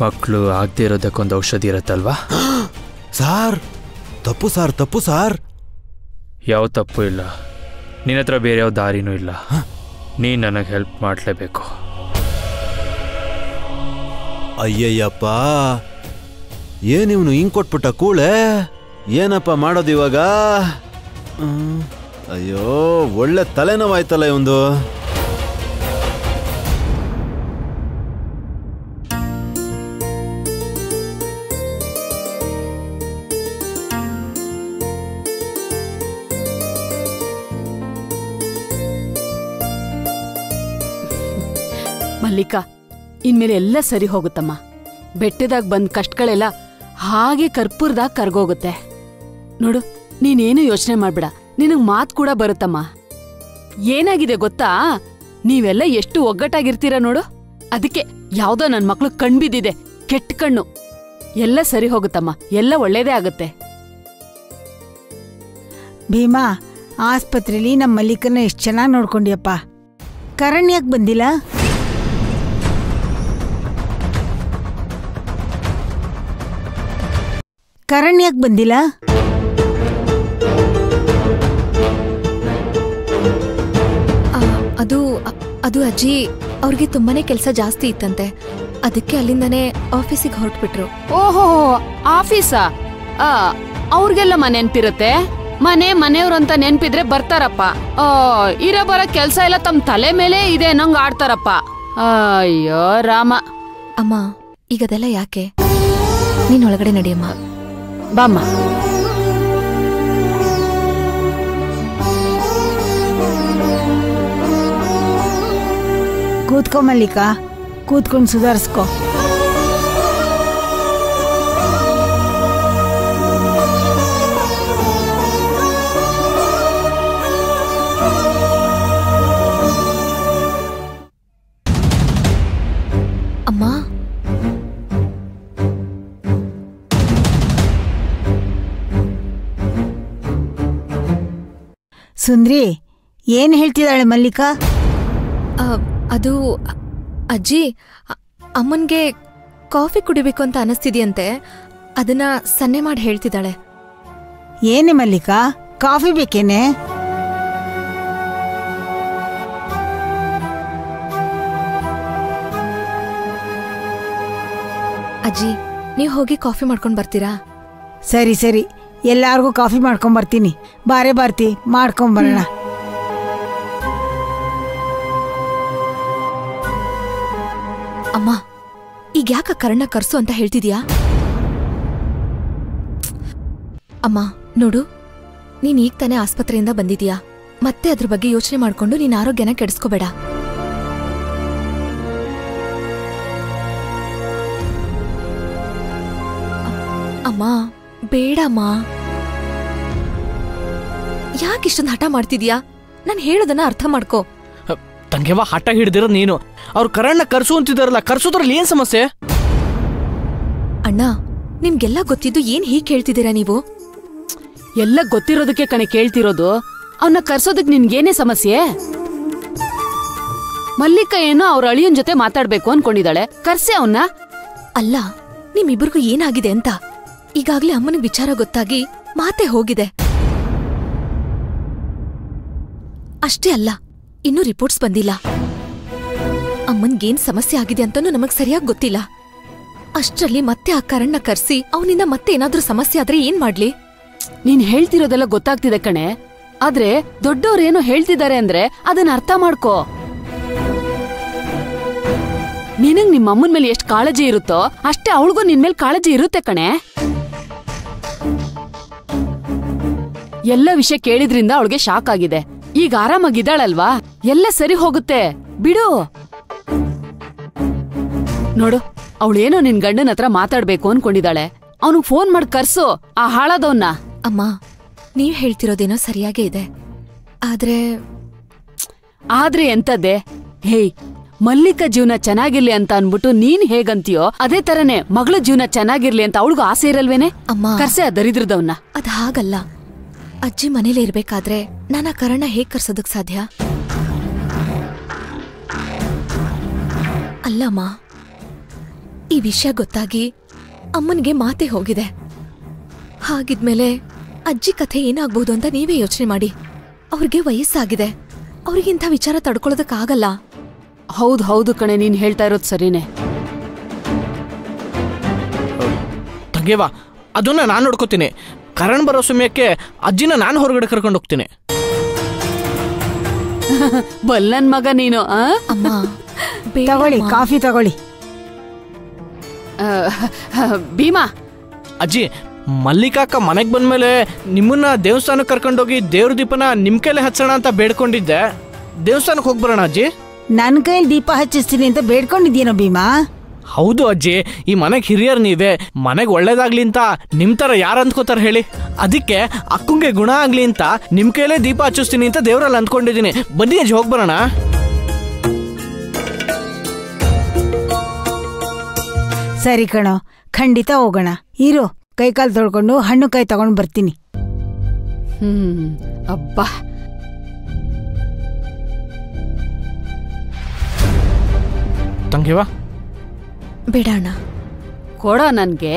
ಮಕ್ಕಳು ಆಗದೆ ಇರೋದಕ್ಕೊಂದು ಔಷಧಿ ಇರುತ್ತಲ್ವಾ? ಸಾರ್ ತಪ್ಪು ಸಾರ್ ತಪ್ಪು ಸಾರ್. ಯಾವ ತಪ್ಪು ಇಲ್ಲ. ನಿನ್ನ ಹತ್ರ ಬೇರೆ ಯಾವ ದಾರಿನೂ ಇಲ್ಲ. ನೀನು ನನಗೆ ಹೆಲ್ಪ್ ಮಾಡಲೇಬೇಕು. ಅಯ್ಯಯ್ಯಪ್ಪ. ಏನಿವನು ಹಿಂಗೆ ಕೊಟ್ಬಿಟ್ಟ ಕೂಳೆ? ಏನಪ್ಪ ಮಾಡೋದು ಇವಾಗ? ಅಯ್ಯೋ, ಒಳ್ಳೆ ತಲೆನೋವಾಯ್ತಲ್ಲ ಇವಂದು. ಮಲ್ಲಿಕಾ, ಇನ್ಮೇಲೆ ಎಲ್ಲ ಸರಿ ಹೋಗುತ್ತಮ್ಮ. ಬೆಟ್ಟದಾಗ ಬಂದ ಕಷ್ಟಗಳೆಲ್ಲ ಹಾಗೆ ಕರ್ಪೂರದಾಗ ಕರ್ಗೋಗುತ್ತೆ. ನೋಡು, ನೀನೇನು ಯೋಚನೆ ಮಾಡ್ಬೇಡ. ನಿನಗ್ ಮಾತ್ ಕೂಡ ಬರುತ್ತಮ್ಮ. ಏನಾಗಿದೆ ಗೊತ್ತಾ? ನೀವೆಲ್ಲ ಎಷ್ಟು ಒಗ್ಗಟ್ಟಾಗಿರ್ತೀರ ನೋಡು? ಅದಕ್ಕೆ ಯಾವ್ದೋ ನನ್ ಮಕ್ಳು ಕಣ್ಬಿದ್ದಿದೆ, ಕೆಟ್ಟ ಕಣ್ಣು. ಎಲ್ಲ ಸರಿ ಹೋಗುತ್ತಮ್ಮ, ಎಲ್ಲ ಒಳ್ಳೇದೇ ಆಗುತ್ತೆ. ಭೀಮಾ, ಆಸ್ಪತ್ರೆಲಿ ನಮ್ಮ ಮಲ್ಲಿಕನ್ನ ಎಷ್ಟು ಚೆನ್ನಾಗಿ ನೋಡ್ಕೊಂಡಿಯಪ್ಪ. ಕರಣ್ ಯಾಕೆ ಬಂದಿಲ್ಲ? ಕರಣ್ ಯಾಕೆ ಬಂದಿಲ್ಲ? ಅದು ಅಜ್ಜಿ ಅವ್ರಿಗೆ ತುಂಬಾನೇ ಕೆಲಸ ಜಾಸ್ತಿ ಇತ್ತಂತೆ. ಅದಕ್ಕೆ ಅಲ್ಲಿಂದಾನೇ ಆಫೀಸಿಗೆ ಹೊರಟ್ಬಿಟ್ರು. ಓಹೋ ಆಫೀಸಾ? ಅವ್ರಿಗೆಲ್ಲ ಮನೆ ನೆನ್ಪಿರುತ್ತೆ? ಮನೆ ಮನೆಯವ್ರು ಅಂತ ನೆನ್ಪಿದ್ರೆ ಬರ್ತಾರಪ್ಪ. ಇರೋ ಬರೋ ಕೆಲಸ ಎಲ್ಲ ತಮ್ಮ ತಲೆ ಮೇಲೆ ಇದೆ ನಂಗ್ ಆಡ್ತಾರಪ್ಪ. ಅಯ್ಯೋ ರಾಮ. ಅಮ್ಮ ಈಗ ಅದೆಲ್ಲ ಯಾಕೆ? ನೀನ್ ಒಳಗಡೆ ನಡಿಯಮ್ಮ. ಬಾಮ್ಮ. ಕೂತ್ಕೊ ಮಲ್ಲಿಕಾ ಕೂತ್ಕೊಂಡು ಸುಧಾರಿಸ್ಕೊ. ಅಮ್ಮ? ಸುಂದ್ರಿ ಏನು ಹೇಳ್ತಿದ್ದಾಳೆ ಮಲ್ಲಿಕಾ? ಅದು ಅಜ್ಜಿ ಅಮ್ಮನ್ಗೆ ಕಾಫಿ ಕುಡಿಬೇಕು ಅಂತ ಅನಿಸ್ತಿದೆಯಂತೆ. ಅದನ್ನ ಸನ್ನೆ ಮಾಡಿ ಹೇಳ್ತಿದ್ದಾಳೆ. ಏನೇ ಮಲ್ಲಿಕಾ ಕಾಫಿ ಬೇಕೇನೆ? ಅಜ್ಜಿ ನೀವು ಹೋಗಿ ಕಾಫಿ ಮಾಡ್ಕೊಂಡು ಬರ್ತೀರಾ? ಸರಿ ಸರಿ. ಎಲ್ಲಾರ್ಗೂ ಕಾಫಿ ಮಾಡ್ಕೊಂಡ್ ಬರ್ತೀನಿ. ಬಾರೇ ಬರ್ತಿ. ಮಾಡ್ಕೊಂಡ್ ಬರೋಣ. ಈಗ ಯಾಕ ಕರ್ಣ ಕರ್ಸು ಅಂತ ಹೇಳ್ತಿದ್ಯಾ? ಅಮ್ಮ, ನೋಡು, ನೀನ್ ಈಗ ತಾನೇ ಆಸ್ಪತ್ರೆಯಿಂದ ಬಂದಿದ್ಯಾ? ಮತ್ತೆ ಅದ್ರ ಬಗ್ಗೆ ಯೋಚನೆ ಮಾಡ್ಕೊಂಡು ನೀನ್ ಆರೋಗ್ಯನ ಕೆಡಿಸ್ಕೋಬೇಡ. ಅಮ್ಮ ಬೇಡಮ್ಮ ಯಾಕಿಷ್ಟೊಂದು ಹಠ ಮಾಡ್ತಿದ್ಯಾ? ನಾನು ಹೇಳೋದನ್ನ ಅರ್ಥ ಮಾಡ್ಕೋ. ತಂಗೆವ ಹಠ ಹಿಡ್ದಿರೋ ನೀನು. ಅವ್ರು ಕರಣ್ಣ ಕರ್ಸು ಅಂತಿದಾರಲ್ಲ ಕರ್ಸೋದ್ರಲ್ಲಿ ಏನ್ ಸಮಸ್ಯೆ? ಅಣ್ಣ ನಿಮ್ಗೆಲ್ಲ ಗೊತ್ತಿದ್ದು ಏನ್ ಹೀಗೆ ಕೇಳ್ತಿದ್ದೀರಾ ನೀವು? ಎಲ್ಲ ಗೊತ್ತಿರೋದಕ್ಕೆ ಕಣೆ ಕೇಳ್ತಿರೋದು ಅವನ್ನ ಕರ್ಸೋದಕ್ ನಿನ್ಗೇನೇ ಸಮಸ್ಯೆ? ಮಲ್ಲಿಕ ಏನೋ ಅವ್ರ ಅಳಿಯನ್ ಜೊತೆ ಮಾತಾಡ್ಬೇಕು ಅನ್ಕೊಂಡಿದ್ದಾಳೆ ಕರ್ಸೆ ಅವನ್ನ ಅಲ್ಲ ನಿಮ್ಮಿಬ್ರಿಗೂ ಏನಾಗಿದೆ ಅಂತ? ಈಗಾಗ್ಲೇ ಅಮ್ಮನಿಗೆ ವಿಚಾರ ಗೊತ್ತಾಗಿ ಮಾತೆ ಹೋಗಿದೆ. ಅಷ್ಟೇ ಅಲ್ಲ ಇನ್ನೂ ರಿಪೋರ್ಟ್ಸ್ ಬಂದಿಲ್ಲ. ಅಮ್ಮನ್ಗೇನ್ ಸಮಸ್ಯೆ ಆಗಿದೆ ಅಂತನೂ ನಮಗ್ ಸರಿಯಾಗಿ ಗೊತ್ತಿಲ್ಲ. ಅಷ್ಟರಲ್ಲಿ ಮತ್ತೆ ಆ ಕರಣ್ನ ಕರ್ಸಿ ಅವನಿಂದ ಮತ್ತೆ ಏನಾದ್ರೂ ಸಮಸ್ಯೆ ಆದ್ರೆ ಏನ್ ಮಾಡ್ಲಿ? ನೀನ್ ಹೇಳ್ತಿರೋದೆಲ್ಲ ಗೊತ್ತಾಗ್ತಿದೆ ಕಣೆ. ಆದ್ರೆ ದೊಡ್ಡವ್ರೇನೋ ಹೇಳ್ತಿದ್ದಾರೆ ಅಂದ್ರೆ ಅದನ್ನ ಅರ್ಥ ಮಾಡ್ಕೋ. ನಿನಗ್ ನಿಮ್ಮ ಅಮ್ಮನ ಮೇಲೆ ಎಷ್ಟು ಕಾಳಜಿ ಇರುತ್ತೋ ಅಷ್ಟೇ ಅವಳಿಗೂ ನಿನ್ ಮೇಲೆ ಕಾಳಜಿ ಇರುತ್ತೆ ಕಣೆ. ಎಲ್ಲ ವಿಷಯ ಕೇಳಿದ್ರಿಂದ ಅವಳಿಗೆ ಶಾಕ್ ಆಗಿದೆ. ಈಗ ಆರಾಮಾಗಿದ್ದಾಳಲ್ವಾ? ಎಲ್ಲ ಸರಿ ಹೋಗುತ್ತೆ. ಬಿಡು. ನೋಡು ಅವಳೇನೋ ನಿನ್ ಗಂಡನ ಹತ್ರ ಮಾತಾಡ್ಬೇಕು ಅನ್ಕೊಂಡಿದ್ದಾಳೆ. ಅವನಿಗೆ ಫೋನ್ ಮಾಡಿ ಕರ್ಸು ಆ ಹಾಳಾದವನ್ನ ಅಮ್ಮ ನೀವ್ ಹೇಳ್ತಿರೋದೇನೋ ಸರಿಯಾಗೇ ಇದೆ. ಆದ್ರೆ ಆದ್ರೆ ಎಂತದ್ದೆ? ಹೇಯ್ ಮಲ್ಲಿಕ ಜೀವನ ಚೆನ್ನಾಗಿರ್ಲಿ ಅಂತ ಅನ್ಬಿಟ್ಟು ನೀನ್ ಹೇಗಂತೀಯೋ ಅದೇ ತರನೇ ಮಗಳ ಜೀವನ ಚೆನ್ನಾಗಿರ್ಲಿ ಅಂತ ಅವಳಿಗೂ ಆಸೆ ಇರಲ್ವೇನೆ? ಅಮ್ಮ. ಕರ್ಸೆ ಆ ದರಿದ್ರದವನ್ನ ಅದ್ ಹಾಗಲ್ಲ. ಅಜ್ಜಿ ಮನೇಲಿ ಇರ್ಬೇಕಾದ್ರೆ ನಾನು ಆ ಕರಣ ಹೇಗ್ ಕರ್ಸೋದಕ್ ಸಾಧ್ಯ? ಅಲ್ಲಮ್ಮ ಈ ವಿಷಯ ಗೊತ್ತಾಗಿ ಅಮ್ಮನಿಗೆ ಮಾತೆ ಹೋಗಿದೆ. ಹಾಗಿದ್ಮೇಲೆ ಅಜ್ಜಿ ಕಥೆ ಏನಾಗ್ಬೋದು ಅಂತ ನೀವೇ ಯೋಚನೆ ಮಾಡಿ. ಅವ್ರಿಗೆ ವಯಸ್ಸಾಗಿದೆ. ಅವ್ರಿಗಿಂಥ ವಿಚಾರ ತಡ್ಕೊಳ್ಳೋದಕ್ಕಾಗಲ್ಲ. ಹೌದು ಹೌದು ಕಣೆ ನೀನು ಹೇಳ್ತಾ ಇರೋದು ಸರಿನೇ. ತಂಗೇವಾ ಅದನ್ನ ನಾನು ನೋಡ್ಕೋತೀನಿ. ಕರಣ್ ಬರೋ ಸಮಯಕ್ಕೆ ಅಜ್ಜಿನ ನಾನು ಹೊರಗಡೆ ಕರ್ಕೊಂಡು ಹೋಗ್ತೀನಿ. ಬಲ್ಲನ್ ಮಗ ನೀನು ಆ? ಅಮ್ಮ ತಗೊಳ್ಳಿ ಕಾಫಿ ತಗೊಳ್ಳಿ. ಆ, ಭೀಮಾ. ಅಜ್ಜಿ ಮಲ್ಲಿಕಾಕ ಮನೆಗೆ ಬಂದ್ಮೇಲೆ ನಿಮ್ಮನ್ನ ದೇವಸ್ಥಾನಕ್ಕೆ ಕರ್ಕೊಂಡೋಗಿ ದೇವ್ರ ದೀಪನ ನಿಮ್ ಕೈಲೇ ಹಚ್ಚೋಣ ಅಂತ ಬೇಡ್ಕೊಂಡಿದ್ದೆ. ದೇವಸ್ಥಾನಕ್ಕೆ ಹೋಗ್ಬರೋಣ ಅಜ್ಜಿ? ನನ್ನ ಕೈಯಲ್ಲಿ ದೀಪ ಹಚ್ಚಿಸ್ತೀನಿ ಅಂತ ಬೇಡ್ಕೊಂಡಿದ್ದೀನೋ ಭೀಮಾ? ಹೌದು ಅಜ್ಜಿ ಈ ಮನೆಗೆ ಹಿರಿಯರು ನೀವೇ. ಮನೆಗೆ ಒಳ್ಳೇದಾಗ್ಲಿ ಅಂತ ನಿಮ್ ತರ ಯಾರು ಅಂದ್ಕೋತಾರೆ ಹೇಳಿ? ಅದಕ್ಕೆ ಅಕ್ಕಂಗೆ ಗುಣ ಆಗ್ಲಿ ಅಂತ ನಿಮ್ ಕೈಲೇ ದೀಪ ಹಚ್ಚಿಸ್ತೀನಿ ಅಂತ ದೇವರಲ್ಲಿ ಅಂದ್ಕೊಂಡಿದ್ದೀನಿ. ಬನ್ನಿ ಅಜ್ಜಿ ಹೋಗಿ ಬರೋಣ. ಸರಿ ಕಣೋ ಖಂಡಿತ ಹೋಗೋಣ. ಇರೋ ಕೈಕಾಲು ತೊಳ್ಕೊಂಡು ಹಣ್ಣು ಕಾಯಿ ತಗೊಂಡು ಬರ್ತೀನಿ. ಹ್ಮ್ ಅಬ್ಬಾ. ತಂಗಿವಾ ಬೇಡ ಅಣ್ಣ. ಕೊಡೋ ನನ್ಗೆ.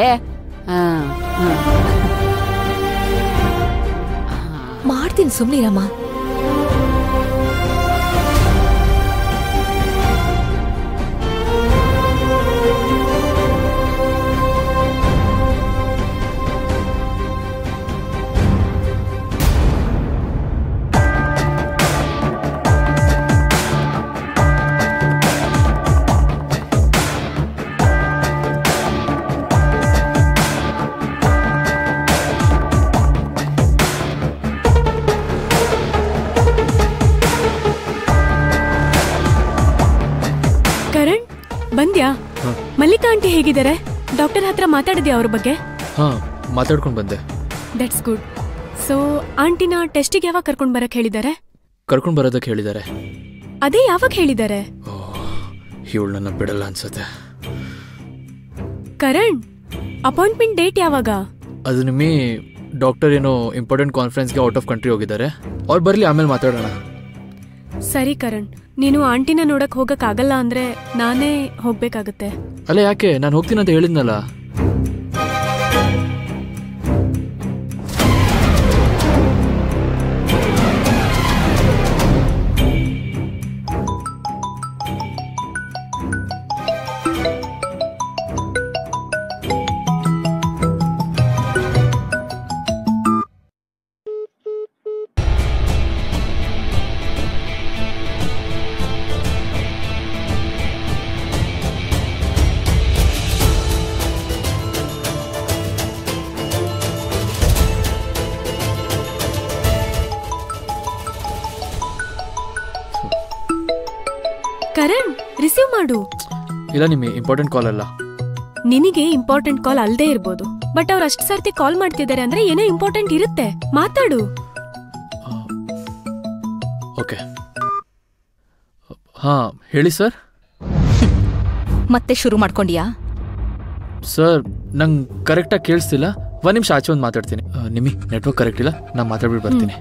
ಮಾಡ್ತೀನಿ ಸುಮ್ನಿರಮ್ಮ. ಬಂದ್ಯಾ? ಮಲ್ಲಿಕಾ ಆಂಟಿ ಹೇಗಿದ್ದಾರೆ? ಡಾಕ್ಟರ್ ಹತ್ರ ಮಾತಾಡಿದ್ಯಾ ಅವ್ರ ಬಗ್ಗೆ? ಹಾ ಮಾತಾಡ್ಕೊಂಡು ಬಂದೆ. ದಟ್ಸ್ ಗುಡ್ ಸೊ ಆಂಟಿನ ಟೆಸ್ಟಿಗೆ ಯಾವಾಗ ಕರ್ಕೊಂಡು ಬರಕ್ ಹೇಳಿದ್ದಾರೆ? ಕರ್ಕೊಂಡು ಬರೋದಕ್ಕೆ ಹೇಳಿದ್ದಾರೆ. ಅದೇ ಯಾವಾಗ ಹೇಳಿದ್ದಾರೆ? ಇವಳು ನನ್ನ ಬಿಡಲ್ಲ ಅನ್ಸುತ್ತೆ. ಕರಣ್ ಅಪಾಯಿಂಟ್ಮೆಂಟ್ ಡೇಟ್ ಯಾವಾಗ? ಅದು ನಿಮ್ಮಿ ಡಾಕ್ಟರ್ ಏನೋ ಇಂಪಾರ್ಟೆಂಟ್ ಕಾನ್ಫರೆನ್ಸ್ಗೆ ಔಟ್ ಆಫ್ ಕಂಟ್ರಿ ಹೋಗಿದ್ದಾರೆ. ಅವ್ರು ಬರಲಿ ಆಮೇಲೆ ಮಾತಾಡೋಣ. ಸರಿ ಕರಣ್. ನೀನು ಆಂಟಿನ ನೋಡಕ್ ಹೋಗಕ್ ಆಗಲ್ಲ ಅಂದ್ರೆ ನಾನೇ ಹೋಗ್ಬೇಕಾಗತ್ತೆ. ಅಲ್ಲ ಯಾಕೆ? ನಾನು ಹೋಗ್ತೀನಿ ಅಂತ ಹೇಳಿದ್ನಲ್ಲ. ಇಲ್ಲ ನಿಮಗೆ ಇಂಪಾರ್ಟೆಂಟ್ ಕಾಲ್ ಅಲ್ಲ. ನಿನಗೆ ಇಂಪಾರ್ಟೆಂಟ್ ಕಾಲ್ ಅಲ್ಲದೆ ಇರ್ಬೋದು. ಬಟ್ ಅವ್ರು ಅಷ್ಟು ಸರ್ತಿ ಕಾಲ್ ಮಾಡ್ತಿದ್ದಾರೆ ಅಂದ್ರೆ ಏನೋ ಇಂಪಾರ್ಟೆಂಟ್ ಇರುತ್ತೆ. ಮಾತಾಡು. ಓಕೆ ಹಾ ಹೇಳಿ ಸರ್ ಮತ್ತೆ ಶುರು ಮಾಡ್ಕೊಂಡಿಯಾ? ಸರ್ ನಂಗೆ ಕರೆಕ್ಟಾಗಿ ಕೇಳಿಸ್ತಿಲ್ಲ. ಒಂದು ನಿಮಿಷ ಆಚೆ ಒಂದು ಮಾತಾಡ್ತೀನಿ. ನಿಮಗೆ ನೆಟ್ವರ್ಕ್ ಕರೆಕ್ಟ್ ಇಲ್ಲ. ನಾನು ಮಾತಾಡ್ಬಿಟ್ಟು ಬರ್ತೀನಿ.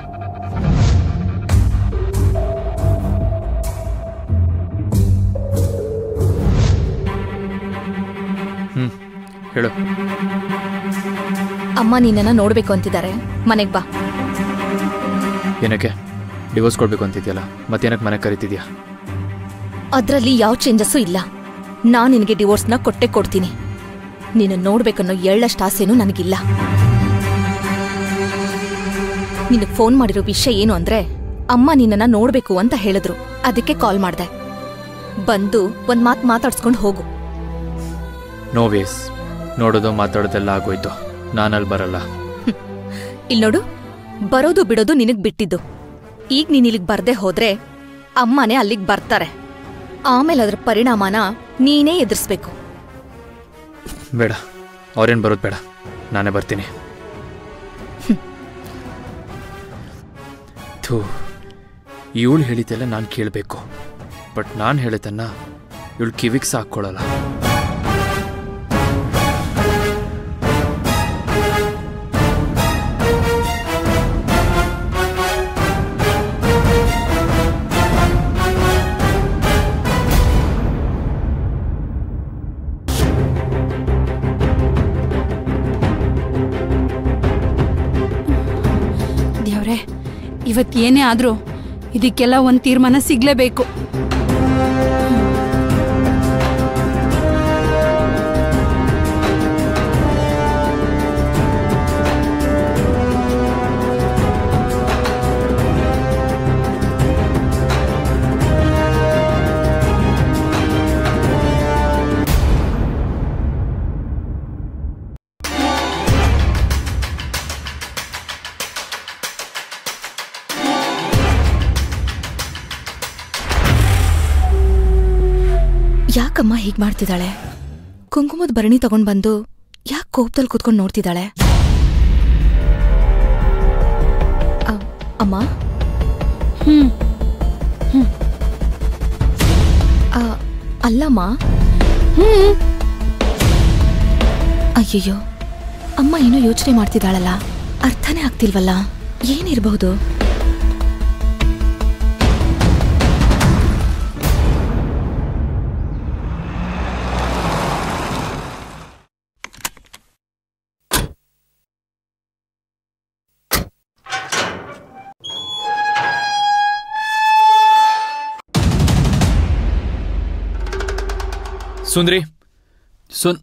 ಹೇಳು. ಅಮ್ಮ ನಿನ್ನನ್ನ ನೋಡ್ಬೇಕು ಅಂತಿದ್ದಾರೆ. ಮನೆಗೆ ಬಾ. ಏನಕ್ಕೆ? ಡಿವೋರ್ಸ್ ಕೊಡಬೇಕು ಅಂತಿದ್ಯಲ್ಲ ಮತ್ತೇನಕ್ಕೆ ಮನೆಗೆ ಕರಿತಿದ್ಯಾ? ಅದರಲ್ಲಿ ಯಾವ ಚೇಂಜಸ್ಸು ಇಲ್ಲ. ನಾನು ನಿನಗೆ ಡಿವೋರ್ಸ್ನ ಕೊಟ್ಟೆ ಕೊಡ್ತೀನಿ. ನಿನ್ನ ನೋಡ್ಬೇಕನ್ನೋ ಎಳ್ಳಷ್ಟು ಆಸೆನೂ ನನಗಿಲ್ಲ. ನಿನಗೆ ಫೋನ್ ಮಾಡಿರೋ ವಿಷಯ ಏನು ಅಂದ್ರೆ ಅಮ್ಮ ನಿನ್ನನ್ನು ನೋಡ್ಬೇಕು ಅಂತ ಹೇಳಿದ್ರು. ಅದಕ್ಕೆ ಕಾಲ್ ಮಾಡ್ದೆ. ಬಂದು ಒಂದ್ ಮಾತು ಮಾತಾಡ್ಸ್ಕೊಂಡು ಹೋಗು. ನೋ ವೇಸ್ ನೋಡೋದು ಮಾತಾಡೋದೆಲ್ಲ ಆಗೋಯ್ತು. ನಾನಲ್ಲಿ ಬರಲ್ಲ. ಇಲ್ ನೋಡು ಬರೋದು ಬಿಡೋದು ನಿನಗ್ ಬಿಟ್ಟಿದ್ದು. ಈಗ ನೀನ್ ಇಲ್ಲಿಗೆ ಬರ್ದೆ ಹೋದ್ರೆ ಅಮ್ಮನೇ ಅಲ್ಲಿಗ್ ಬರ್ತಾರೆ. ಆಮೇಲೆ ಅದ್ರ ಪರಿಣಾಮನ ನೀನೇ ಎದುರಿಸ್ಬೇಕು. ಬೇಡ ಅವ್ರೇನು ಬರೋದು ಬೇಡ. ನಾನೇ ಬರ್ತೀನಿ. ಥೂ ಇವಳು ಹೇಳಿದ್ದೆಲ್ಲ ನಾನು ಕೇಳಬೇಕು. ಬಟ್ ನಾನು ಹೇಳಿದ್ದನ್ನ ಇವಳು ಕಿವಿಗೆ ಸಾಕೊಳ್ಳಲ್ಲ ಇವತ್ ಆದರೂ ಆದ್ರೂ ಇದಕ್ಕೆಲ್ಲ ಒಂದು ತೀರ್ಮಾನ ಸಿಗ್ಲೇಬೇಕು. ಹೀಗ್ ಮಾಡ್ತಿದ್ದಾಳೆ. ಕುಂಕುಮದ ಭರಣಿ ತಗೊಂಡ್ ಬಂದು ಯಾಕೆ ಕೋಪದಲ್ಲಿ ಕೂತ್ಕೊಂಡು ನೋಡ್ತಿದ್ದಾಳೆ? ಅಮ್ಮ? ಹ್ಮ್. ಅಲ್ಲಮ್ಮ? ಹ್ಮ್. ಅಯ್ಯಯ್ಯೋ ಅಮ್ಮ ಏನೋ ಯೋಚನೆ ಮಾಡ್ತಿದ್ದಾಳಲ್ಲ. ಅರ್ಥನೇ ಆಗ್ತಿಲ್ವಲ್ಲ. ಏನಿರಬಹುದು? ಸುಂದ್ರಿ ಸುನ್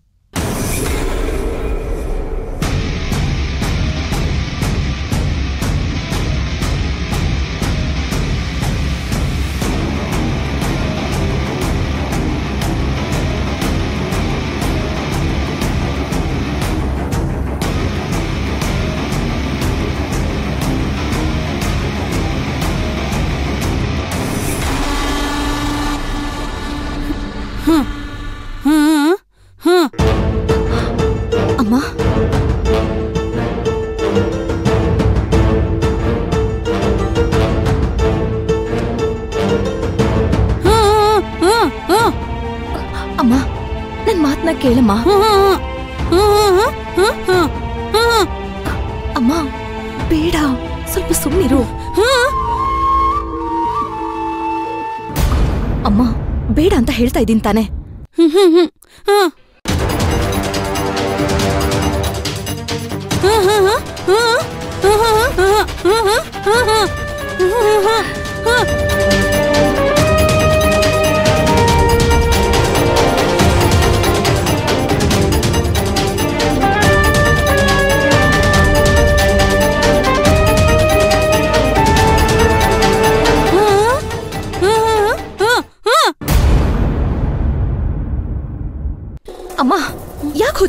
ಇದ್ದೀನಿ ತಾನೆ.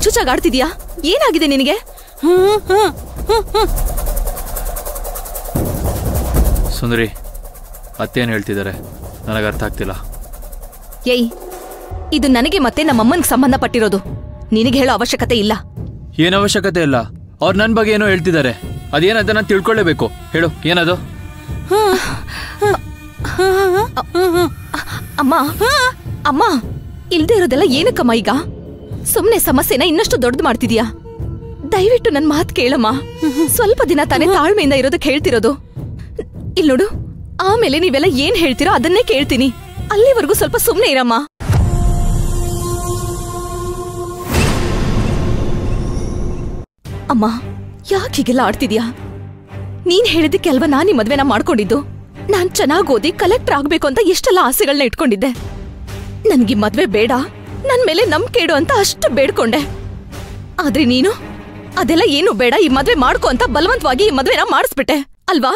ಹುಚ್ಚುಚ್ಚಾಗಿ ಆಡ್ತಿದ್ಯಾ ಏನಾಗಿದೆ ನಿನಗೆ? ಸುಂದರಿ ಅತ್ತೇನು ಹೇಳ್ತಿದ್ದಾರೆ ನನಗೆ ಅರ್ಥ ಆಗ್ತಿಲ್ಲ. ಏಯ್ ಇದು ನನಗೆ ಮತ್ತೆ ನಮ್ಮಮ್ಮನಿಗೆ ಸಂಬಂಧಪಟ್ಟಿರೋದು. ನಿನಗೆ ಹೇಳೋ ಅವಶ್ಯಕತೆ ಇಲ್ಲ. ಏನು ಅವಶ್ಯಕತೆ ಇಲ್ಲ? ಅವ್ರು ನನ್ನ ಬಗ್ಗೆ ಏನೋ ಹೇಳ್ತಿದ್ದಾರೆ ಅದೇನಂತ ನಾನು ತಿಳ್ಕೊಳ್ಳೇಬೇಕು ಹೇಳು ಏನದು? ಅಮ್ಮ ಅಮ್ಮ ಇಲ್ದೇ ಇರೋದೆಲ್ಲ ಏನಕ್ಕಮ್ಮ ಈಗ? ಸುಮ್ನೆ ಸಮಸ್ಯೆನ ಇನ್ನಷ್ಟು ದೊಡ್ಡದು ಮಾಡ್ತಿದ್ಯಾ? ದಯವಿಟ್ಟು ನನ್ನ ಮಾತು ಕೇಳಮ್ಮ. ಸ್ವಲ್ಪ ದಿನ ತಾನೇ ತಾಳ್ಮೆಯಿಂದ ಇರೋದಕ್ಕೆ ಹೇಳ್ತಿರೋದು. ಇಲ್ಲಿ ನೋಡು, ಆಮೇಲೆ ನೀವೆಲ್ಲ ಏನ್ ಹೇಳ್ತೀರೋ ಅದನ್ನೇ ಕೇಳ್ತೀನಿ. ಅಲ್ಲಿವರೆಗೂ ಸ್ವಲ್ಪ ಸುಮ್ನೆ ಇರಮ್ಮ. ಅಮ್ಮ, ಯಾಕೆ ಹೀಗೆಲ್ಲ ಆಡ್ತಿದ್ಯಾ? ನೀನ್ ಹೇಳಿದ್ದಕ್ಕೆ ಅಲ್ವಾ ನಾನ್ ಈ ಮದ್ವೆನ ಮಾಡ್ಕೊಂಡಿದ್ದು? ನಾನ್ ಚೆನ್ನಾಗ್ ಓದಿ ಕಲೆಕ್ಟರ್ ಆಗ್ಬೇಕು ಅಂತ ಎಷ್ಟೆಲ್ಲ ಆಸೆಗಳನ್ನ ಇಟ್ಕೊಂಡಿದ್ದೆ. ನನ್ಗೆ ಮದ್ವೆ ಬೇಡ. ನನ್ ಮೇಲೆ ನಂಬಿಕೆ ಇಡು ಅಂತ ಅಷ್ಟು ಬೇಡ್ಕೊಂಡೆ. ಆದ್ರೆ ನೀನು? ಅದೆಲ್ಲ ಏನು ಬೇಡ, ಈ ಮದ್ವೆ ಮಾಡ್ಕೊ ಅಂತ ಬಲವಂತವಾಗಿ ಈ ಮದ್ವೆನ ಮಾಡಿಸ್ಬಿಟ್ಟೆ, ಅಲ್ವಾ?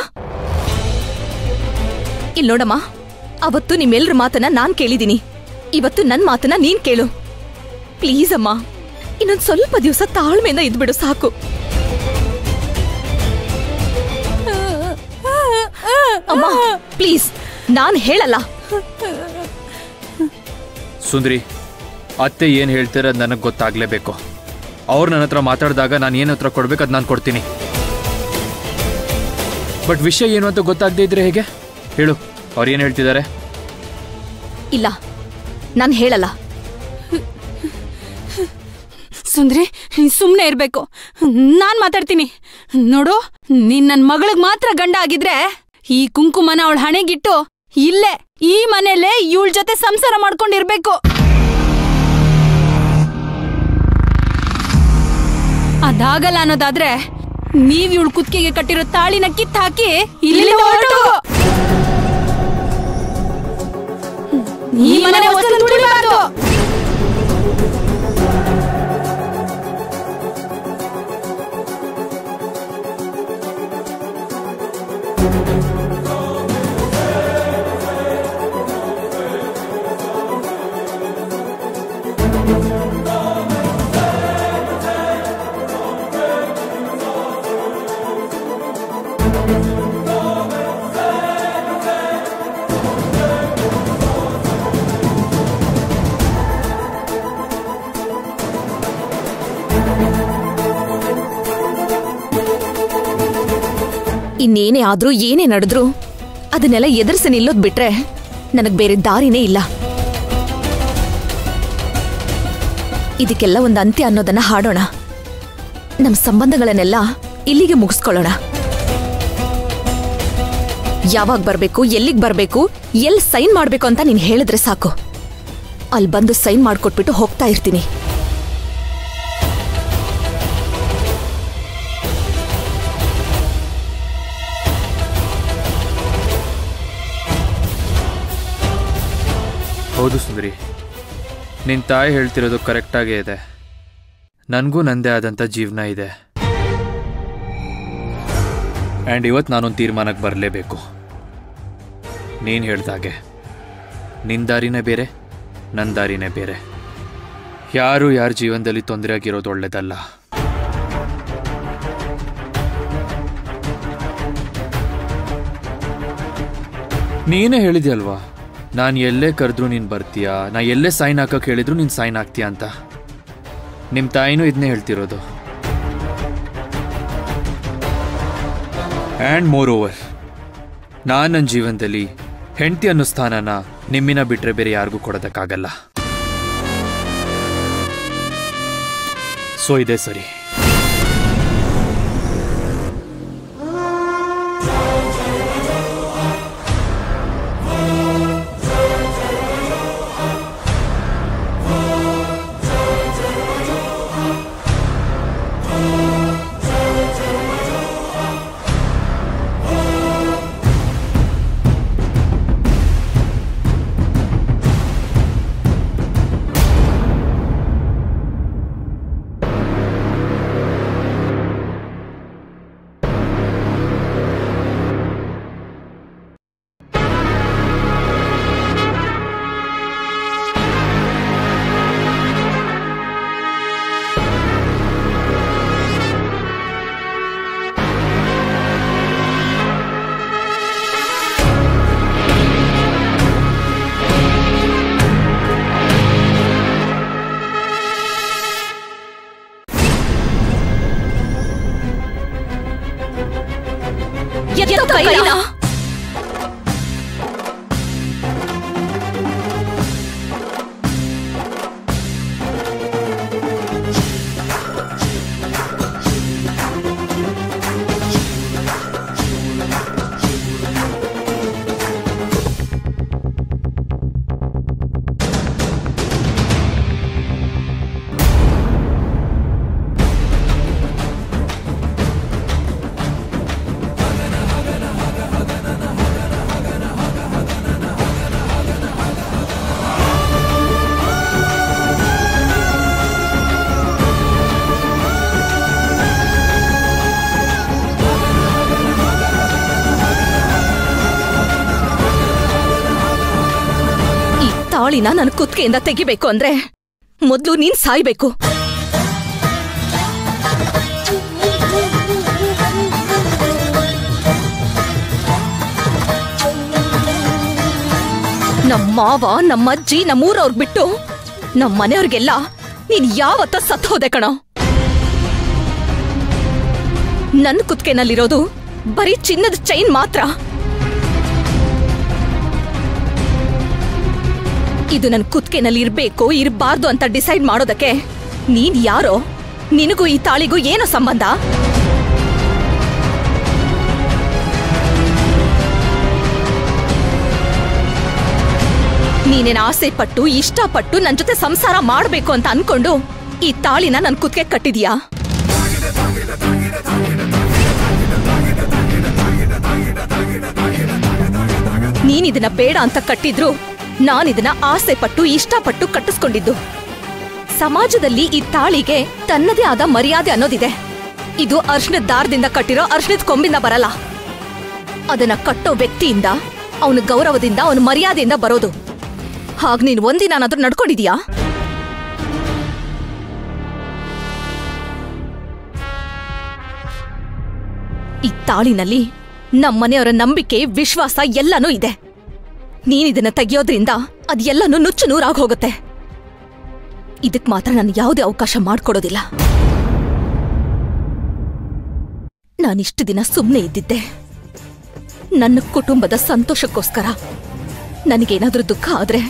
ಇಲ್ ನೋಡಮ್ಮ, ಅವತ್ತು ನಿಮ್ಮೆಲ್ಲರ ಮಾತನ್ನ ನಾನ್ ಕೇಳಿದೀನಿ. ಇವತ್ತು ನನ್ನ ಮಾತನ್ನ ನೀನ್ ಕೇಳು. ಪ್ಲೀಸ್ ಅಮ್ಮ, ಇನ್ನೊಂದ್ ಸ್ವಲ್ಪ ದಿವಸ ತಾಳ್ಮೆಯಿಂದ ಇದ್ಬಿಡು ಸಾಕು. ಅಮ್ಮ, ಪ್ಲೀಸ್, ನಾನ್ ಹೇಳಲ್ಲ. ಸುಂದ್ರಿ ಅತ್ತೆ ಏನು ಹೇಳ್ತೀರ ನನಗೆ ಗೊತ್ತಾಗ್ಲೇಬೇಕು. ಅವ್ರು ನನ್ನ ಹತ್ರ ಮಾತಾಡಿದಾಗ ನಾನು ಏನು ಹತ್ರ ಕೊಡ್ಬೇಕು ಅದು ನಾನು ಕೊಡ್ತೀನಿ. ಬಟ್ ವಿಷಯ ಏನು ಅಂತ ಗೊತ್ತಾಗದೇ ಇದ್ರೆ ಹೇಗೆ? ಹೇಳು, ಅವ್ರು ಏನು ಹೇಳ್ತಿದ್ದಾರೆ ಇಲ್ಲ, ನಾನು ಹೇಳಲ್ಲ. ಸುಂದ್ರಿ ಸುಮ್ಮನೆ ಇರ್ಬೇಕು. ನಾನು ಮಾತಾಡ್ತೀನಿ. ನೋಡು, ನೀನ್ ನನ್ನ ಮಗಳಿಗೆ ಮಾತ್ರ ಗಂಡ ಆಗಿದ್ರೆ ಈ ಕುಂಕುಮನ ಅವಳ ಹಣೆಗಿಟ್ಟು ಇಲ್ಲೇ ಈ ಮನೇಲೆ ಇವಳ ಜೊತೆ ಸಂಸಾರ ಮಾಡ್ಕೊಂಡಿರ್ಬೇಕು. ಅದಾಗಲ್ಲ ಅನ್ನೋದಾದ್ರೆ ನೀವ್ ಇವಳು ಕುತ್ತಿಗೆಗೆ ಕಟ್ಟಿರೋ ತಾಳಿನ ಕಿತ್ ಹಾಕಿ ಇಲ್ಲಿ ಹೊರಟು ಇನ್ನೇನೇ ಆದ್ರೂ ಏನೇ ನಡೆದ್ರು ಅದನ್ನೆಲ್ಲ ಎದುರಿಸಿ ನಿಲ್ಲೋದ್ ಬಿಟ್ರೆ ನನಗ್ ಬೇರೆ ದಾರಿನೇ ಇಲ್ಲ. ಇದಕ್ಕೆಲ್ಲ ಒಂದು ಅಂತ್ಯ ಅನ್ನೋದನ್ನ ಹಾಡೋಣ. ನಮ್ಮ ಸಂಬಂಧಗಳನ್ನೆಲ್ಲ ಇಲ್ಲಿಗೆ ಮುಗಿಸ್ಕೊಳ್ಳೋಣ. ಯಾವಾಗ ಬರ್ಬೇಕು, ಎಲ್ಲಿಗೆ ಬರ್ಬೇಕು ಎಲ್ಲಿ ಸೈನ್ ಮಾಡ್ಬೇಕು ಅಂತ ನೀನ್ ಹೇಳಿದ್ರೆ ಸಾಕು. ಅಲ್ಲಿ ಬಂದು ಸೈನ್ ಮಾಡ್ಕೊಟ್ಬಿಟ್ಟು ಹೋಗ್ತಾ ಇರ್ತೀನಿ. ಹೌದು ಸುಂದರಿ. ನಿನ್ನ ತಾಯಿ ಹೇಳ್ತಿರೋದು ಕರೆಕ್ಟಾಗೇ ಇದೆ. ನನಗೂ ನಂದೇ ಆದಂಥ ಜೀವನ ಇದೆ. ಆ್ಯಂಡ್ ಇವತ್ತು ನಾನೊಂದು ತೀರ್ಮಾನಕ್ಕೆ ಬರಲೇಬೇಕು. ನೀನು ಹೇಳ್ದಾಗೆ ನಿನ್ನ ದಾರಿನೇ ಬೇರೆ ನನ್ನ ದಾರಿನೇ ಬೇರೆ. ಯಾರು ಯಾರ ಜೀವನದಲ್ಲಿ ತೊಂದರೆ ಆಗಿರೋದು ಒಳ್ಳೇದಲ್ಲ. ನೀನೇ ಹೇಳಿದ್ಯಲ್ವಾ? ನಾನು ಎಲ್ಲೇ ಕರೆದ್ರೂ ನೀನು ಬರ್ತೀಯಾ? ನಾ ಎಲ್ಲೇ ಸೈನ್ ಹಾಕಕ್ಕೆ ಹೇಳಿದ್ರು ನೀನು ಸೈನ್ ಹಾಕ್ತೀಯಾ ಅಂತ. ನಿಮ್ಮ ತಾಯಿನೂ ಇದನ್ನೇ ಹೇಳ್ತಿರೋದು. ಆ್ಯಂಡ್ ಮೋರ್ ಓವರ್ ನಾನು ನನ್ನ ಜೀವನದಲ್ಲಿ ಹೆಂಡತಿ ಅನ್ನೋ ಸ್ಥಾನನ ನಿಮ್ಮಿನ ಬಿಟ್ಟರೆ ಬೇರೆ ಯಾರಿಗೂ ಕೊಡೋದಕ್ಕಾಗಲ್ಲ. ಸೊ ಇದೆ ಸರಿ. ತಾಳಿನ ನನ್ನ ಕುತ್ತಿಗೆಯಿಂದ ತೆಗಿಬೇಕು ಅಂದ್ರೆ ಮೊದ್ಲು ನೀನ್ ಸಾಯ್ಬೇಕು. ನಮ್ಮ ಮಾವ ನಮ್ಮ ಅಜ್ಜಿ ನಮ್ಮೂರವ್ರಿಗೆ ಬಿಟ್ಟು ನಮ್ಮ ಮನೆಯವ್ರಿಗೆಲ್ಲ ನೀನ್ ಯಾವತ್ತ ಸತ್ ಹೋದೆ ಕಣೋ. ನನ್ನ ಕುತ್ತಿಗೆನಲ್ಲಿರೋದು ಬರೀ ಚಿನ್ನದ ಚೈನ್ ಮಾತ್ರ. ಇದು ನನ್ನ ಕುತ್ತಿಗೆನಲ್ಲಿ ಇರ್ಬೇಕು ಇರಬಾರ್ದು ಅಂತ ಡಿಸೈಡ್ ಮಾಡೋದಕ್ಕೆ. ನೀನ್ ಯಾರೋ? ನಿನಗೂ ಈ ತಾಳಿಗೂ ಏನೋ ಸಂಬಂಧ? ನೀನೇನ ಆಸೆ ಪಟ್ಟು, ಇಷ್ಟಪಟ್ಟು ನನ್ ಜೊತೆ ಸಂಸಾರ ಮಾಡಬೇಕು ಅಂತ ಅನ್ಕೊಂಡು ಈ ತಾಳಿನ ನನ್ ಕುತ್ಕೆ ಕಟ್ಟಿದ್ಯಾ? ನೀನ್ ಇದನ್ನ ಬೇಡ ಅಂತ ಕಟ್ಟಿದ್ರು ನಾನ್ ಇದನ್ನ ಆಸೆ ಪಟ್ಟು ಇಷ್ಟಪಟ್ಟು ಕಟ್ಟಿಸ್ಕೊಂಡಿದ್ದು. ಸಮಾಜದಲ್ಲಿ ಈ ತಾಳಿಗೆ ತನ್ನದೇ ಆದ ಮರ್ಯಾದೆ ಅನ್ನೋದಿದೆ. ಇದು ಅರ್ಶನದ ದಾರದಿಂದ ಕಟ್ಟಿರೋ ಅರ್ಶನದ ಕೊಂಬಿಂದ ಬರಲ್ಲ. ಅದನ್ನ ಕಟ್ಟೋ ವ್ಯಕ್ತಿಯಿಂದ, ಅವನ ಗೌರವದಿಂದ, ಅವನ ಮರ್ಯಾದೆಯಿಂದ ಬರೋದು. ಹಾಗ ನೀನ್ ಒಂದಿನಾನಾದ್ರೂ ನಡ್ಕೊಂಡಿದೀಯಾ? ಈ ತಾಳಿನಲ್ಲಿ ನಮ್ಮನೆಯವರ ನಂಬಿಕೆ, ವಿಶ್ವಾಸ ಎಲ್ಲನೂ ಇದೆ. ನೀನಿದನ್ನ ತೆಗಿಯೋದ್ರಿಂದ ಅದೆಲ್ಲನೂ ನುಚ್ಚು ನೂರಾಗ ಹೋಗುತ್ತೆ ಇದಕ್ ಮಾತ್ರ ನಾನು ಯಾವುದೇ ಅವಕಾಶ ಮಾಡ್ಕೊಡೋದಿಲ್ಲ. ನಾನಿಷ್ಟು ದಿನ ಸುಮ್ಮನೆ ಇದ್ದಿದ್ದೆ. ನನ್ನ ಕುಟುಂಬದ ಸಂತೋಷಕ್ಕೋಸ್ಕರ. ನನಗೇನಾದ್ರೂ ದುಃಖ ಆದ್ರೆ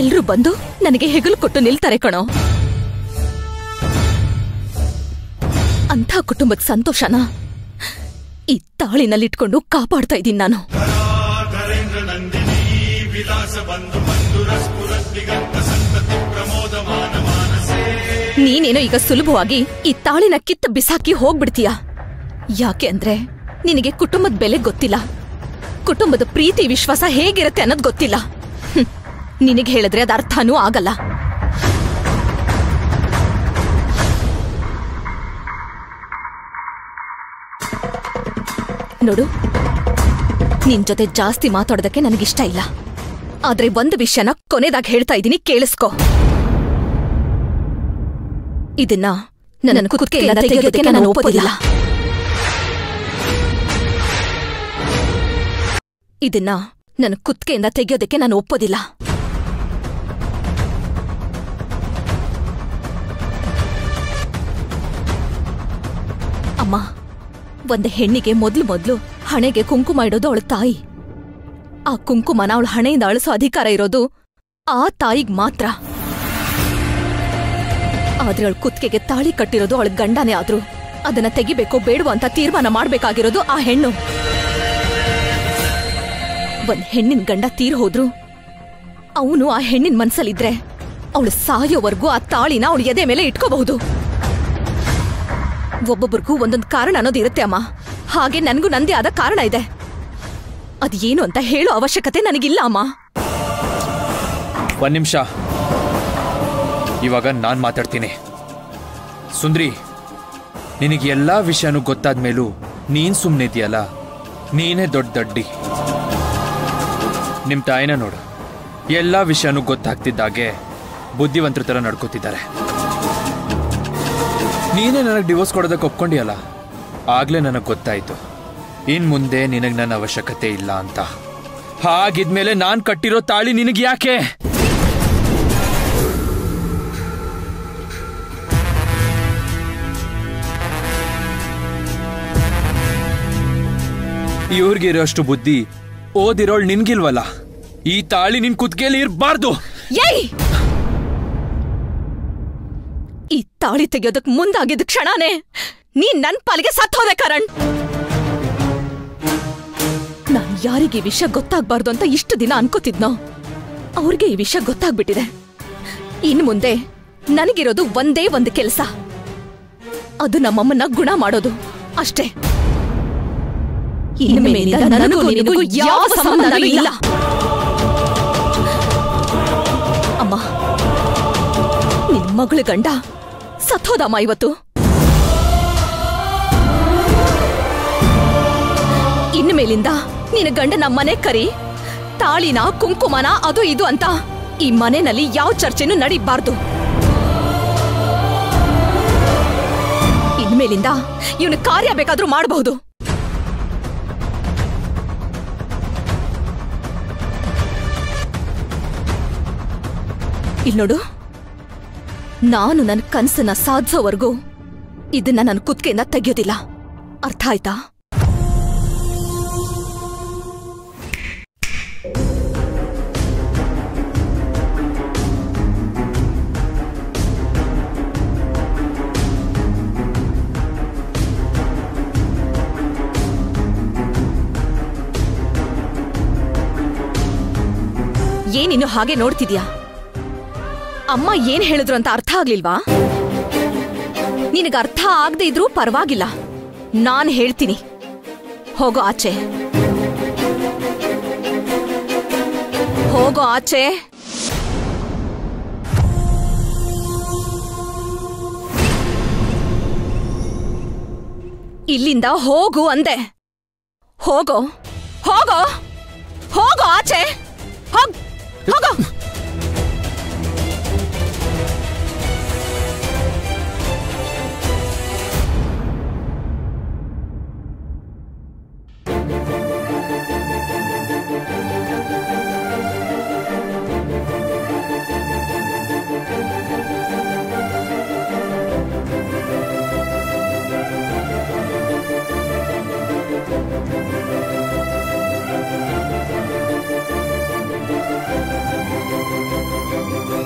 ಎಲ್ರೂ ಬಂದು ನನಗೆ ಹೆಗಲು ಕೊಟ್ಟು ನಿಲ್ತಾರೆ ಕಣೋ. ಅಂಥ ಕುಟುಂಬದ ಸಂತೋಷನ ಈ ತಾಳಿನಲ್ಲಿಟ್ಕೊಂಡು ಕಾಪಾಡ್ತಾ ಇದ್ದೀನಿ ನಾನು. ನೀನೇನೋ ಈಗ ಸುಲಭವಾಗಿ ಈ ತಾಳಿನ ಕಿತ್ತ ಬಿಸಾಕಿ ಹೋಗ್ಬಿಡ್ತೀಯ? ಯಾಕೆ ಅಂದ್ರೆ ನಿನಗೆ ಕುಟುಂಬದ ಬೆಲೆ ಗೊತ್ತಿಲ್ಲ. ಕುಟುಂಬದ ಪ್ರೀತಿ, ವಿಶ್ವಾಸ ಹೇಗಿರುತ್ತೆ ಅನ್ನೋದು ಗೊತ್ತಿಲ್ಲ. ನಿನಗೆ ಹೇಳಿದ್ರೆ ಅದು ಅರ್ಥನೂ ಆಗಲ್ಲ. ನೋಡು, ನಿನ್ ಜೊತೆ ಜಾಸ್ತಿ ಮಾತಾಡೋದಕ್ಕೆ ನನಗಿಷ್ಟ ಇಲ್ಲ. ಆದ್ರೆ ಒಂದು ವಿಷಯನ ಕೊನೆದಾಗಿ ಹೇಳ್ತಾ ಇದ್ದೀನಿ ಕೇಳಿಸ್ಕೊ. ಇದನ್ನ ನನ್ನ ತೆಗೆಯೋದಕ್ಕೆ ನಾನು ಒಪ್ಪೋದಿಲ್ಲ. ಇದನ್ನ ನನ್ನ ಕುತ್ತಿಗೆಯಿಂದ ತೆಗೆಯೋದಕ್ಕೆ ನಾನು ಒಪ್ಪೋದಿಲ್ಲ. ಅಮ್ಮ ಒಂದು ಹೆಣ್ಣಿಗೆ ಮೊದ್ಲು ಮೊದ್ಲು ಹಣೆಗೆ ಕುಂಕುಮ ಇಡೋದು ಅವಳ ತಾಯಿ. ಆ ಕುಂಕುಮನ ಅವಳ ಹಣೆಯಿಂದ ಅಳಿಸೋ ಅಧಿಕಾರ ಇರೋದು ಆ ತಾಯಿಗ್ ಮಾತ್ರ. ಆದ್ರೆ ಅವಳ ಕುತ್ತಿಗೆಗೆ ತಾಳಿ ಕಟ್ಟಿರೋದು ಅವಳ ಗಂಡನೇ ಆದ್ರು. ಅದನ್ನ ತೆಗಿಬೇಕು ಬೇಡವೋ ಅಂತ ತೀರ್ಮಾನ ಮಾಡ್ಬೇಕಾಗಿರೋದು ಆ ಹೆಣ್ಣು. ಒಂದ್ ಹೆಣ್ಣಿನ ಗಂಡ ತೀರ್ ಹೋದ್ರು, ಅವನು ಆ ಹೆಣ್ಣಿನ ಮನ್ಸಲ್ಲಿದ್ರೆ ಅವಳು ಸಾಯೋವರೆಗೂ ಆ ತಾಳಿನ ಅವಳು ಎದೆ ಮೇಲೆ ಇಟ್ಕೋಬಹುದು. ಒಬ್ಬೊಬ್ರಿಗೂ ಒಂದೊಂದು ಕಾರಣ ಅನ್ನೋದು ಇರುತ್ತೆ ಅಮ್ಮ. ಹಾಗೆ ನನಗೂ ನಂದೇ ಆದ ಕಾರಣ ಇದೆ. ಅದ್ ಏನು ಅಂತ ಹೇಳೋ ಅವಶ್ಯಕತೆ ನನಗಿಲ್ಲ, ಅಮ್ಮ. ಒಂದ್ ನಿಮಿಷ. ಇವಾಗ ನಾನ್ ಮಾತಾಡ್ತೀನಿ. ಸುಂದ್ರಿ, ನಿನಗೆ ಎಲ್ಲಾ ವಿಷಯನೂ ಗೊತ್ತಾದ ಮೇಲೂ ನೀನ್ ಸುಮ್ಮನೆ ಇದೆಯಲ್ಲ ನೀನೇ ದೊಡ್ಡ ದಡ್ಡಿ. ನಿಮ್ ತಾಯಿನ ನೋಡು. ಎಲ್ಲಾ ವಿಷಯನೂ ಗೊತ್ತಾಗ್ತಿದ್ದಾಗೆ ಬುದ್ಧಿವಂತರ ತರ ನಡ್ಕೋತಿದ್ದಾರೆ. ನೀನೇ ನನಗೆ ಡಿವೋರ್ಸ್ ಕೊಡೋದಕ್ಕೆ ಒಪ್ಕೊಂಡಿಯಲ್ಲ? ಆಗ್ಲೇ ನನಗೆ ಗೊತ್ತಾಯ್ತು. ಇನ್ ಮುಂದೆ ನಿನಗ್ ನನ್ನ ಅವಶ್ಯಕತೆ ಇಲ್ಲ ಅಂತ. ಹಾಗಿದ್ಮೇಲೆ ನಾನ್ ಕಟ್ಟಿರೋ ತಾಳಿ ನಿನಗೆ ಯಾಕೆ? ಇವ್ರಿಗಿರೋಷ್ಟು ಬುದ್ಧಿ ಓದಿರೋಳ್ ನಿನ್ಗಿಲ್ವಲ್ಲ? ಈ ತಾಳಿ ನಿನ್ ಕುತ್ಗೆಯಲ್ಲಿ ಇರ್ಬಾರ್ದು! ಏಯ್! ಈ ತಾಳಿ ತೆಗೆಯೋದಕ್ ಮುಂದಾಗಿದ್ದ ಕ್ಷಣನೇ ನೀನ್ ನನ್ ಪಾಲಿಗೆ ಸತ್ತೋದೆ ಕರಣ್! ನಾನ್ ಯಾರಿಗೆ ಈ ವಿಷಯ ಗೊತ್ತಾಗ್ಬಾರ್ದು ಅಂತ ಇಷ್ಟು ದಿನ ಅನ್ಕೋತಿದ್ನೋ? ಅವ್ರಿಗೆ ಈ ವಿಷಯ ಗೊತ್ತಾಗ್ಬಿಟ್ಟಿದೆ. ಇನ್ ಮುಂದೆ ನನಗಿರೋದು ಒಂದೇ ಒಂದು ಕೆಲಸ. ಅದು ನಮ್ಮಮ್ಮನ್ನ ಗುಣ ಮಾಡೋದು. ಅಷ್ಟೇ. ಇನ್ನು ಯಾವ ಇಲ್ಲ. ಅಮ್ಮ, ನಿನ್ ಮಗಳು ಗಂಡ ಸತ್ತೋದಮ್ಮ ಇವತ್ತು. ಮೇಲಿಂದ ನಿನ್ನ ಗಂಡನ ಮನೆ ಕರಿ. ತಾಳಿನ ಕುಂಕುಮನ ಅದು ಇದು ಅಂತ. ಈ ಮನೆಯಲ್ಲಿ ಯಾವ ಚರ್ಚೆನೂ ನಡೀಬಾರ್ದು. ಇನ್ಮೇಲಿಂದ ಇವನು ಕಾರ್ಯ ಬೇಕಾದ್ರೂ ಮಾಡಬಹುದು. ಇಲ್ ನೋಡು ನಾನು ನನ್ನ ಕನಸನ್ನ ಸಾಧಿಸೋವರೆಗೂ ಇದನ್ನ ನನ್ನ ಕುತ್ತಿಗೆಯಿಂದ ತೆಗೆಯೋದಿಲ್ಲ. ಅರ್ಥ ಆಯ್ತಾ? ಏನಿನ್ನು ಹಾಗೆ ನೋಡ್ತಿದ್ಯಾ? ಅಮ್ಮ ಏನ್ ಹೇಳಿದ್ರು ಅಂತ ಅರ್ಥ ಆಗ್ಲಿಲ್ವಾ? ನಿನಗ ಅರ್ಥ ಆಗದೆ ಇದ್ರೂ ಪರವಾಗಿಲ್ಲ. ನಾನ್ ಹೇಳ್ತೀನಿ. ಹೋಗೋ ಆಚೆ. ಹೋಗೋ ಆಚೆ. ಇಲ್ಲಿಂದ ಹೋಗು ಅಂದೆ. ಹೋಗೋ. ಹೋಗೋ. ಹೋಗೋ ಆಚೆ. ಹೋಗ್. ಹೋಗೋ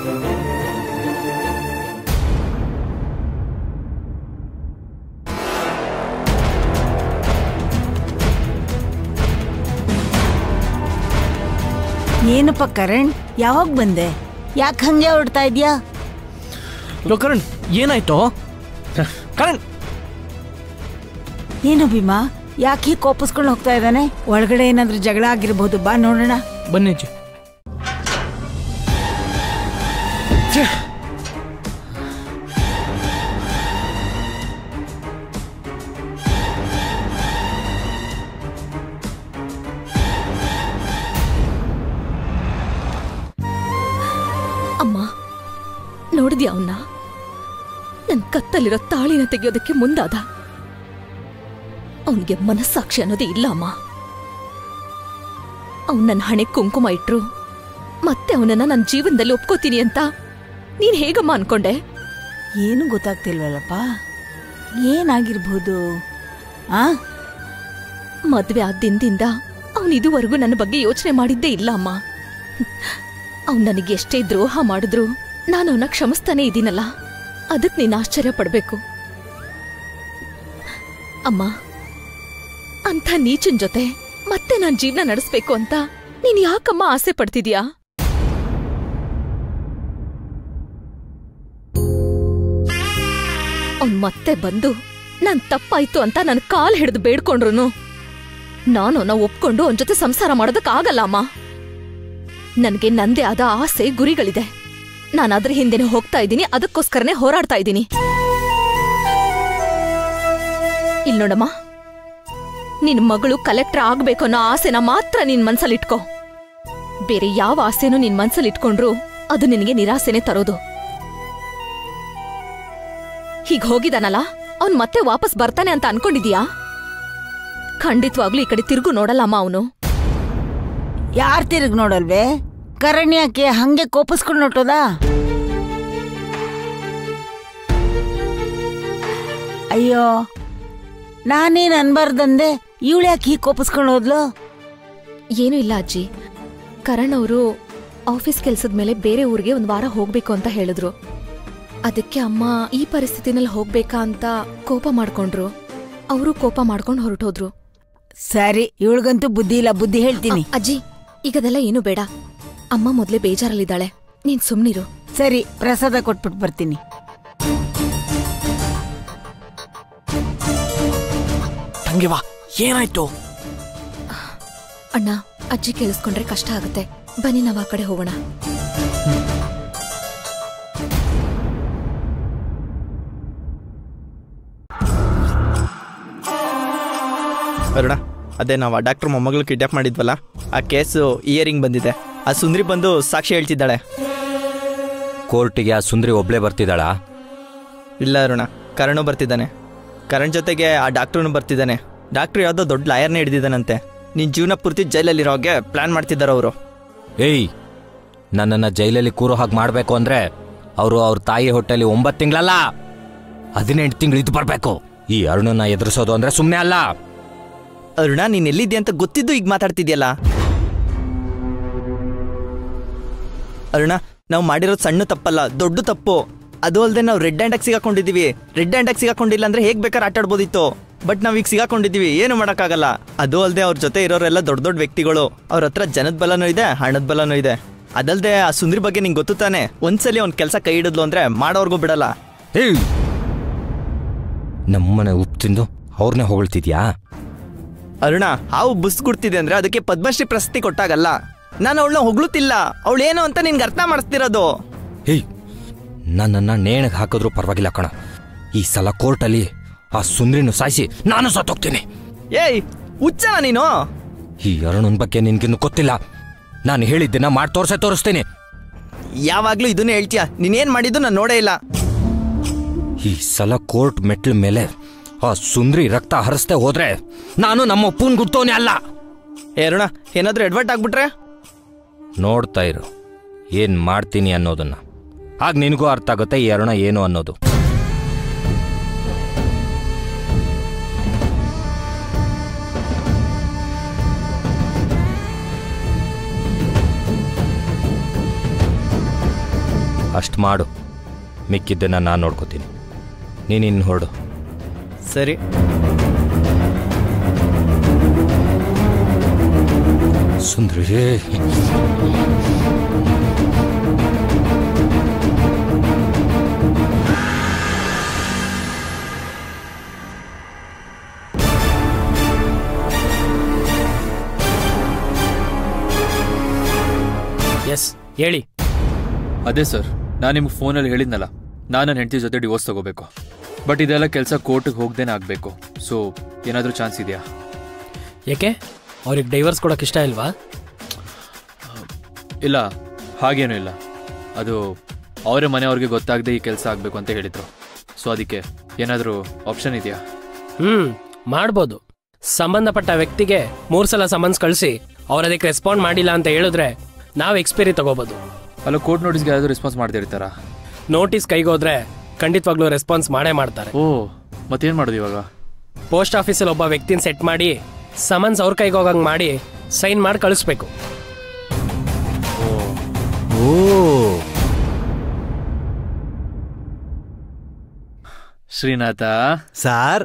ಏನಪ್ಪ ಕರಣ್? ಯಾವಾಗ ಬಂದೆ? ಯಾಕೆ ಹಂಗೆ ಹೊಡ್ತಾ ಇದೆಯಾ? ಲೋ ಕರಣ್ ಏನಾಯ್ತು? ಕರಣ್! ಏನು ಭೀಮಾ? ಯಾಕೆ ಕೋಪಿಸ್ಕೊಂಡು ಹೋಗ್ತಾ ಇದ್ದಾನೆ? ಒಳಗಡೆ ಏನಾದ್ರೂ ಜಗಳ ಆಗಿರ್ಬೋದು ಬಾ ನೋಡೋಣ. ಬನ್ನಿ ತಾಳಿನ ತೆಗೆಯೋದಕ್ಕೆ ಮುಂದಾದ. ಅವನಿಗೆ ಮನಸ್ಸಾಕ್ಷಿ ಅನ್ನೋದೇ ಇಲ್ಲ ಅಮ್ಮ. ಅವನ್ ನನ್ನ ಹಣೆ ಕುಂಕುಮ ಇಟ್ರು. ಮತ್ತೆ ಅವನನ್ನ ನನ್ನ ಜೀವನದಲ್ಲಿ ಒಪ್ಕೋತೀನಿ ಅಂತ ನೀನ್ ಹೇಗಮ್ಮ ಅನ್ಕೊಂಡೆ? ಏನು ಗೊತ್ತಾಗ್ತಿಲ್ವಲ್ಲಪ್ಪ? ಏನಾಗಿರ್ಬೋದು? ಆ? ಮದ್ವೆ ಆದ ದಿನದಿಂದ ಅವನು ಇದುವರೆಗೂ ನನ್ನ ಬಗ್ಗೆ ಯೋಚನೆ ಮಾಡಿದ್ದೇ ಇಲ್ಲ ಅಮ್ಮ. ಅವ್ನು ನನಗೆ ಎಷ್ಟೇ ದ್ರೋಹ ಮಾಡಿದ್ರು ನಾನು ಅವನ ಕ್ಷಮಿಸ್ತಾನೆ ಇದೀನಲ್ಲ ಅದಕ್ಕೆ ನೀನ್ ಆಶ್ಚರ್ಯ ಪಡ್ಬೇಕು. ಅಮ್ಮ, ಅಂಥ ನೀಚನ್ ಜೊತೆ ಮತ್ತೆ ನಾನ್ ಜೀವನ ನಡೆಸ್ಬೇಕು ಅಂತ ನೀನ್ ಯಾಕಮ್ಮ ಆಸೆ ಪಡ್ತಿದ್ಯಾ? ಅವ್ನ್ ಮತ್ತೆ ಬಂದು ನನ್ ತಪ್ಪಾಯ್ತು ಅಂತ ನನ್ ಕಾಲ್ ಹಿಡಿದು ಬೇಡ್ಕೊಂಡ್ರು ನಾನು ನಾವ್ ಒಪ್ಕೊಂಡು ಅವನ್ ಜೊತೆ ಸಂಸಾರ ಮಾಡೋದಕ್ಕಾಗಲ್ಲ ಅಮ್ಮ. ನನ್ಗೆ ನಂದೇ ಆದ ಆಸೆ ಗುರಿಗಳಿದೆ. ನಾನು ಅದ್ರ ಹಿಂದೆನೆ ಹೋಗ್ತಾ ಇದ್ದೀನಿ, ಅದಕ್ಕೋಸ್ಕರನೇ ಹೋರಾಡ್ತಾ ಇದ್ದೀನಿ. ಇಲ್ ನೋಡಮ್ಮ. ನಿನ್ ಮಗಳು ಕಲೆಕ್ಟರ್ ಆಗ್ಬೇಕು ಅನ್ನೋ ಆಸೆನ ಮಾತ್ರ ನಿನ್ ಮನ್ಸಲ್ಲಿ ಇಟ್ಕೋ ಬೇರೆ ಯಾವ ಆಸೆನೂ ನಿನ್ ಮನ್ಸಲ್ಲಿ ಇಟ್ಕೊಂಡ್ರು ಅದು ನಿನಗೆ ನಿರಾಸೆನೆ ತರೋದು. ಹೀಗ್ ಹೋಗಿದಾನಲ್ಲ, ಅವ್ನ್ ಮತ್ತೆ ವಾಪಸ್ ಬರ್ತಾನೆ ಅಂತ ಅನ್ಕೊಂಡಿದ್ಯಾ? ಖಂಡಿತವಾಗ್ಲೂ ಈ ಕಡೆ ತಿರುಗು ನೋಡಲ್ಲಮ್ಮ ಅವನು. ಯಾರ್ ತಿರುಗ್ ನೋಡಲ್ವೇ? ಕರಣ್ಯಕ್ಕೆ ಹಂಗೆ ಕೋಪಿಸ್ಕೊಂಡು ಹೊಟ್ಟೋದ ಅಯ್ಯೋ ನಾನೇನ್ ಅನ್ಬಾರ್ದಂದೆ ಇವಳು ಯಾಕೆ ಹೀಗೆ ಕೋಪಿಸ್ಕೊಂಡು ಹೋದ್ಲು? ಏನೂ ಇಲ್ಲ ಅಜ್ಜಿ. ಕರಣ್ ಅವರು ಆಫೀಸ್ ಕೆಲಸದ ಮೇಲೆ ಬೇರೆ ಊರಿಗೆ ಒಂದು ವಾರ ಹೋಗ್ಬೇಕು ಅಂತ ಹೇಳಿದ್ರು. ಅದಕ್ಕೆ ಅಮ್ಮ ಈ ಪರಿಸ್ಥಿತಿನಲ್ಲಿ ಹೋಗ್ಬೇಕಾ ಅಂತ ಕೋಪ ಮಾಡ್ಕೊಂಡ್ರು. ಅವರು ಕೋಪ ಮಾಡ್ಕೊಂಡು ಹೊರಟೋದ್ರು. ಸರಿ ಇವಳಿಗಂತೂ ಬುದ್ಧಿ ಇಲ್ಲ ಬುದ್ಧಿ ಹೇಳ್ತೀನಿ. ಅಜ್ಜಿ ಈಗ ಅದೆಲ್ಲ ಏನು ಬೇಡ. ಅಮ್ಮ ಮೊದ್ಲೇ ಬೇಜಾರಲ್ಲಿದ್ದಾಳೆ. ನೀನ್ ಸುಮ್ನಿರು. ಸರಿ ಪ್ರಸಾದ ಕೊಟ್ಬಿಟ್ಟು ಬರ್ತೀನಿ. ತಂಗಿ ವಾ. ಏನಾಯ್ತು? ಅಣ್ಣ ಅಜ್ಜಿ ಕೇಳಿಸ್ಕೊಂಡ್ರೆ ಕಷ್ಟ ಆಗುತ್ತೆ. ಬನ್ನಿ ನಾವ್ ಆ ಕಡೆ ಹೋಗೋಣ. ಅರುಣ ಅದೇ ನಾವು ಆ ಡಾಕ್ಟರ್ ಮೊಮ್ಮಗಳು ಕಿಡ್ನಾಪ್ ಮಾಡಿದ್ವಲ್ಲ ಆ ಕೇಸು ಇಯರಿಂಗ್ ಬಂದಿದೆ. ಆ ಸುಂದ್ರಿ ಬಂದು ಸಾಕ್ಷಿ ಹೇಳ್ತಿದ್ದಾಳೆ. ಕೋರ್ಟಿಗೆ ಆ ಸುಂದ್ರಿ ಒಬ್ಳೆ ಬರ್ತಿದ್ದಾಳ? ಇಲ್ಲ ಅರುಣ ಕರಣು ಬರ್ತಿದ್ದಾನೆ. ಕರಣ್ ಜೊತೆಗೆ ಆ ಡಾಕ್ಟ್ರೂ ಬರ್ತಿದ್ದಾನೆ. ಡಾಕ್ಟ್ರು ಯಾವುದೋ ದೊಡ್ಡ ಲಾಯರ್ನೇ ಹಿಡಿದಿದ್ದಾನಂತೆ. ನಿನ್ನ ಜೀವನ ಪೂರ್ತಿ ಜೈಲಲ್ಲಿರೋ ಹಾಗೆ ಪ್ಲಾನ್ ಮಾಡ್ತಿದ್ದಾರೆ ಅವರು. ಏಯ್ ನನ್ನನ್ನು ಜೈಲಲ್ಲಿ ಕೂರೋ ಹಾಗೆ ಮಾಡಬೇಕು ಅಂದ್ರೆ ಅವರು ಅವ್ರ ತಾಯಿ ಹೊಟ್ಟೆಲಿ ಒಂಬತ್ತು ತಿಂಗಳಲ್ಲ? ಹದಿನೆಂಟು ತಿಂಗಳು ಇದು ಬರಬೇಕು. ಈ ಅರುಣನ ಎದುರಿಸೋದು ಅಂದ್ರೆ ಸುಮ್ಮನೆ ಅಲ್ಲ. ಅರುಣ ನೀನ್ ಎಲ್ಲಿದ್ದೆ ಅಂತ ಗೊತ್ತಿದ್ದು ಈಗ ಮಾತಾಡ್ತಿದ್ಯಲ್ಲ? ಅರುಣ ನಾವು ಮಾಡಿರೋದು ಸಣ್ಣ ತಪ್ಪಲ್ಲ ದೊಡ್ಡ ತಪ್ಪು. ಅದು ಅಲ್ಲದೆ ನಾವು ರೆಡ್ ಆ್ಯಂಡಾಗಿ ಸಿಗಾಕೊಂಡಿದೀವಿ ರೆಡ್ ಆ್ಯಂಡಾಗಿ ಸಿಗಾಕೊಂಡಿಲ್ಲ ಅಂದ್ರೆ ಹೇಗೆ ಬೇಕಾದ್ರೆ ಆಟ ಆಡ್ಬೋದಿತ್ತು. ಬಟ್ ನಾವ್ ಈಗ ಸಿಗಾಕೊಂಡಿದೀವಿ ಏನು ಮಾಡೋಕ್ಕಾಗಲ್ಲ. ಅದು ಅಲ್ಲದೆ ಅವ್ರ ಜೊತೆ ಇರೋರೆಲ್ಲ ದೊಡ್ಡ ದೊಡ್ಡ ವ್ಯಕ್ತಿಗಳು. ಅವ್ರ ಹತ್ರ ಜನದ ಬಲನೂ ಇದೆ ಹಣದ ಬಲನೂ ಇದೆ. ಅದಲ್ದೆ ಆ ಸುಂದ್ರಿ ಬಗ್ಗೆ ನಿಂಗೆ ಗೊತ್ತು ತಾನೆ? ಒಂದ್ಸಲಿ ಅವ್ನ ಕೆಲಸ ಕೈ ಹಿಡಿದ್ಲು ಅಂದ್ರೆ ಮಾಡೋರ್ಗೂ ಬಿಡಲ್ಲ. ನಮ್ಮನೆ ಉಪ್ಪು ತಿಂದು ಅವ್ರನ್ನೇ ಹೊಗಳ್ತಿದ್ಯಾ? ಅರುಣ ಹಾವು ಬುಸ್ ಗುಡ್ತಿದೆ ಅಂದ್ರೆ ಅದಕ್ಕೆ ಪದ್ಮಶ್ರೀ ಪ್ರಶಸ್ತಿ ಕೊಟ್ಟಾಗಲ್ಲ. ನಾನು ಅವಳನ್ನ ಹೊಗಳುತ್ತಿಲ್ಲ. ಅವಳೇನು ಅಂತ ನಿನ್ಗೆ ಅರ್ಥ ಮಾಡಿಸ್ತಿರೋದು. ನನ್ನನ್ನ ನೇಣಗೆ ಹಾಕಿದ್ರು ಪರವಾಗಿಲ್ಲ ಕಣ. ಈ ಸಲ ಕೋರ್ಟಲ್ಲಿ ಆ ಸುಂದ್ರಿನೂ ಸಾಯಿಸಿ ನಾನು ಸತ್ತೋಗ್ತೀನಿ ಏಯ್ ಹುಚ್ಚ ನೀನು? ಈ ಅರುಣನ್ ಬಗ್ಗೆ ನಿನ್ಗಿನ್ನು ಗೊತ್ತಿಲ್ಲ. ನಾನು ಹೇಳಿದ್ದನ್ನ ಮಾಡಿ ತೋರ್ಸೆ ತೋರಿಸ್ತೀನಿ. ಯಾವಾಗ್ಲೂ ಇದನ್ನೇ ಹೇಳ್ತೀಯ? ನೀನೇನ್ ಮಾಡಿದ್ದು ನಾನು ನೋಡೇ ಇಲ್ಲ. ಈ ಸಲ ಕೋರ್ಟ್ ಮೆಟ್ಲ ಮೇಲೆ ಆ ಸುಂದ್ರಿ ರಕ್ತ ಹರಿಸ್ತೇ ಹೋದ್ರೆ ನಾನು ನಮ್ಮ ಅಪ್ಪನ್ ಗುಡ್ತೋನೆ ಅಲ್ಲ. ಏ ಅರುಣ ಏನಾದ್ರೂ ಎಡ್ವರ್ಟ್ ಆಗ್ಬಿಟ್ರೆ? ನೋಡ್ತಾ ಇರು. ಏನ್ ಮಾಡ್ತೀನಿ ಅನ್ನೋದನ್ನ. ಆಗ ನಿನಗೂ ಅರ್ಥ ಆಗುತ್ತೆ ಈ ಅರುಣ ಏನು ಅನ್ನೋದು. ಅಷ್ಟು ಮಾಡು. ಮಿಕ್ಕಿದ್ದನ್ನ ನಾನು ನೋಡ್ಕೋತೀನಿ. ನೀನಿನ್ನು ಹೊರಡು. ಸರಿ. ಸುಂದ್ರಿ. ಹೇಳಿ. ಅದೇ ಸರ್ ನಾನು ನಿಮ್ಗೆ ಫೋನಲ್ಲಿ ಹೇಳಿದ್ನಲ್ಲ ನಾನು ನನ್ನ ಹೆಂಡತಿ ಜೊತೆ ಡಿವೋರ್ಸ್ ತಗೋಬೇಕು. ಬಟ್ ಇದೆಲ್ಲ ಕೆಲಸ ಕೋರ್ಟಿಗೆ ಹೋಗ್ದೇನೆ ಆಗಬೇಕು ಸೊ ಏನಾದರೂ ಚಾನ್ಸ್ ಇದೆಯಾ? ಯಾಕೆ ಅವ್ರಿಗೆ ಡೈವರ್ಸ್ ಕೊಡೋಕೆ ಇಷ್ಟ ಇಲ್ವಾ? ಇಲ್ಲ ಹಾಗೇನೂ ಇಲ್ಲ. ಅದು ಅವರೇ ಮನೆಯವ್ರಿಗೆ ಗೊತ್ತಾಗದೆ ಈ ಕೆಲಸ ಆಗಬೇಕು ಅಂತ ಹೇಳಿದರು. ಸೊ ಅದಕ್ಕೆ ಏನಾದರೂ ಆಪ್ಷನ್ ಇದೆಯಾ? ಹ್ಞೂ ಮಾಡ್ಬೋದು. ಸಂಬಂಧಪಟ್ಟ ವ್ಯಕ್ತಿಗೆ ಮೂರು ಸಲ ಸಮನ್ಸ್ ಕಳಿಸಿ ಅವ್ರು ಅದಕ್ಕೆ ರೆಸ್ಪಾಂಡ್ ಮಾಡಿಲ್ಲ ಅಂತ ಹೇಳಿದ್ರೆ ನಾವು ಎಕ್ಸ್ಪೈರಿ ತಗೋಬೋದು. ಅಲ್ಲ ಕೋರ್ಟ್ ನೋಟಿಸ್ಗೆ ಯಾರಾದರೂ ರೆಸ್ಪಾನ್ಸ್ ಮಾಡ್ತಿರ್ತಾರ? ನೋಟಿಸ್ ಕೈಗೋದ್ರೆ ಖಂಡಿತವಾಗ್ಲೂ ರೆಸ್ಪಾನ್ಸ್ ಮಾಡೇ ಮಾಡ್ತಾರೆ. ಓ ಮತ್ತೇನು ಮಾಡೋದು ಇವಾಗ? ಪೋಸ್ಟ್ ಆಫೀಸಲ್ಲಿ ಒಬ್ಬ ವ್ಯಕ್ತಿನ ಸೆಟ್ ಮಾಡಿ ಸಮನ್ಸ್ ಅವ್ರ ಕೈಗೆ ಹೋಗಂಗೆ ಮಾಡಿ ಸೈನ್ ಮಾಡಿ ಕಳಿಸ್ಬೇಕು. ಓ ಶ್ರೀನಾಥ? ಸಾರ್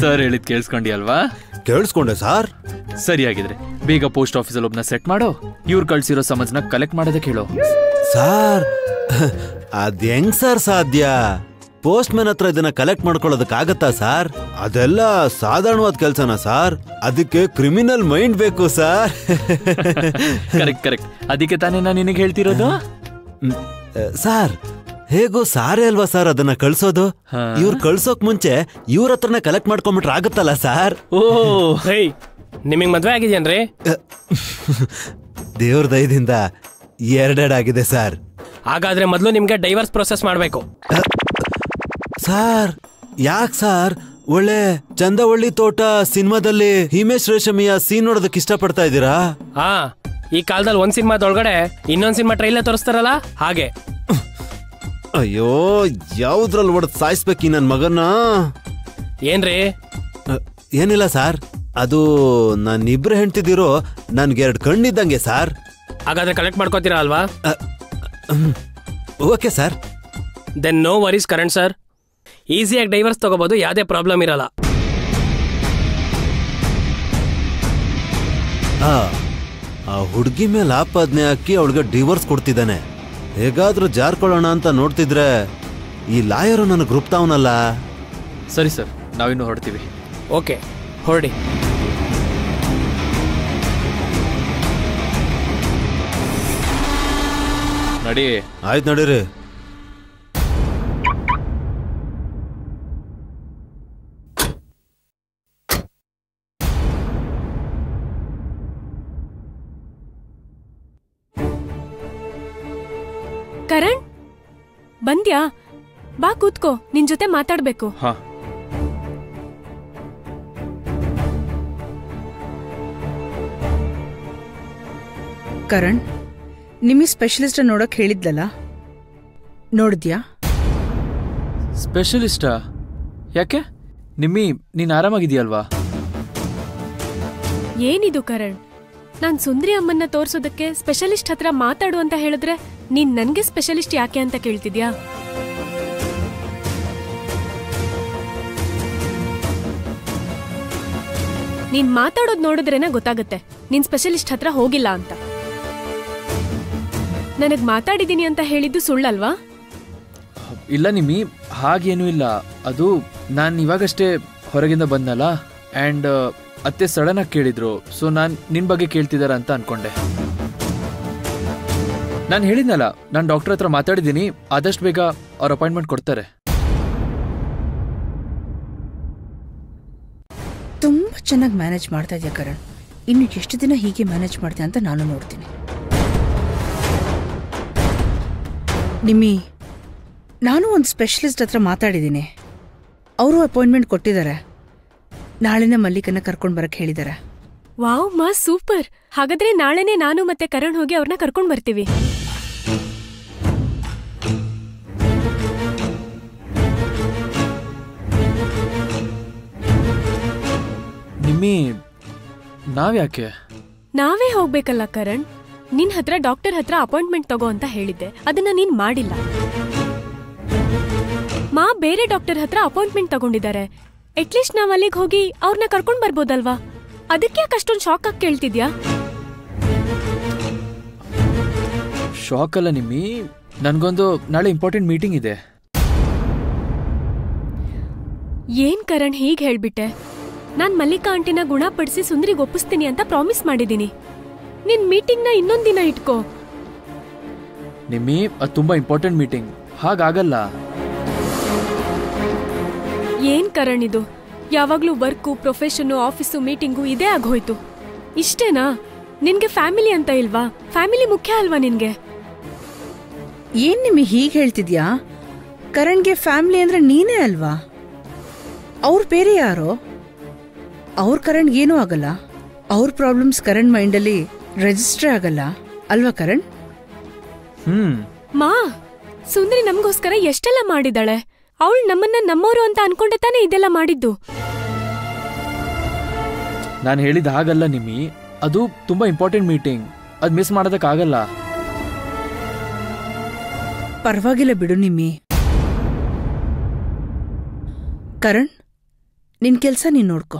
ಸರ್ ಹೇಳಿದ್ ಕೇಳಿಸ್ಕೊಂಡಿ ಅಲ್ವಾ ಕೇಳಿಸ್ಕೊಂಡೆ ಸರ್? ಸರಿಯಾಗಿದ್ರೆ. ಬೇಗ ಪೋಸ್ಟ್ ಆಫೀಸಲ್ಲಿ ಒಬ್ನ ಸೆಟ್ ಮಾಡೋ ಇವ್ರು ಕಳ್ಸಿರೋ ಸಮಜ್ನ ಕಲೆಕ್ಟ್ ಮಾಡೋದಕ್ಕೆ ಹೇಳೋ. ಸಾರ್ ಅದ್ ಹೆಂಗ್ ಸರ್ ಸಾಧ್ಯ? ಪೋಸ್ಟ್ ಮ್ಯಾನ್ ಹತ್ರ ಇದನ್ನ ಕಲೆಕ್ಟ್ ಮಾಡ್ಕೊಳ್ಳೋದಕ್ಕಾಗತ್ತಾ ಸರ್? ಅದೆಲ್ಲ ಸಾಧಾರಣವಾದ ಕೆಲಸನ ಸರ್? ಅದಕ್ಕೆ ಕ್ರಿಮಿನಲ್ ಮೈಂಡ್ ಬೇಕು ಸರ್. ಕರೆಕ್ಟ್ ಕರೆಕ್ಟ್ ಅದಕ್ಕೆ ತಾನೇ ನಾನು ನಿನಗೆ ಹೇಳ್ತಿರೋದು? ಸರ್ ಸಾರ್ ಹೇಗೋ ಸಾರೇ ಅಲ್ವಾ ಸರ್ ಅದನ್ನ ಕಳ್ಸೋದು? ಇವ್ರು ಕಳ್ಸೋಕ್ ಮುಂಚೆ ಇವ್ರ ಹತ್ರನ ಕಲೆಕ್ಟ್ ಮಾಡ್ಕೊಂಬಿಟ್ರೆ ಆಗುತ್ತಲ್ಲ ಸರ್? ಓ. ಹೇ ನಿಮಗೆ ಮದ್ವೆ ಆಗಿದ್ಯನ್ರಿ ದೇವ್ರ ದಯದಿಂದ ಎರಡೆರಡಾಗಿದೆ ಸರ್. ಹಾಗಾದ್ರೆ ಮೊದಲು ನಿಮ್ಗೆ ಡೈವರ್ಸ್ ಪ್ರೊಸೆಸ್ ಮಾಡಬೇಕು. ಸರ್ ಯಾಕ್ ಸರ್? ಒಳ್ಳೆ ಚಂದವಳ್ಳಿ ತೋಟ ಸಿನಿಮಾದಲ್ಲಿ ಹಿಮೇಶ್ ರೇಷಮಿಯ ಸೀನ್ ನೋಡೋದಕ್ಕೆ ಇಷ್ಟಪಡ್ತಾ ಇದ್ದೀರಾ? ಹಾ ಈ ಕಾಲದಲ್ಲಿ ಒಂದ್ ಸಿನಿಮಾದೊಳಗಡೆ ಇನ್ನೊಂದ್ ಸಿನಿಮಾ ಟ್ರೈಲರ್ ತೋರಿಸ್ತಾರಲ್ಲ? ಹಾಗೆ. ಅಯ್ಯೋ ಯಾವ್ದ್ರಲ್ಲಿ ಹೊಡೆದ್ ಸಾಯಿಸ್ಬೇಕು ನನ್ನ ನನ್ ಮಗನ ಏನ್ರಿ? ಏನಿಲ್ಲ ಸಾರ್. ಅದು ನಾನಿಬ್ರು ಹೆಂಡ್ತಿದ್ದೀರೋ ನನ್ಗೆ ಎರಡು ಕಣ್ಣಿದ್ದಂಗೆ ಸಾರ್. ಹಾಗಾದ್ರೆ ಕಲೆಕ್ಟ್ ಮಾಡ್ಕೋತೀರಾ ಅಲ್ವಾ? Okay sir. Then no worries current sir ಈಸಿಯಾಗಿ ಡೈವರ್ಸ್ ತಗೋಬಹುದು ಯಾವುದೇ ಪ್ರಾಬ್ಲಮ್ ಇರಲ್ಲ. ಆ ಹುಡುಗಿ ಮೇಲೆ ಆಪಾದನೆ ಹಾಕಿ ಅವಳಿಗೆ ಡಿವೋರ್ಸ್ ಕೊಡ್ತಿದ್ದಾನೆ. ಹೇಗಾದ್ರೂ ಜಾರ್ಕೊಳ್ಳೋಣ ಅಂತ ನೋಡ್ತಿದ್ರೆ ಈ ಲಾಯರು ನನ್ನ ಗ್ರೂಪ್ತಾವನಲ್ಲ ಸರಿ ಸರ್ ನಾವಿನ್ನು ಹೊರಡ್ತೀವಿ. ಓಕೆ ಹೊರಡಿ. ನಡಿ. ಆಯ್ತು ನಡೀರಿ. ಬಂದ್ಯಾ? ಬಾ ಕೂತ್ಕೋ ನಿನ್ ಜೊತೆ ಮಾತಾಡ್ಬೇಕು. ಹಾ. ಕರಣ್ ನಿಮಗೆ ಸ್ಪೆಷಲಿಸ್ಟ್ ನೋಡಕ್ ಹೇಳಿದ್ಲಲ್ಲ? ನೋಡಿದ್ಯಾ? ಸ್ಪೆಷಲಿಸ್ಟಾ ಯಾಕೆ? ನಿಮ್ಮಿ ನೀನ್ ಆರಾಮಾಗಿದೆಯಲ್ವಾ ಏನಿದು ಕರಣ್? ನಾನ್ ಸುಂದ್ರಿ ಅಮ್ಮನ್ನ ತೋರ್ಸೋದಕ್ಕೆ ಸ್ಪೆಷಲಿಸ್ಟ್ ಹತ್ರ ಮಾತಾಡು ಅಂತ ಹೇಳಿದ್ರೆ ನೀನ್ ನನ್ಗೆ ಸ್ಪೆಷಲಿಸ್ಟ್ ಯಾಕೆ ಅಂತ ಕೇಳ್ತಿದ್ಯಾ? ನೀನ್ ಮಾತಾಡೋದ್ ನೋಡಿದ್ರೇನೆ ಗೊತ್ತಾಗುತ್ತೆ. ನೀನ್ ಸ್ಪೆಷಲಿಸ್ಟ್ ಹತ್ರ ಹೋಗಿಲ್ಲ ಅಂತ. ನನಗ್ ಮಾತಾಡಿದೀನಿ ಅಂತ ಹೇಳಿದ್ದು ಸುಳ್ಳಲ್ವಾ? ಇಲ್ಲ ನಿಮ್ಮಿ, ಹಾಗೇನೂ ಇಲ್ಲ. ಅದು ನಾನು ಇವಾಗಷ್ಟೇ ಹೊರಗಿಂದ ಬಂದಲ್ಲ ಆ್ಯಂಡ್ ಅತ್ತೆ ಸಡನ್ ಆಗಿ ಕೇಳಿದ್ರು ಸೊ ನಾನು ನಿನ್ನ ಬಗ್ಗೆ ಕೇಳ್ತಿದಾರ ಅಂತ ಅನ್ಕೊಂಡೆ. ನಾನು ಹೇಳಿದ್ನಲ್ಲ ನಾನು ಡಾಕ್ಟರ್ ಹತ್ರ ಮಾತಾಡಿದ್ದೀನಿ ಆದಷ್ಟು ಬೇಗ ಅವ್ರ ಅಪಾಯಿಂಟ್ಮೆಂಟ್ ಕೊಡ್ತಾರೆ. ತುಂಬ ಚೆನ್ನಾಗಿ ಮ್ಯಾನೇಜ್ ಮಾಡ್ತಾ ಇದೆಯಾ ಕರಣ್? ಇನ್ನು ಎಷ್ಟು ದಿನ ಹೀಗೆ ಮ್ಯಾನೇಜ್ ಮಾಡ್ತೀಯ ಅಂತ ನಾನು ನೋಡ್ತೀನಿ. ನಿಮ್ಮಿ ನಾನು ಒಂದು ಸ್ಪೆಷಲಿಸ್ಟ್ ಹತ್ರ ಮಾತಾಡಿದ್ದೀನಿ. ಅವರು ಅಪಾಯಿಂಟ್ಮೆಂಟ್ ಕೊಟ್ಟಿದ್ದಾರೆ. ನಾಳೆನೇ ಮಲ್ಲಿಕನ್ನ ಕರ್ಕೊಂಡು ಬರಕ್ಕೆ ಹೇಳಿದ್ದಾರೆ. ವಾವ್ ಮಾ ಸೂಪರ್. ಹಾಗಾದ್ರೆ ನಾಳೆನೇ ನಾನು ಮತ್ತೆ ಕರಣ್ ಹೋಗಿ ಅವ್ರನ್ನ ಕರ್ಕೊಂಡು ಬರ್ತೀವಿ. ನಿಮ್ಮಿ, ನಾವ್ಯಾಕೆ? ನಾವೇ ಹೋಗ್ಬೇಕಲ್ಲ ಕರಣ್. ನಿನ್ ಹತ್ರ ಡಾಕ್ಟರ್ ಹತ್ರ ಅಪಾಯಿಂಟ್ಮೆಂಟ್ ತಗೋ ಅಂತ ಹೇಳಿದ್ದೆ. ಅದನ್ನ ನೀನ್ ಮಾಡಿಲ್ಲ. ಮಾ ಬೇರೆ ಡಾಕ್ಟರ್ ಹತ್ರ ಅಪಾಯಿಂಟ್ಮೆಂಟ್ ತಗೊಂಡಿದ್ದಾರೆ. ಅಟ್ಲೀಸ್ಟ್ ನಾವ್ ಅಲ್ಲಿಗೆ ಹೋಗಿ ಅವ್ರನ್ನ ಕರ್ಕೊಂಡ್ ಬರ್ಬೋದಲ್ವಾ? ಅದಕ್ಕೆ ಅಷ್ಟೊಂದು ಶಾಕ್ ಆಗಿ ಕೇಳ್ತಿದ್ಯಾ? ಶಾಕ್ ಅಲ್ಲ ನಿಮ್ಮಿ. ನನಗೊಂದು ನಾಳೆ ಇಂಪಾರ್ಟೆಂಟ್ ಮೀಟಿಂಗ್ ಇದೆ. ಏನ್ ಕರಣ್ ಹೀಗೆ ಹೇಳ್ಬಿಟ್ಟೆ? ನಾನ್ ಮಲ್ಲಿಕಾ ಆಂಟಿನ ಗುಣಪಡಿಸಿ ಸುಂದ್ರಿಗೆ ಒಪ್ಪಿಸ್ತೀನಿ ಅಂತ ಪ್ರಾಮಿಸ್ ಮಾಡಿದ್ದೀನಿ ನಿನ್ ಮೀಟಿಂಗ್ನ ಇನ್ನೊಂದ್ ದಿನ ಇಟ್ಕೋ. ನಿಮ್ಮಿ ಅದು ತುಂಬಾ ಇಂಪಾರ್ಟೆಂಟ್ ಮೀಟಿಂಗ್ ಹಾಗಾಗಲ್ಲ. ಏನ್ ಕರಣ್ ಇದು? ಯಾವಾಗ್ಲೂ ವರ್ಕು ಪ್ರೊಫೆಷನ್ನು ಆಫೀಸು ಮೀಟಿಂಗು ಇದೇ ಆಗೋಯ್ತು. ಇಷ್ಟೇನಾ? ನಿನ್ಗೆ ಫ್ಯಾಮಿಲಿ ಅಂತ ಇಲ್ವಾ? ಫ್ಯಾಮಿಲಿ ಮುಖ್ಯ ಅಲ್ವಾ ನಿನ್ಗೆ? ಏನ್ ನಿಮಗೆ ಹೀಗೆ ಹೇಳ್ತಿದ್ಯಾ? ಕರಣ್ಗೆ ಫ್ಯಾಮಿಲಿ ಅಂದ್ರೆ ನೀನೇ ಅಲ್ವಾ? ಅವ್ರು ಬೇರೆ ಯಾರೋ? ಅವ್ರ ಕರಣ್ ಏನೂ ಆಗಲ್ಲ. ಅವ್ರ ಪ್ರಾಬ್ಲಮ್ಸ್ ಕರಣ್ ಮೈಂಡಲ್ಲಿ ರೆಜಿಸ್ಟರ್ ಆಗಲ್ಲ. ಅಲ್ವಾ ಕರಣ್? ಹ್ಮ್. ಮಾ ಸುಂದರಿ ನಮಗೋಸ್ಕರ ಎಷ್ಟೆಲ್ಲ ಮಾಡಿದಾಳೆ ಅವಳು ನಮ್ಮನ್ನ ನಮ್ಮವರು ಅಂತ ಅನ್ಕೊಂಡೆ ತಾನೇ ಇದೆಲ್ಲ ಮಾಡಿದ್ದು? ನಾನು ಹೇಳಿದ ಹಾಗಲ್ಲ ನಿಮ್ಮಿ. ಅದು ತುಂಬಾ ಇಂಪಾರ್ಟೆಂಟ್ ಮೀಟಿಂಗ್ ಅದು ಮಿಸ್ ಮಾಡೋದಕ್ಕಾಗಲ್ಲ. ಪರವಾಗಿಲ್ಲ ಬಿಡು ನಿಮ್ಮಿ. ಕರಣ್ ನಿನ್ ಕೆಲಸ ನೀನ್ ನೋಡ್ಕೊ.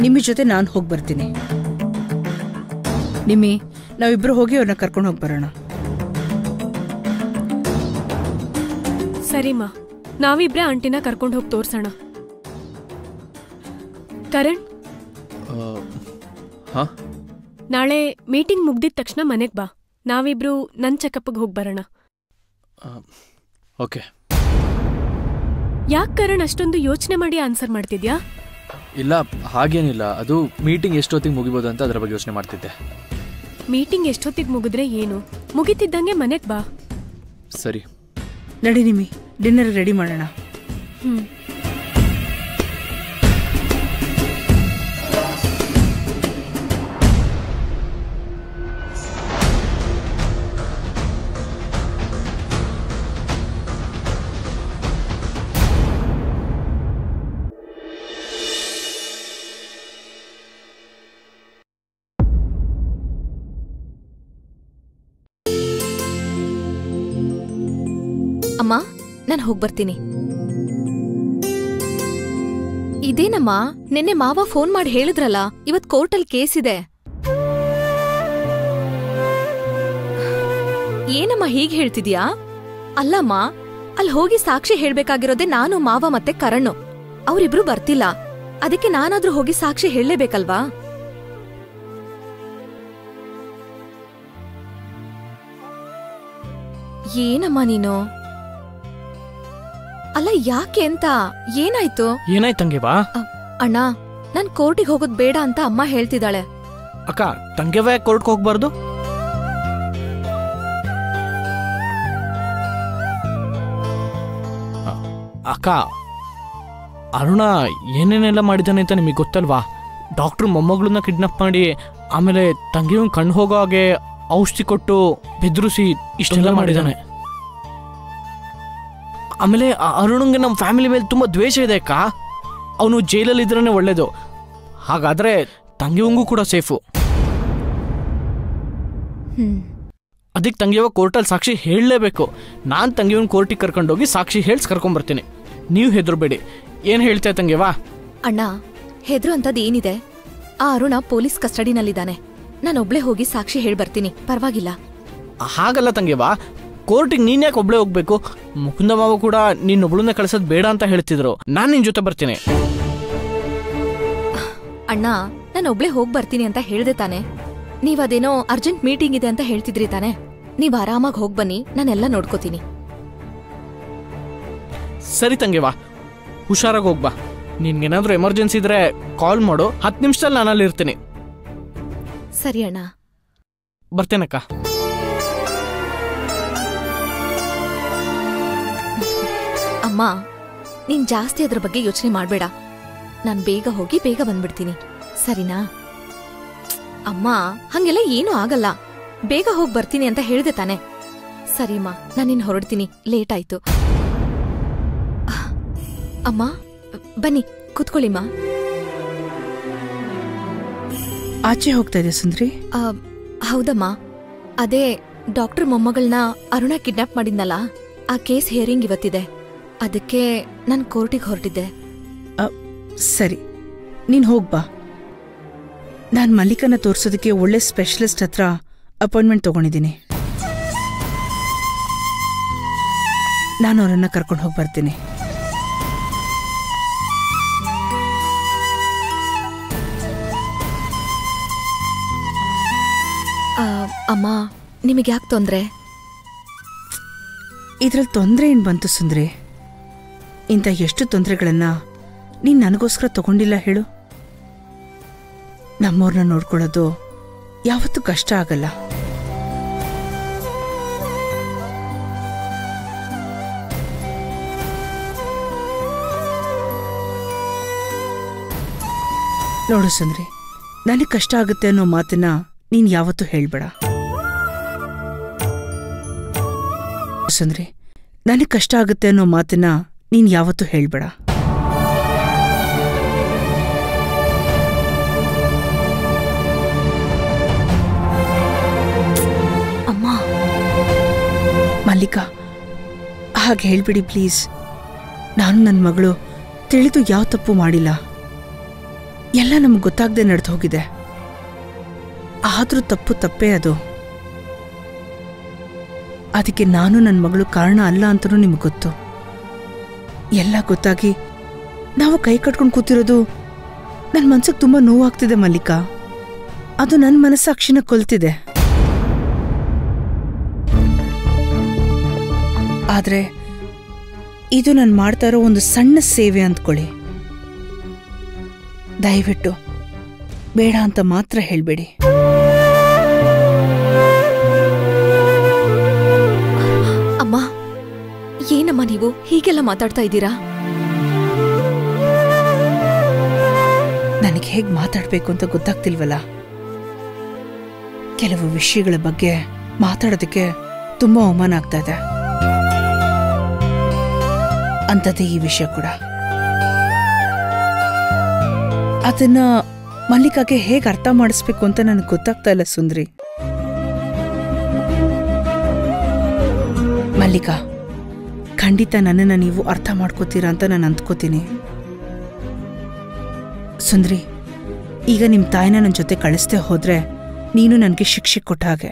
ನಿಮ್ಮ ಜೊತೆ ನಾನು ಹೋಗಿ ಬರ್ತೀನಿ. ನಿಮ್ಮಿ ನಾವಿಬ್ರು ಹೋಗಿ ಅವ್ರನ್ನ ಕರ್ಕೊಂಡು ಹೋಗಿ ಬರೋಣ. ಸರಿಮಾ ನಾವಿಬ್ರೆ ಆಂಟಿನ ಕರ್ಕೊಂಡು ಹೋಗಿ ತೋರ್ಸೋಣ. ಕರಣ್? ಹಾ? ನಾಳೆ ಮೀಟಿಂಗ್ ಮುಗ್ದಿದ ತಕ್ಷಣ ಮನೆಗೆ ಬಾ. ನಾವಿಬ್ರು ನನ್ ಚೆಕಪ್ಗೆ ಹೋಗಿ ಬರೋಣ. ಓಕೆ. ಯಾಕೆ ಕರಣ್ ಅಷ್ಟೊಂದು ಯೋಚನೆ ಮಾಡಿ ಆನ್ಸರ್ ಮಾಡ್ತಿದ್ಯಾ? ಇಲ್ಲ ಹಾಗೇನಿಲ್ಲ. ಅದು ಮೀಟಿಂಗ್ ಎಷ್ಟೊತ್ತಿಗೆ ಮುಗಿಬೋದು ಅಂತ ಅದರ ಬಗ್ಗೆ ಯೋಚನೆ ಮಾಡ್ತಿದ್ದೆ. ಮೀಟಿಂಗ್ ಎಷ್ಟೊತ್ತಿಗೆ ಮುಗಿದ್ರೆ ಏನು? ಮುಗಿತಿದ್ದಂಗೆ ಮನೆಗೆ ಬಾ. ಸರಿ. ನಡಿ ನಿಮಿ ಡಿನ್ನರ್ ರೆಡಿ ಮಾಡೋಣ. ಹ್ಮ್. ಹೋಗ್ಬರ್ತೀನಿ ಇದೇನಮ್ಮ? ನಿನ್ನೆ ಮಾವ ಫೋನ್ ಮಾಡಿ ಹೇಳಿದ್ರಲ್ಲ, ಇವತ್ ಕೋರ್ಟಲ್ ಕೇಸ್ ಇದೆ. ಏನಮ್ಮ ಹೀಗ್ ಹೇಳ್ತಿದ್ಯಾ? ಅಲ್ಲಮ್ಮ ಅಲ್ಲಿ ಹೋಗಿ ಸಾಕ್ಷಿ ಹೇಳ್ಬೇಕಾಗಿರೋದೇ ನಾನು, ಮಾವ ಮತ್ತೆ ಕರಣ್. ಅವ್ರಿಬ್ರು ಬರ್ತಿಲ್ಲ. ಅದಕ್ಕೆ ನಾನಾದ್ರೂ ಹೋಗಿ ಸಾಕ್ಷಿ ಹೇಳಲೇಬೇಕಲ್ವಾ? ಏನಮ್ಮ ನೀನು? ಅಲ್ಲ ಯಾಕೆ ಅಂತ? ಏನಾಯ್ತು? ಏನಾಯ್ತು ಬಾ ಅಣ್ಣ ನಾನ್ ಕೋರ್ಟಿಗೆ ಹೋಗೋದ್ ಬೇಡ ಅಂತ ಅಮ್ಮ ಹೇಳ್ತಿದ್ದಾಳೆ. ಅಕ್ಕ ತಂಗೆವ ಕೋರ್ಟ್ಗೆ ಹೋಗ್ಬಾರ್ದು? ಅಕ್ಕ ಅರುಣ ಏನೇನೆಲ್ಲ ಮಾಡಿದ್ದಾನೆ ಅಂತ ನಿಮಗೆ ಗೊತ್ತಲ್ವಾ? ಡಾಕ್ಟ್ರು ಮೊಮ್ಮಗಳನ್ನ ಕಿಡ್ನಾಪ್ ಮಾಡಿ ಆಮೇಲೆ ತಂಗಿಯವ್ನ ಕಣ್ಣು ಹೋಗೋ ಹಾಗೆ ಔಷಧಿ ಕೊಟ್ಟು ಬೆದ್ರಿಸಿ ಇಷ್ಟೆಲ್ಲ ಮಾಡಿದ್ದಾನೆ. ಆಮೇಲೆ ಅರುಣಂಗೆ ನಮ್ಮ ಫ್ಯಾಮಿಲಿ ಮೇಲೆ ತುಂಬ ದ್ವೇಷ ಇದೆ ಅಕ್ಕ. ಅವನು ಜೈಲಲ್ಲಿ ಇದ್ರೇ ಒಳ್ಳೇದು. ಹಾಗಾದರೆ ತಂಗಿಯವಂಗೂ ಕೂಡ ಸೇಫು ಅದಕ್ಕೆ ತಂಗಿಯವ ಕೋರ್ಟಲ್ಲಿ ಸಾಕ್ಷಿ ಹೇಳಲೇಬೇಕು. ನಾನು ತಂಗಿಯವನ್ ಕೋರ್ಟಿಗೆ ಕರ್ಕೊಂಡೋಗಿ ಸಾಕ್ಷಿ ಹೇಳ್ಸಿ ಕರ್ಕೊಂಬರ್ತೀನಿ. ನೀವು ಹೆದರ್ಬೇಡಿ. ಏನು ಹೇಳ್ತಾ ತಂಗಿಯವಾ ಅಣ್ಣ ಹೆದ್ರು ಅಂಥದ್ದು ಏನಿದೆ? ಆ ಅರುಣ ಪೊಲೀಸ್ ಕಸ್ಟಡಿನಲ್ಲಿದ್ದಾನೆ. ನಾನೊಬ್ಳೆ ಹೋಗಿ ಸಾಕ್ಷಿ ಹೇಳಿ ಬರ್ತೀನಿ ಪರವಾಗಿಲ್ಲ. ಹಾಗಲ್ಲ ತಂಗಿಯವಾ ಕೋರ್ಟಿಗೆ ನೀನ್ ಯಾಕೆ ಒಬ್ಳೆ ಹೋಗ್ಬೇಕು? ಮುಕುಂದ ಮಾವ ಕೂಡ ನಿನ್ನೊಬ್ಳನ್ನ ಕಳ್ಸೋದು ಬೇಡ ಅಂತ ಹೇಳ್ತಿದ್ರು. ನಾನು ನಿನ್ ಜೊತೆ ಬರ್ತೀನಿ. ಅಣ್ಣ ನಾನು ಒಬ್ಳೆ ಹೋಗ್ ಬರ್ತೀನಿ ಅಂತ ಹೇಳ್ದೆ ತಾನೆ. ನೀವದೇನೋ ಅರ್ಜೆಂಟ್ ಮೀಟಿಂಗ್ ಇದೆ ಅಂತ ಹೇಳ್ತಿದ್ರಿ ತಾನೆ. ನೀವ್ ಆರಾಮಾಗಿ ಹೋಗ್ ಬನ್ನಿ ನಾನೆಲ್ಲ ನೋಡ್ಕೋತೀನಿ. ಸರಿ ತಂಗಿವಾ ಹುಷಾರಾಗಿ ಹೋಗ್ಬಾ ನಿನ್ಗೇನಾದ್ರೂ ಎಮರ್ಜೆನ್ಸಿ ಇದ್ರೆ ಕಾಲ್ ಮಾಡು. ಹತ್ತು ನಿಮಿಷದಲ್ಲಿ ನಾನಲ್ಲಿ ಇರ್ತೀನಿ ಸರಿ ಅಣ್ಣ. ಬರ್ತೇನಕ್ಕ. ಅಮ್ಮ ನೀನ್ ಜಾಸ್ತಿ ಅದ್ರ ಬಗ್ಗೆ ಯೋಚನೆ ಮಾಡ್ಬೇಡ. ನಾನ್ ಬೇಗ ಹೋಗಿ ಬೇಗ ಬಂದ್ಬಿಡ್ತೀನಿ. ಸರಿನಾ? ಅಮ್ಮ ಹಂಗೆಲ್ಲ ಏನೂ ಆಗಲ್ಲ. ಬೇಗ ಹೋಗಿ ಬರ್ತೀನಿ ಅಂತ ಹೇಳಿದೆ ತಾನೆ. ಸರಿಮ್ಮ ನಾನು ನಿನ್ ಹೊರಡ್ತೀನಿ. ಲೇಟ್ ಆಯ್ತು. ಅಮ್ಮ ಬನ್ನಿ ಕೂತ್ಕೊಳ್ಳಿಮ್ಮ ಆಚೆ ಹೋಗ್ತಾ ಇದೆ ಸುಂದ್ರಿ? ಹೌದಮ್ಮ. ಅದೇ ಡಾಕ್ಟರ್ ಮೊಮ್ಮಗಳನ್ನ ಅರುಣ ಕಿಡ್ನಾಪ್ ಮಾಡಿದ್ನಲ್ಲ ಆ ಕೇಸ್ ಹಿಯರಿಂಗ್ ಇವತ್ತಿದೆ. ಅದಕ್ಕೆ ನಾನು ಕೋರ್ಟಿಗೆ ಹೊರಟಿದ್ದೆ. ಸರಿ. ನೀನು ಹೋಗ್ಬಾ ನಾನು ಮಲ್ಲಿಕನ ತೋರಿಸೋದಕ್ಕೆ ಒಳ್ಳೆ ಸ್ಪೆಷಲಿಸ್ಟ್ ಹತ್ರ ಅಪಾಯಿಂಟ್ಮೆಂಟ್ ತಗೊಂಡಿದ್ದೀನಿ. ನಾನು ಅವರನ್ನ ಕರ್ಕೊಂಡು ಹೋಗಿ ಬರ್ತೀನಿ. ಅಮ್ಮ ನಿಮಗೆ ಯಾಕೆ ತೊಂದರೆ? ಇದ್ರಲ್ಲಿ ತೊಂದರೆ ಏನು ಬಂತು ಸುಂದ್ರಿ? ಇಂಥ ಎಷ್ಟು ತೊಂದರೆಗಳನ್ನ ನೀನ್ ನನಗೋಸ್ಕರ ತಗೊಂಡಿಲ್ಲ ಹೇಳು. ನಮ್ಮವ್ರನ್ನ ನೋಡ್ಕೊಳ್ಳೋದು ಯಾವತ್ತು ಕಷ್ಟ ಆಗಲ್ಲ. ನೋಡು ಸಂದ್ರಿ, ನನಗೆ ಕಷ್ಟ ಆಗುತ್ತೆ ಅನ್ನೋ ಮಾತನ್ನ ನೀನ್ ಯಾವತ್ತೂ ಹೇಳ್ಬೇಡ. ಸಂದ್ರೆ, ನನಗೆ ಕಷ್ಟ ಆಗುತ್ತೆ ಅನ್ನೋ ಮಾತನ್ನ ನೀನ್ ಯಾವತ್ತೂ ಹೇಳ್ಬೇಡ. ಅಮ್ಮ. ಮಲ್ಲಿಕಾ, ಹಾಗೆ ಹೇಳ್ಬಿಡಿ ಪ್ಲೀಸ್. ನಾನು ನನ್ನ ಮಗಳು ತಿಳಿದು ಯಾವ ತಪ್ಪು ಮಾಡಿಲ್ಲ. ಎಲ್ಲ ನಮ್ಗೆ ಗೊತ್ತಾಗದೆ ನಡೆದು ಹೋಗಿದೆ. ಆದರೂ ತಪ್ಪು ತಪ್ಪೇ ಅದು. ಅದಕ್ಕೆ ನಾನು ನನ್ನ ಮಗಳು ಕಾರಣ ಅಲ್ಲ ಅಂತಲೂ ನಿಮ್ಗೆ ಗೊತ್ತು. ಎಲ್ಲ ಗೊತ್ತಾಗಿ ನಾವು ಕೈ ಕಟ್ಕೊಂಡು ಕೂತಿರೋದು ನನ್ನ ಮನ್ಸಿಗೆ ತುಂಬ ನೋವಾಗ್ತಿದೆ, ಮಲ್ಲಿಕಾ. ಅದು ನನ್ನ ಮನಸ್ಸಾಕ್ಷಿನ ಕೊಲ್ತಿದೆ. ಆದ್ರೆ ಇದು ನಾನು ಮಾಡ್ತಾ ಇರೋ ಒಂದು ಸಣ್ಣ ಸೇವೆ ಅಂದ್ಕೊಳ್ಳಿ. ದಯವಿಟ್ಟು ಬೇಡ ಅಂತ ಮಾತ್ರ ಹೇಳ್ಬೇಡಿ. ಏನಮ್ಮ ನೀವು? ಹೀಗೆಲ್ಲ ಮಾತಾಡ್ತಾ ಇದ್ದೀರಾ? ನನಗೆ ಹೇಗೆ ಮಾತಾಡಬೇಕು ಅಂತ ಗೊತ್ತಾಗ್ತಿಲ್ವಲ್ಲ? ಕೆಲವು ವಿಷಯಗಳ ಬಗ್ಗೆ ಮಾತಾಡೋದಕ್ಕೆ ತುಂಬಾ ಅವಮಾನ ಆಗ್ತಾ ಇದೆ. ಅಂಥದ್ದೇ ಈ ವಿಷಯ ಕೂಡ. ಅದನ್ನ ಮಲ್ಲಿಕಾಗೆ ಹೇಗೆ ಅರ್ಥ ಮಾಡಿಸ್ಬೇಕು ಅಂತ ನನಗೆ ಗೊತ್ತಾಗ್ತಾ ಇಲ್ಲ ಸುಂದ್ರಿ. ಮಲ್ಲಿಕಾ ಖಂಡಿತ ನನ್ನನ್ನು ನೀವು ಅರ್ಥ ಮಾಡ್ಕೋತೀರಾ ಅಂತ ನಾನು ಅಂದ್ಕೋತೀನಿ. ಸುಂದ್ರಿ, ಈಗ ನಿಮ್ಮ ತಾಯಿನ ನನ್ನ ಜೊತೆ ಕಳಿಸ್ದೆ ಹೋದರೆ ನೀನು ನನಗೆ ಶಿಕ್ಷೆ ಕೊಟ್ಟ ಹಾಗೆ.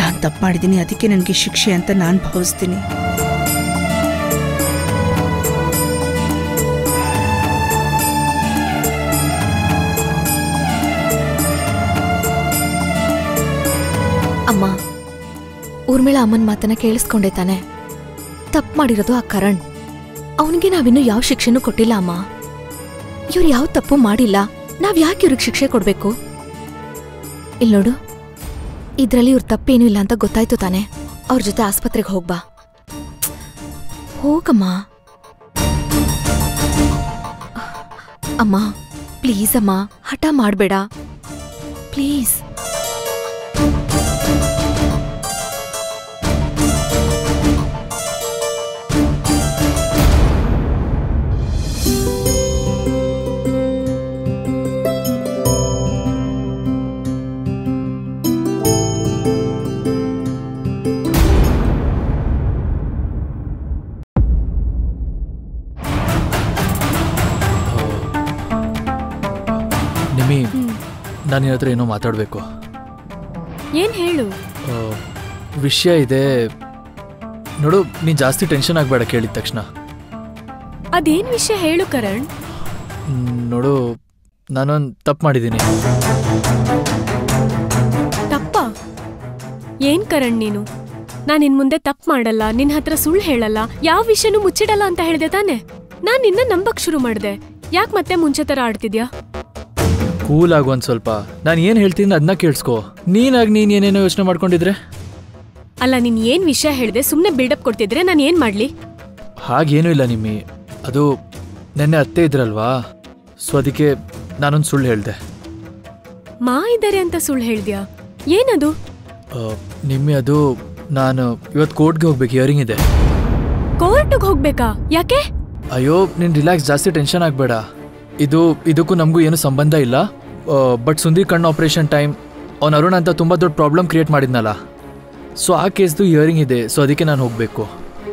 ನಾನು ತಪ್ಪು ಮಾಡಿದ್ದೀನಿ ಅದಕ್ಕೆ ನನಗೆ ಶಿಕ್ಷೆ ಅಂತ ನಾನು ಭಾವಿಸ್ತೀನಿ. ಅಮ್ಮನ ಮಾತನ್ನ ಕೇಳಿಸ್ಕೊಂಡೆ ತಾನೆ. ತಪ್ಪು ಮಾಡಿರೋದು ಆ ಕರಣ್. ಅವನಿಗೆ ನಾವಿನ್ನೂ ಯಾವ ಶಿಕ್ಷೆನೂ ಕೊಟ್ಟಿಲ್ಲ ಅಮ್ಮ. ಇವ್ರು ಯಾವ ತಪ್ಪು ಮಾಡಿಲ್ಲ. ನಾವ್ ಯಾಕೆ ಇವ್ರಿಗೆ ಶಿಕ್ಷೆ ಕೊಡ್ಬೇಕು? ಇಲ್ ನೋಡು. ಇದ್ರಲ್ಲಿ ಇವ್ರ ತಪ್ಪೇನೂ ಇಲ್ಲ ಅಂತ ಗೊತ್ತಾಯ್ತು ತಾನೆ. ಅವ್ರ ಜೊತೆ ಆಸ್ಪತ್ರೆಗೆ ಹೋಗ್ಬಾ ಹೋಗಮ್ಮ. ಅಮ್ಮ, ಪ್ಲೀಸ್ ಅಮ್ಮ, ಹಠ ಮಾಡಬೇಡ. ಪ್ಲೀಸ್. ನಾನು ನಿನ್ನ ಹತ್ರ ಏನೋ ಮಾತಾಡಬೇಕು. ಏನು ಹೇಳು? ವಿಷಯ ಇದೆ. ನೋಡು ನೀನು ಜಾಸ್ತಿ ಟೆನ್ಷನ್ ಆಗಬೇಡ ಕೇಳಿದ ತಕ್ಷಣ. ಅದೇನು ವಿಷಯ ಹೇಳು ಕರಣ್? ನೋಡು ನಾನೊಂದು ತಪ್ಪು ಮಾಡಿದ್ದೀನಿ ತಪ್ಪ? ಏನು ಕರಣ್ ನೀನು? ನಾನು ನಿನ್ನ ಮುಂದೆ ತಪ್ಪು ಮಾಡಲ್ಲ ನಿನ್ನ ಹತ್ರ ಸುಳ್ಳು ಹೇಳಲ್ಲ ಯಾವ ವಿಷಯನೂ ಮುಚ್ಚಿಡಲ್ಲ ಅಂತ ಹೇಳಿದೆ ತಾನೆ? ನಾನು ನಿನ್ನ ನಂಬಕ್ ಶುರು ಮಾಡಿದೆ. ಯಾಕೆ ಮತ್ತೆ ಮುಂಚೆ ಥರ ಆಡ್ತಿದ್ಯಾ? ಕೂಲ್ ಆಗು ಒಂದು ಸ್ವಲ್ಪ. ನಾನು ಏನು ಹೇಳ್ತೀನಿ ಅದನ್ನ ಕೇಳಿಸ್ಕೊ. ನೀನಾಗಿ ನೀನು ಏನೇನೋ ಯೋಚನೆ ಮಾಡ್ಕೊಂಡಿದ್ರೆ? ಅಲ್ಲ ನೀನ್ ಏನ್ ವಿಷಯ ಹೇಳಿದೆ ಸುಮ್ನೆ ಬಿಲ್ಡಪ್ ಕೊಡ್ತಿದ್ರೆ ನಾನು ಏನ್ ಮಾಡ್ಲಿ? ಹಾಗೇನೂ ಇಲ್ಲ ನಿಮ್ಮಿ. ಅದು ನೆನ್ನೆ ಅತ್ತೆ ಇದ್ರಲ್ವಾ? ಸೊ ಅದಕ್ಕೆ ನಾನೊಂದು ಸುಳ್ಳು ಹೇಳಿದೆ. ಮಾ ಇದ್ದಾರೆ ಅಂತ ಸುಳ್ಳು ಹೇಳಿದ್ಯಾ? ಏನದು? ನಿಮ್ಮಿ ಅದು ನಾನು ಇವತ್ತು ಕೋರ್ಟ್ಗೆ ಹೋಗ್ಬೇಕು ಹಿಯರಿಂಗ್ ಇದೆ. ಕೋರ್ಟ್ಗೆ ಹೋಗ್ಬೇಕಾ? ಯಾಕೆ? ಅಯ್ಯೋ ನೀನು ರಿಲ್ಯಾಕ್ಸ್ ಜಾಸ್ತಿ ಟೆನ್ಷನ್ ಆಗಬೇಡ. ಇದು ಇದಕ್ಕೂ ನಮಗೂ ಏನು ಸಂಬಂಧ ಇಲ್ಲ. ಬಟ್ ಸುಂದೀರ್ ಕಣ್ಣು ಆಪರೇಷನ್ ಟೈಮ್ ಅವ್ನು ಅರುಣ್ ಅಂತ ತುಂಬ ದೊಡ್ಡ ಪ್ರಾಬ್ಲಮ್ ಕ್ರಿಯೇಟ್ ಮಾಡಿದ್ನಲ್ಲ. ಸೊ ಆ ಕೇಸ್ದು ಇಯರಿಂಗ್ ಇದೆ ಸೊ ಅದಕ್ಕೆ ನಾನು ಹೋಗಬೇಕು.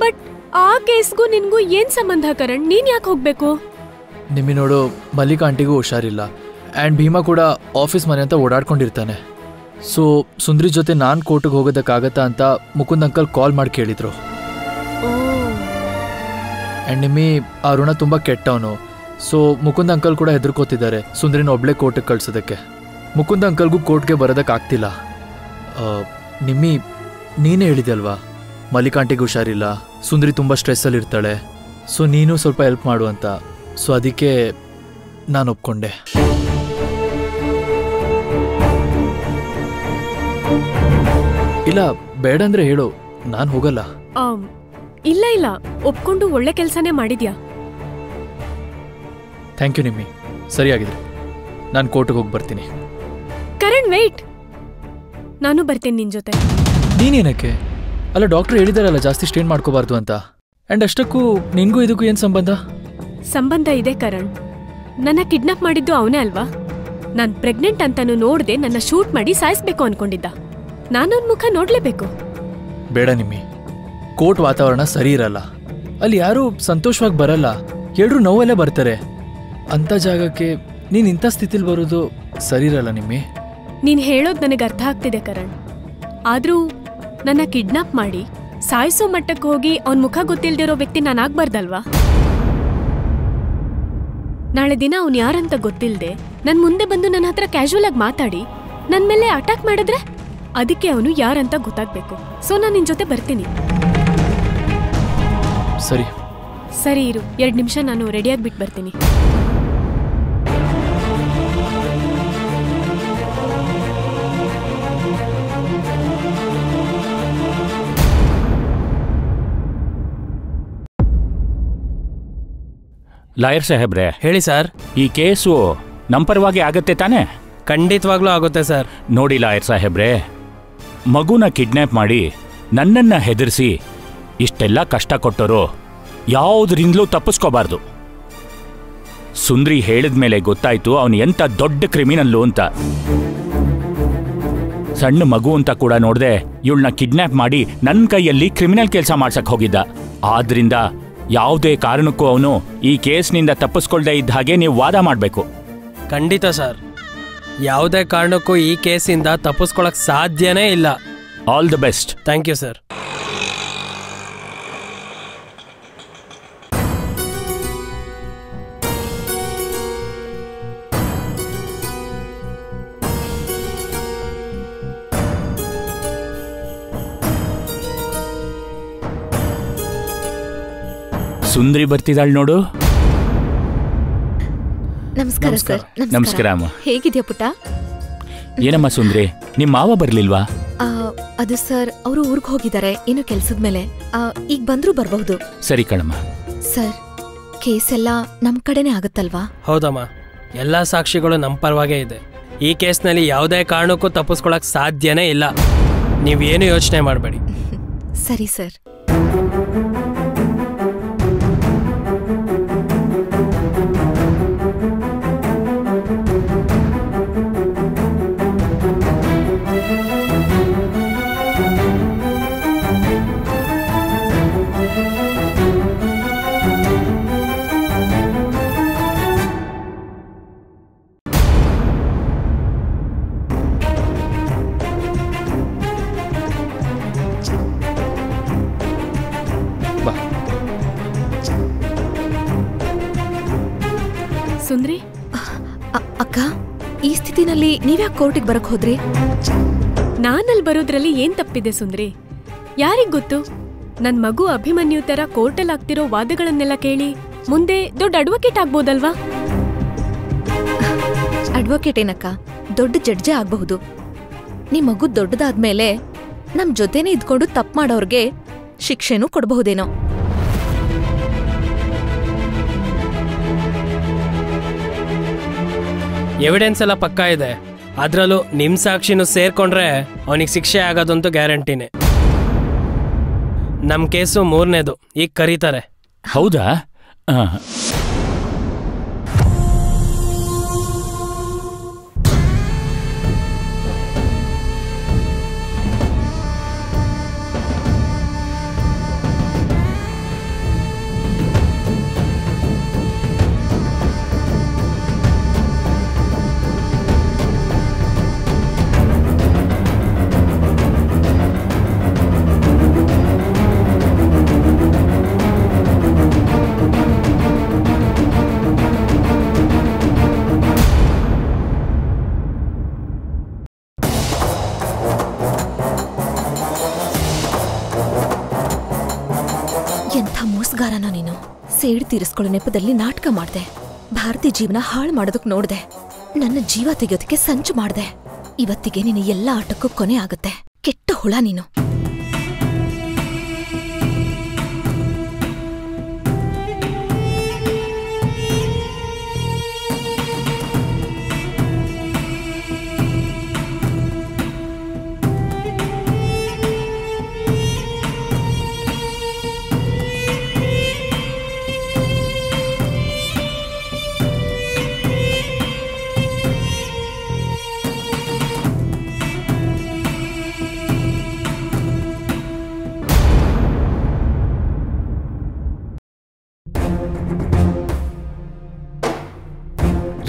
ಬಟ್ ಆ ಕೇಸ್ಗೂ ನಿನಗೂ ಏನು ಸಂಬಂಧ ಕರಣ್? ನೀನು ಯಾಕೆ ಹೋಗಬೇಕು? ನಿಮ್ಮಿ ನೋಡು ಮಲ್ಲಿಕಾ ಆಂಟಿಗೂ ಹುಷಾರಿಲ್ಲ. ಆ್ಯಂಡ್ ಭೀಮಾ ಕೂಡ ಆಫೀಸ್ ಮನೆ ಅಂತ ಓಡಾಡ್ಕೊಂಡಿರ್ತಾನೆ. ಸೊ ಸುಂದ್ರಿ ಜೊತೆ ನಾನು ಕೋರ್ಟಿಗೆ ಹೋಗೋದಕ್ಕಾಗತ್ತಾ ಅಂತ ಮುಕುಂದ್ ಅಂಕಲ್ ಕಾಲ್ ಮಾಡಿ ಕೇಳಿದರು. ಆ್ಯಂಡ್ ನಿಮ್ಮಿ ಆ ಋಣ ತುಂಬ ಕೆಟ್ಟವನು. ಸೊ ಮುಕುಂದ ಅಂಕಲ್ ಕೂಡ ಹೆದರ್ಕೋತಿದ್ದಾರೆ. ಸುಂದರಿನ ಒಬ್ಳೆ ಕೋರ್ಟಿಗೆ ಕಳ್ಸೋದಕ್ಕೆ. ಮುಕುಂದ ಅಂಕಲ್ಗೂ ಕೋರ್ಟ್ಗೆ ಬರೋದಕ್ಕೆ ಆಗ್ತಿಲ್ಲ. ನಿಮ್ಮಿ, ನೀನೇ ಹೇಳಿದೆ ಅಲ್ವಾ ಮಲ್ಲಿಕಾಂಟಿಗೆ ಹುಷಾರಿಲ್ಲ. ಸುಂದರಿ ತುಂಬ ಸ್ಟ್ರೆಸ್ಸಲ್ಲಿ ಇರ್ತಾಳೆ ಸೊ ನೀನು ಸ್ವಲ್ಪ ಹೆಲ್ಪ್ ಮಾಡು ಅಂತ. ಸೊ ಅದಕ್ಕೆ ನಾನು ಒಪ್ಕೊಂಡೆ. ಇಲ್ಲ ಬೇಡ ಅಂದ್ರೆ ಹೇಳು. ನಾನು ಹೋಗಲ್ಲ. ಇಲ್ಲ ಇಲ್ಲ. ಒಪ್ಕೊಂಡು ಒಳ್ಳೆ ಕೆಲಸನೇ ಮಾಡಿದ್ಯಾ? ಥ್ಯಾಂಕ್ ಯು ನಿಮ್ಮಿ ಸರಿಯಾಗಿದೆ ನಾನು ಕೋರ್ಟಿಗೆ ಹೋಗಿ ಬರ್ತೀನಿ. ಕರಣ್ ವೆಯ್ಟ್ ನಾನು ಬರ್ತೀನಿ ನಿನ್ನ ಜೊತೆ. ನೀನೇನಕ್ಕೆ? ಅಲ್ಲ ಡಾಕ್ಟರ್ ಹೇಳಿದಾರಲ್ಲ ಜಾಸ್ತಿ ಸ್ಟ್ರೈನ್ ಮಾಡ್ಕೋಬಾರ್ದು ಅಂತ. ಆ್ಯಂಡ್ ಅಷ್ಟಕ್ಕೂ ನಿನ್ಗೂ ಇದಕ್ಕೂ ಏನು ಸಂಬಂಧ? ಸಂಬಂಧ ಇದೆ ಕರಣ್. ನನ್ನ ಕಿಡ್ನಾಪ್ ಮಾಡಿದ್ದು ಅವನೇ ಅಲ್ವಾ? ನಾನು ಪ್ರೆಗ್ನೆಂಟ್ ಅಂತಾನು ನೋಡದೆ ನನ್ನ ಶೂಟ್ ಮಾಡಿ ಸಾಯಿಸ್ಬೇಕು ಅನ್ಕೊಂಡಿದ್ದ. ನಾನವನ್ ಮುಖ ನೋಡ್ಲೇಬೇಕು. ಬೇಡ ನಿಮ್ಮಿ. ಕೋರ್ಟ್ ವಾತಾವರಣ ಸರಿ ಇರಲ್ಲ. ಅಲ್ಲಿ ಯಾರೂ ಸಂತೋಷವಾಗಿ ಬರಲ್ಲ. ಎಲ್ರೂ ನೋವಲ್ಲೇ ಬರ್ತಾರೆ. ಅಂಥ ಜಾಗಕ್ಕೆ ನೀನು ಇಂಥ ಸ್ಥಿತಿಲಿ ಬರೋದು ಸರಿರಲ್ಲ ನಿಮ್ಮೆ? ನೀನ್ ಹೇಳೋದ್ ನನಗೆ ಅರ್ಥ ಆಗ್ತಿದೆ ಕರಣ್. ಆದ್ರೂ ನನ್ನ ಕಿಡ್ನಾಪ್ ಮಾಡಿ ಸಾಯಿಸೋ ಮಟ್ಟಕ್ಕೆ ಹೋಗಿ ಅವನ್ ಮುಖ ಗೊತ್ತಿಲ್ದಿರೋ ವ್ಯಕ್ತಿ ನಾನು ಆಗ್ಬಾರ್ದಲ್ವಾ? ನಾಳೆ ದಿನ ಅವ್ನು ಯಾರಂತ ಗೊತ್ತಿಲ್ದೆ ನನ್ ಮುಂದೆ ಬಂದು ನನ್ನ ಹತ್ರ ಕ್ಯಾಶುವಲ್ ಆಗಿ ಮಾತಾಡಿ ನನ್ ಮೇಲೆ ಅಟ್ಯಾಕ್ ಮಾಡಿದ್ರೆ ಅದಕ್ಕೆ ಅವನು ಯಾರಂತ ಗೊತ್ತಾಗ್ಬೇಕು. ಸೊ ನಾನು ನಿನ್ ಜೊತೆ ಬರ್ತೀನಿ. ಸರಿ. ಸರಿ ಇರು ಎರಡು ನಿಮಿಷ ನಾನು ರೆಡಿಯಾಗಿ ಬಿಟ್ಟು ಬರ್ತೀನಿ. ಲಾಯರ್ ಸಾಹೇಬ್ರೆ. ಹೇಳಿ ಸರ್. ಈ ಕೇಸು ನಮ್ಮ ಪರವಾಗಿ ಆಗತ್ತೆ ತಾನೇ? ಖಂಡಿತವಾಗ್ಲೂ ಆಗುತ್ತೆ ಸರ್. ನೋಡಿ ಲಾಯರ್ ಸಾಹೇಬ್ರೆ ಮಗುನ ಕಿಡ್ನ್ಯಾಪ್ ಮಾಡಿ ನನ್ನನ್ನ ಹೆದರಿಸಿ ಇಷ್ಟೆಲ್ಲ ಕಷ್ಟ ಕೊಟ್ಟರು ಯಾವುದರಿಂದಲೂ ತಪ್ಪಿಸ್ಕೋಬಾರ್ದು. ಸುಂದ್ರಿ ಹೇಳಿದ ಮೇಲೆ ಗೊತ್ತಾಯ್ತು ಅವನು ಎಂಥ ದೊಡ್ಡ ಕ್ರಿಮಿನಲ್ಲು ಅಂತ. ಸಣ್ಣ ಮಗು ಅಂತ ಕೂಡ ನೋಡ್ದೆ ಇವಳನ್ನ ಕಿಡ್ನ್ಯಾಪ್ ಮಾಡಿ ನನ್ನ ಕೈಯಲ್ಲಿ ಕ್ರಿಮಿನಲ್ ಕೆಲಸ ಮಾಡ್ಸಕ್ ಹೋಗಿದ್ದ. ಆದ್ರಿಂದ ಯಾವುದೇ ಕಾರಣಕ್ಕೂ ಅವನು ಈ ಕೇಸ್ನಿಂದ ತಪ್ಪಿಸ್ಕೊಳ್ದೇ ಇದ್ದ ಹಾಗೆ ನೀವು ವಾದ ಮಾಡಬೇಕು. ಖಂಡಿತ ಸರ್. ಯಾವುದೇ ಕಾರಣಕ್ಕೂ ಈ ಕೇಸಿಂದ ತಪ್ಪಿಸ್ಕೊಳಕ್ ಸಾಧ್ಯನೇ ಇಲ್ಲ. All the best thank you sir. Sundri ಬರ್ತಿದ್ದಾಳೆ ನೋಡು. ನಮಸ್ಕಾರ ಸರ್. ನಮಸ್ಕಾರ. ಅಮ್ಮ. ಹೇಗಿದ್ಯಾ ಪುಟ್ಟ? ಏನಮ್ಮ ಸುಂದ್ರಿ? ನಿಮ್ಮ ಮಾವ ಬರ್ಲಿಲ್ವಾ? ಆ, ಅದು ಸರ್ ಅವರು ಊರ್ಗ್ ಹೋಗಿದ್ದಾರೆ ಏನೋ ಕೆಲ್ಸದ ಮೇಲೆ. ಈಗ ಬಂದ್ರು ಬರಬಹುದು. ಸರಿ ಕಣಮ್ಮ. ಸರ್ ಕೇಸ್ ಎಲ್ಲ ನಮ್ ಕಡೆನೇ ಆಗತ್ತಲ್ವಾ? ಹೌದಮ್ಮ. ಎಲ್ಲ ಸಾಕ್ಷಿಗಳು ನಮ್ಮ ಪರವಾಗೇ ಇದೆ. ಈ ಕೇಸ್ನಲ್ಲಿ ಯಾವುದೇ ಕಾರಣಕ್ಕೂ ತಪ್ಪಿಸ್ಕೊಳಕ್ ಸಾಧ್ಯನೇ ಇಲ್ಲ. ನೀವೇನು ಯೋಚನೆ ಮಾಡಬೇಡಿ. ಸರಿ ಸರ್. ಅಕ್ಕ ಈ ಸ್ಥಿತಿನಲ್ಲಿ ನೀವ್ಯಾ ಕೋರ್ಟಿಗೆ ಬರಕ್ ಹೋದ್ರಿ? ನಾನಲ್ಲಿ ಬರೋದ್ರಲ್ಲಿ ಏನ್ ತಪ್ಪಿದೆ ಸುಂದ್ರಿ? ಯಾರಿಗ್ ಗೊತ್ತು? ನನ್ ಮಗು ಅಭಿಮನ್ಯು ತರ ಕೋರ್ಟಲ್ಲಿ ಆಗ್ತಿರೋ ವಾದಗಳನ್ನೆಲ್ಲ ಕೇಳಿ ಮುಂದೆ ದೊಡ್ಡ ಅಡ್ವೊಕೇಟ್ ಆಗ್ಬೋದಲ್ವಾ? ಅಡ್ವೊಕೇಟ್ ಏನಕ್ಕ? ದೊಡ್ಡ ಜಡ್ಜೆ ಆಗಬಹುದು. ನಿಮ್ ಮಗು ದೊಡ್ಡದಾದ್ಮೇಲೆ ನಮ್ ಜೊತೆನೇ ಇದ್ಕೊಂಡು ತಪ್ಪು ಮಾಡೋರ್ಗೆ ಶಿಕ್ಷೆನೂ ಕೊಡಬಹುದೇನೋ. ಎವಿಡೆನ್ಸ್ ಎಲ್ಲ ಪಕ್ಕಾ ಇದೆ. ಅದರಲ್ಲೂ ನಿಮ್ಮ ಸಾಕ್ಷಿನೂ ಸೇರ್ಕೊಂಡ್ರೆ ಅವನಿಗೆ ಶಿಕ್ಷೆ ಆಗೋದಂತೂ ಗ್ಯಾರಂಟಿನೇ. ನಮ್ಮ ಕೇಸು ಮೂರನೇದು, ಈಗ ಕರೀತಾರೆ. ಹೌದಾ? ತೀರಿಸ್ಕೊಳ್ಳೋ ನೆಪದಲ್ಲಿ ನಾಟಕ ಮಾಡ್ದೆ. ಭಾರತಿ ಜೀವನ ಹಾಳು ಮಾಡೋದಕ್ ನೋಡ್ದೆ. ನನ್ನ ಜೀವ ತೆಗೆಯೋದಕ್ಕೆ ಸಂಚು ಮಾಡ್ದೆ. ಇವತ್ತಿಗೆ ನಿನ್ನ ಎಲ್ಲ ಆಟಕ್ಕೂ ಕೊನೆ ಆಗುತ್ತೆ. ಕೆಟ್ಟ ಹುಳ ನೀನು.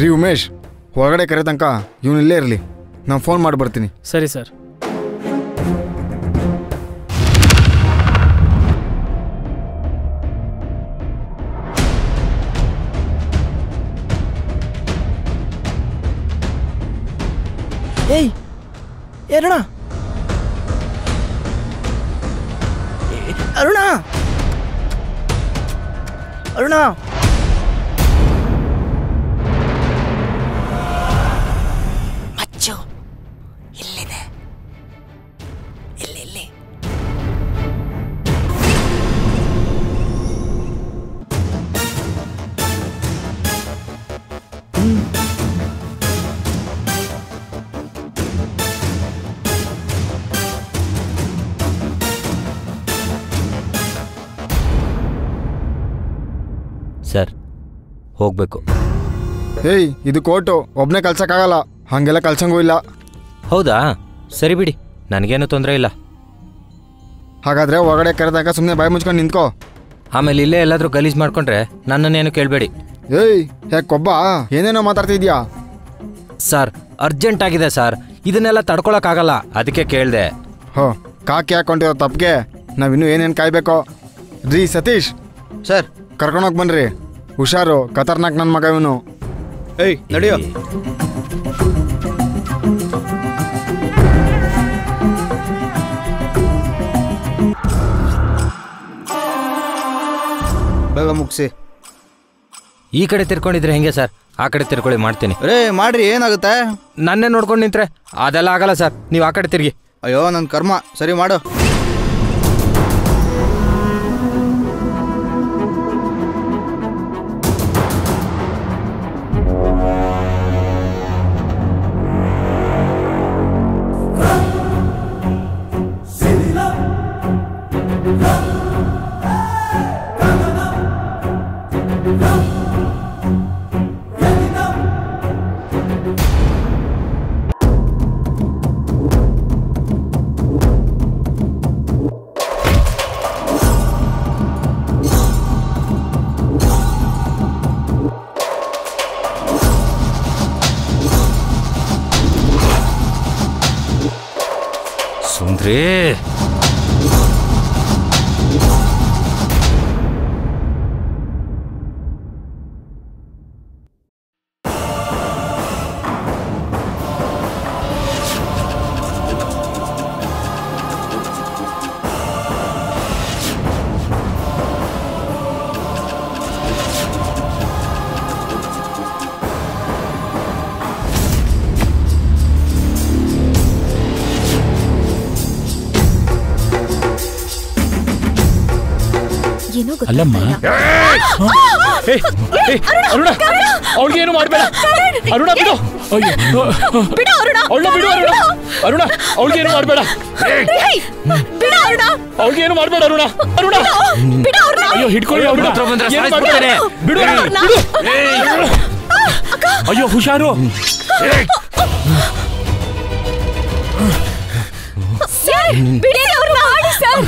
ರೀ ಉಮೇಶ್ ಹೊರಗಡೆ ಕರೆ ತನಕ ಇವನು ಇಲ್ಲೇ ಇರಲಿ. ನಾನು ಫೋನ್ ಮಾಡಿ ಬರ್ತೀನಿ. ಸರಿ ಸರ್. ಏಯ್ ಅರುಣ ಅರುಣ. ಅರುಣ. ಹೋಗ್ಬೇಕು. ಏಯ್ ಇದು ಕೋಟು ಒಬ್ಬನೇ ಕಲ್ಸಕ್ಕಾಗಲ್ಲ ಹಾಗೆಲ್ಲ ಕಲ್ಸಂಗೂ ಇಲ್ಲ. ಹೌದಾ? ಸರಿ ಬಿಡಿ. ನನಗೇನು ತೊಂದರೆ ಇಲ್ಲ. ಹಾಗಾದ್ರೆ ಹೊರಗಡೆ ಕರೆದಾಗ ಸುಮ್ಮನೆ ಬಾಯಿ ಮುಚ್ಕೊಂಡು ನಿಂತ್ಕೋ. ಆಮೇಲೆ ಇಲ್ಲೇ ಎಲ್ಲಾದರೂ ಗಲೀಜ್ ಮಾಡ್ಕೊಂಡ್ರೆ ನನ್ನನ್ನೇನು ಕೇಳಬೇಡಿ. ಏಯ್ ಯಾಕೆ ಕೊಬ್ಬ? ಏನೇನೋ ಮಾತಾಡ್ತಿದ್ಯಾ? ಸರ್ ಅರ್ಜೆಂಟ್ ಆಗಿದೆ ಸರ್. ಇದನ್ನೆಲ್ಲ ತಡ್ಕೊಳಕ್ಕಾಗಲ್ಲ. ಅದಕ್ಕೆ ಕೇಳಿದೆ. ಹೋ ಕಾಕಿ ಹಾಕೊಂಡಿರೋ ತಪ್ಪಿಗೆ ನಾವಿನ್ನೂ ಏನೇನು ಕಾಯ್ಬೇಕೋ? ರೀ ಸತೀಶ್. ಸರ್. ಕರ್ಕೊಂಡೋಗಿ ಬನ್ರಿ. ಹುಷಾರು ಖತರ್ನಾಕ್ ನನ್ನ ಮಗ ಇವನು. ಏಯ್ ನಡೆಯೋ. ಬೇಗ ಮುಗಿಸಿ. ಈ ಕಡೆ ತಿರ್ಕೊಂಡಿದ್ರೆ ಹೆಂಗೆ ಸರ್? ಆ ಕಡೆ ತಿರ್ಕೊಳ್ಳಿ ಮಾಡ್ತೀನಿ. ರೇ ಮಾಡ್ರಿ ಏನಾಗುತ್ತೆ? ನನ್ನೇ ನೋಡ್ಕೊಂಡು ನಿಂತ್ರೆ ಅದೆಲ್ಲ ಆಗಲ್ಲ ಸರ್. ನೀವು ಆ ಕಡೆ ತಿರ್ಗಿ. ಅಯ್ಯೋ ನನ್ನ ಕರ್ಮ. ಸರಿ ಮಾಡು. ಅಲ್ಲಮ್ಮ. ಅರುಣ ಅವಳಿಗೆ ಏನು ಮಾಡಬೇಡ. ಅರುಣ ಬಿಡು. ಅಯ್ಯೋ. ಬಿಡು ಅರುಣ. ಅವಳನ್ನ ಬಿಡು ಅರುಣ. ಅರುಣ ಅವಳಿಗೆ ಏನು ಮಾಡಬೇಡ. ಬಿಡು ಅರುಣ. ಅವಳಿಗೆ ಏನು ಮಾಡಬೇಡ ಅರುಣ. ಅರುಣ. ಬಿಡು ಅರುಣ. ಅಯ್ಯೋ ಹಿಡ್ಕೊಳ್ಳಿ ಅವ್ಳ ಅರುಣ. ಹತ್ರ ಬಂದ್ರೆ. ಮಾಡ್ಬೇಡ. ಬಿಡು ಅರುಣ. ಅಯ್ಯೋ ಹುಷಾರು. ಬಿಡಿ ಅವ್ರನ್ನ ಆಡಿ ಸರ್.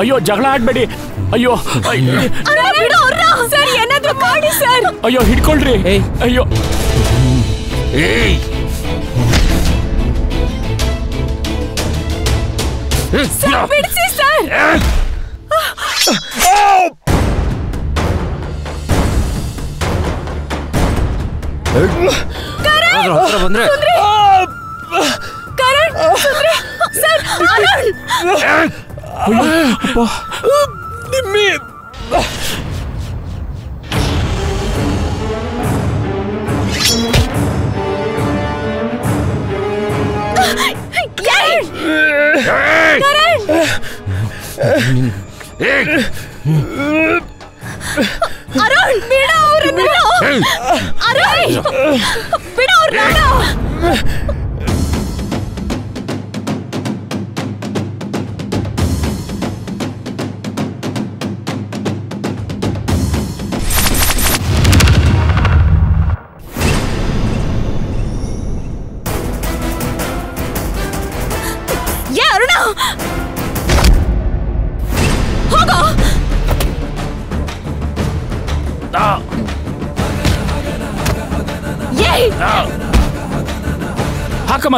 ಅಯ್ಯೋ ಜಗಳ ಆಡ್ಬೇಡಿ. ಅಯ್ಯೋ ಅಯ್ಯೋ. ಅರುಣ ಬಿಡು ಅವ್ರನ್ನ ಸರ್ ಏನಾದ್ರೂ ಮಾಡಿ ಸರ್. ಅಯ್ಯೋ ಹಿಡ್ಕೊಳ್ರಿ. ಅಯ್ಯೋ. ಸರ್ ಬಿಡಿಸಿ ಸರ್. ಹತ್ರ ಬಂದ್ರೆ ಸರ್ ಅರುಣ್ ನಿಮ್ಮಿ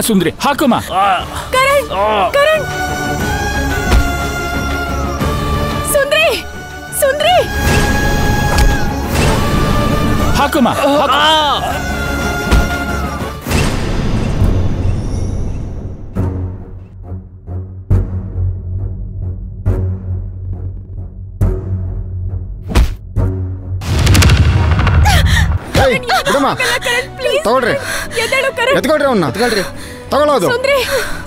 ಸುಂದ್ರಿ ಹಾಕಮ್ಮ ಕರಣ್ ಕರಣ್. ಸುಂದ್ರಿ ಸುಂದ್ರಿ. ಹಾಕಮ್ಮ ಹಾಕು. ಏಯ್, ಬಿಡಮ್ಮ ತಗೊಳ್ರಿ. ಎದ್ದೇಳು ಕರಣ್. ಎತ್ಕೊಳ್ರಿ ಅವನ್ನ ಎತ್ಕೊಳ್ರಿ. ಸುಂದ್ರಿ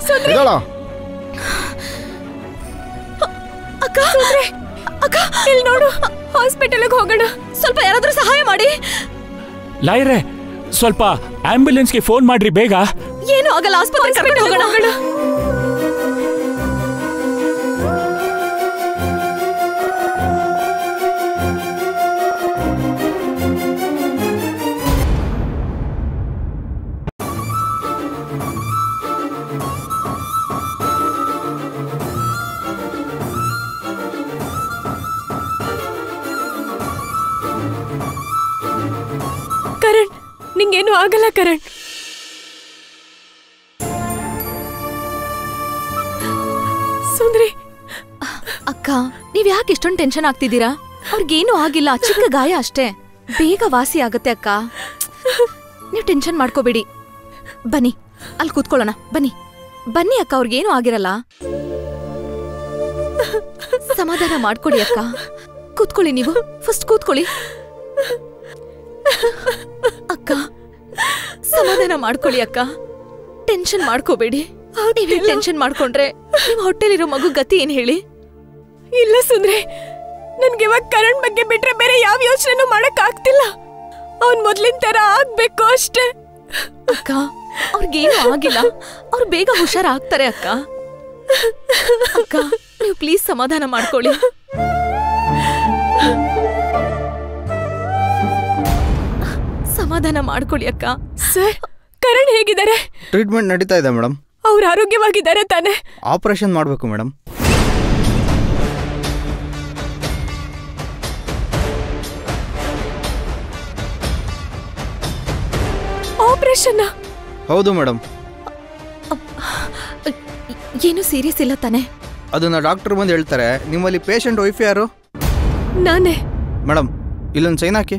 ಸುಂದ್ರಿ. ಎದಳೋ ಅಕ್ಕ ಅಕ್ಕ ಇಲ್ಲಿ ನೋಡು. ಹಾಸ್ಪಿಟಲ್ಗೆ ಹೋಗೋಣ. ಸ್ವಲ್ಪ ಯಾರಾದ್ರೂ ಸಹಾಯ ಮಾಡಿ. ಲಾಯ್ರೆ ಸ್ವಲ್ಪ ಆಂಬ್ಯುಲೆನ್ಸ್ಗೆ ಫೋನ್ ಮಾಡ್ರಿ ಬೇಗ. ಏನು ಆಗಲ್ಲ ಆಸ್ಪತ್ರೆ ಕರ್ಕೊಂಡು ಹೋಗೋಣ. ಆಗಲ್ಲ ಕರಣ್. ಸುಂದ್ರಿ. ಅಕ್ಕ, ನೀವ್ ಯಾಕೆ ಇಷ್ಟೊಂದು ಟೆನ್ಷನ್ ಆಗ್ತಿದ್ದೀರಾ? ಅವ್ರಿಗೇನು ಆಗಿಲ್ಲ, ಚಿಕ್ಕ ಗಾಯ ಅಷ್ಟೇ. ಬೇಗ ವಾಸಿ ಆಗತ್ತೆ ಅಕ್ಕ. ನೀವು ಟೆನ್ಷನ್ ಮಾಡ್ಕೋಬೇಡಿ. ಬನ್ನಿ ಅಲ್ಲಿ ಕೂತ್ಕೊಳ್ಳೋಣ, ಬನ್ನಿ. ಬನ್ನಿ ಅಕ್ಕ, ಅವ್ರಿಗೇನು ಆಗಿರಲ್ಲ. ಸಮಾಧಾನ ಮಾಡ್ಕೊಡಿ ಅಕ್ಕ. ಕೂತ್ಕೊಳ್ಳಿ ನೀವು, ಫಸ್ಟ್ ಕೂತ್ಕೊಳ್ಳಿ. ಅಕ್ಕ ಸಮಾಧಾನ ಮಾಡ್ಕೊಳ್ಳಿ ಅಕ್ಕ. ಟೆನ್ಷನ್ ಮಾಡ್ಕೋಬೇಡಿ. ಟೆನ್ಷನ್ ಮಾಡ್ಕೊಂಡ್ರೆ ನಿಮ್ ಹೊಟ್ಟೆಲಿರೋ ಮಗು ಗತಿ ಏನ್ ಹೇಳಿ? ಇಲ್ಲ ಸುಂದ್ರೆ. ನನ್ಗೆ ಇವಾಗ ಕರಣ್ ಬಗ್ಗೆ ಬಿಟ್ರೆ ಬೇರೆ ಯಾವ ಯೋಚನೆನೂ ಮಾಡಕ್ ಆಗ್ತಿಲ್ಲ ಅವ್ನ್ ಮೊದ್ಲಿನ ತರ ಆಗ್ಬೇಕು ಅಷ್ಟೇ. ಅಕ್ಕ ಅವ್ರಿಗೇನು ಆಗಿಲ್ಲ. ಅವ್ರು ಬೇಗ ಹುಷಾರಾಗ್ತಾರೆ ಅಕ್ಕ. ಅಕ್ಕ ನೀವು ಪ್ಲೀಸ್ ಸಮಾಧಾನ ಮಾಡ್ಕೊಳ್ಳಿ. ಸಮಾಧಾನ ಮಾಡ್ಕೊಳ್ಳಿ ಅಕ್ಕ. ಸರ್ ಕರಣ್ ಹೇಗಿದ್ದಾರೆ? ಟ್ರೀಟ್ಮೆಂಟ್ ನಡೀತಾ ಇದೆ ಮೇಡಮ್. ಅವ್ರು ಆರೋಗ್ಯವಾಗಿದ್ದಾರೆ ತಾನೆ. ಆಪರೇಷನ್ ಮಾಡಬೇಕು ಮೇಡಮ್. ಆಪರೇಷನ್ ಹೌದು ಮೇಡಮ್. ಏನು ಸೀರಿಯಸ್ ಇಲ್ಲ ತಾನೆ? ಅದನ್ನ ಡಾಕ್ಟರ್ ಬಂದು ಹೇಳ್ತಾರೆ. ನಿಮ್ಮಲ್ಲಿ ಪೇಷಂಟ್ ವೈಫ್ ಯಾರು? ನಾನೇ. ಮೇಡಮ್ ಇಲ್ಲೊಂದು ಸೈನ್ ಹಾಕಿ.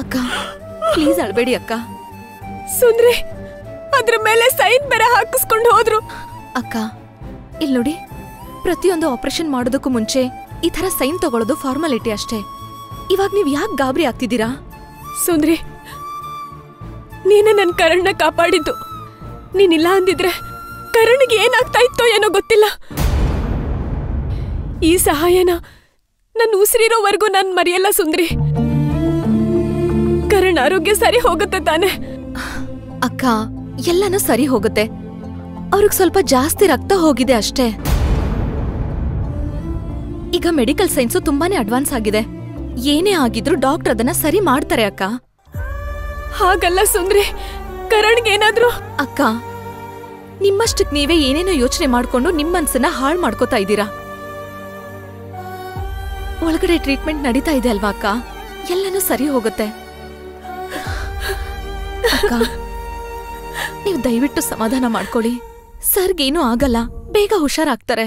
ಅಕ್ಕ ಪ್ಲೀಸ್ ಅಳಬೇಡಿ ಅಕ್ಕ. ಸುಂದ್ರಿ ಅದ್ರ ಮೇಲೆ ಸೈನ್ ಬೇರೆ ಹಾಕಿಸ್ಕೊಂಡು ಹೋದ್ರು. ಅಕ್ಕ ಇಲ್ಲಿ ನೋಡಿ ಪ್ರತಿಯೊಂದು ಆಪರೇಷನ್ ಮಾಡೋದಕ್ಕೂ ಮುಂಚೆ ಈ ತರ ಸೈನ್ ತಗೊಳ್ಳೋದು ಫಾರ್ಮಾಲಿಟಿ ಅಷ್ಟೇ. ಇವಾಗ ನೀವ್ ಯಾಕೆ ಗಾಬರಿ ಆಗ್ತಿದ್ದೀರಾ? ಸುಂದ್ರಿ ನೀನೇ ನನ್ನ ಕರಣ್ನ ಕಾಪಾಡಿದ್ದು. ನೀನಿಲ್ಲ ಅಂದಿದ್ರೆ ಕರಣ್ಗೆ ಏನಾಗ್ತಾ ಇತ್ತೋ ಏನೋ ಗೊತ್ತಿಲ್ಲ. ಈ ಸಹಾಯನ ನನ್ನ ಉಸಿರಿರೋವರೆಗೂ ನಾನು ಮರೆಯಲ್ಲ ಸುಂದ್ರಿ. ಕರಣ್ ಆರೋಗ್ಯ ಸರಿ ಹೋಗುತ್ತೆ ತಾನೆ. ಅಕ್ಕ ಎಲ್ಲಾನು ಸರಿ ಹೋಗುತ್ತೆ. ಅವ್ರಿಗೆ ಸ್ವಲ್ಪ ಜಾಸ್ತಿ ರಕ್ತ ಹೋಗಿದೆ ಅಷ್ಟೇ. ಈಗ ಮೆಡಿಕಲ್ ಸೈನ್ಸು ತುಂಬಾನೇ ಅಡ್ವಾನ್ಸ್ ಆಗಿದೆ. ಏನೇ ಆಗಿದ್ರು ಡಾಕ್ಟರ್ ಅದನ್ನ ಸರಿ ಮಾಡ್ತಾರೆ ಅಕ್ಕ. ಹಾಗಲ್ಲ ಸುಂದ್ರಿ. ಕರಣ್ಗೇನಾದ್ರು ಅಕ್ಕ ನಿಮ್ಮಷ್ಟಕ್ ನೀವೇ ಏನೇನೋ ಯೋಚನೆ ಮಾಡ್ಕೊಂಡು ನಿಮ್ಮ ಮನ್ಸನ್ನ ಹಾಳು ಮಾಡ್ಕೋತಾ ಇದ್ದೀರಾ? ಒಳಗಡೆ ಟ್ರೀಟ್ಮೆಂಟ್ ನಡೀತಾ ಇದೆ ಅಲ್ವಾ ಅಕ್ಕ? ಎಲ್ಲನೂ ಸರಿ ಹೋಗುತ್ತೆ. ನೀವು ದಯವಿಟ್ಟು ಸಮಾಧಾನ ಮಾಡ್ಕೊಳ್ಳಿ. ಸರ್ಗೇನೂ ಆಗಲ್ಲ. ಬೇಗ ಹುಷಾರಾಗ್ತಾರೆ.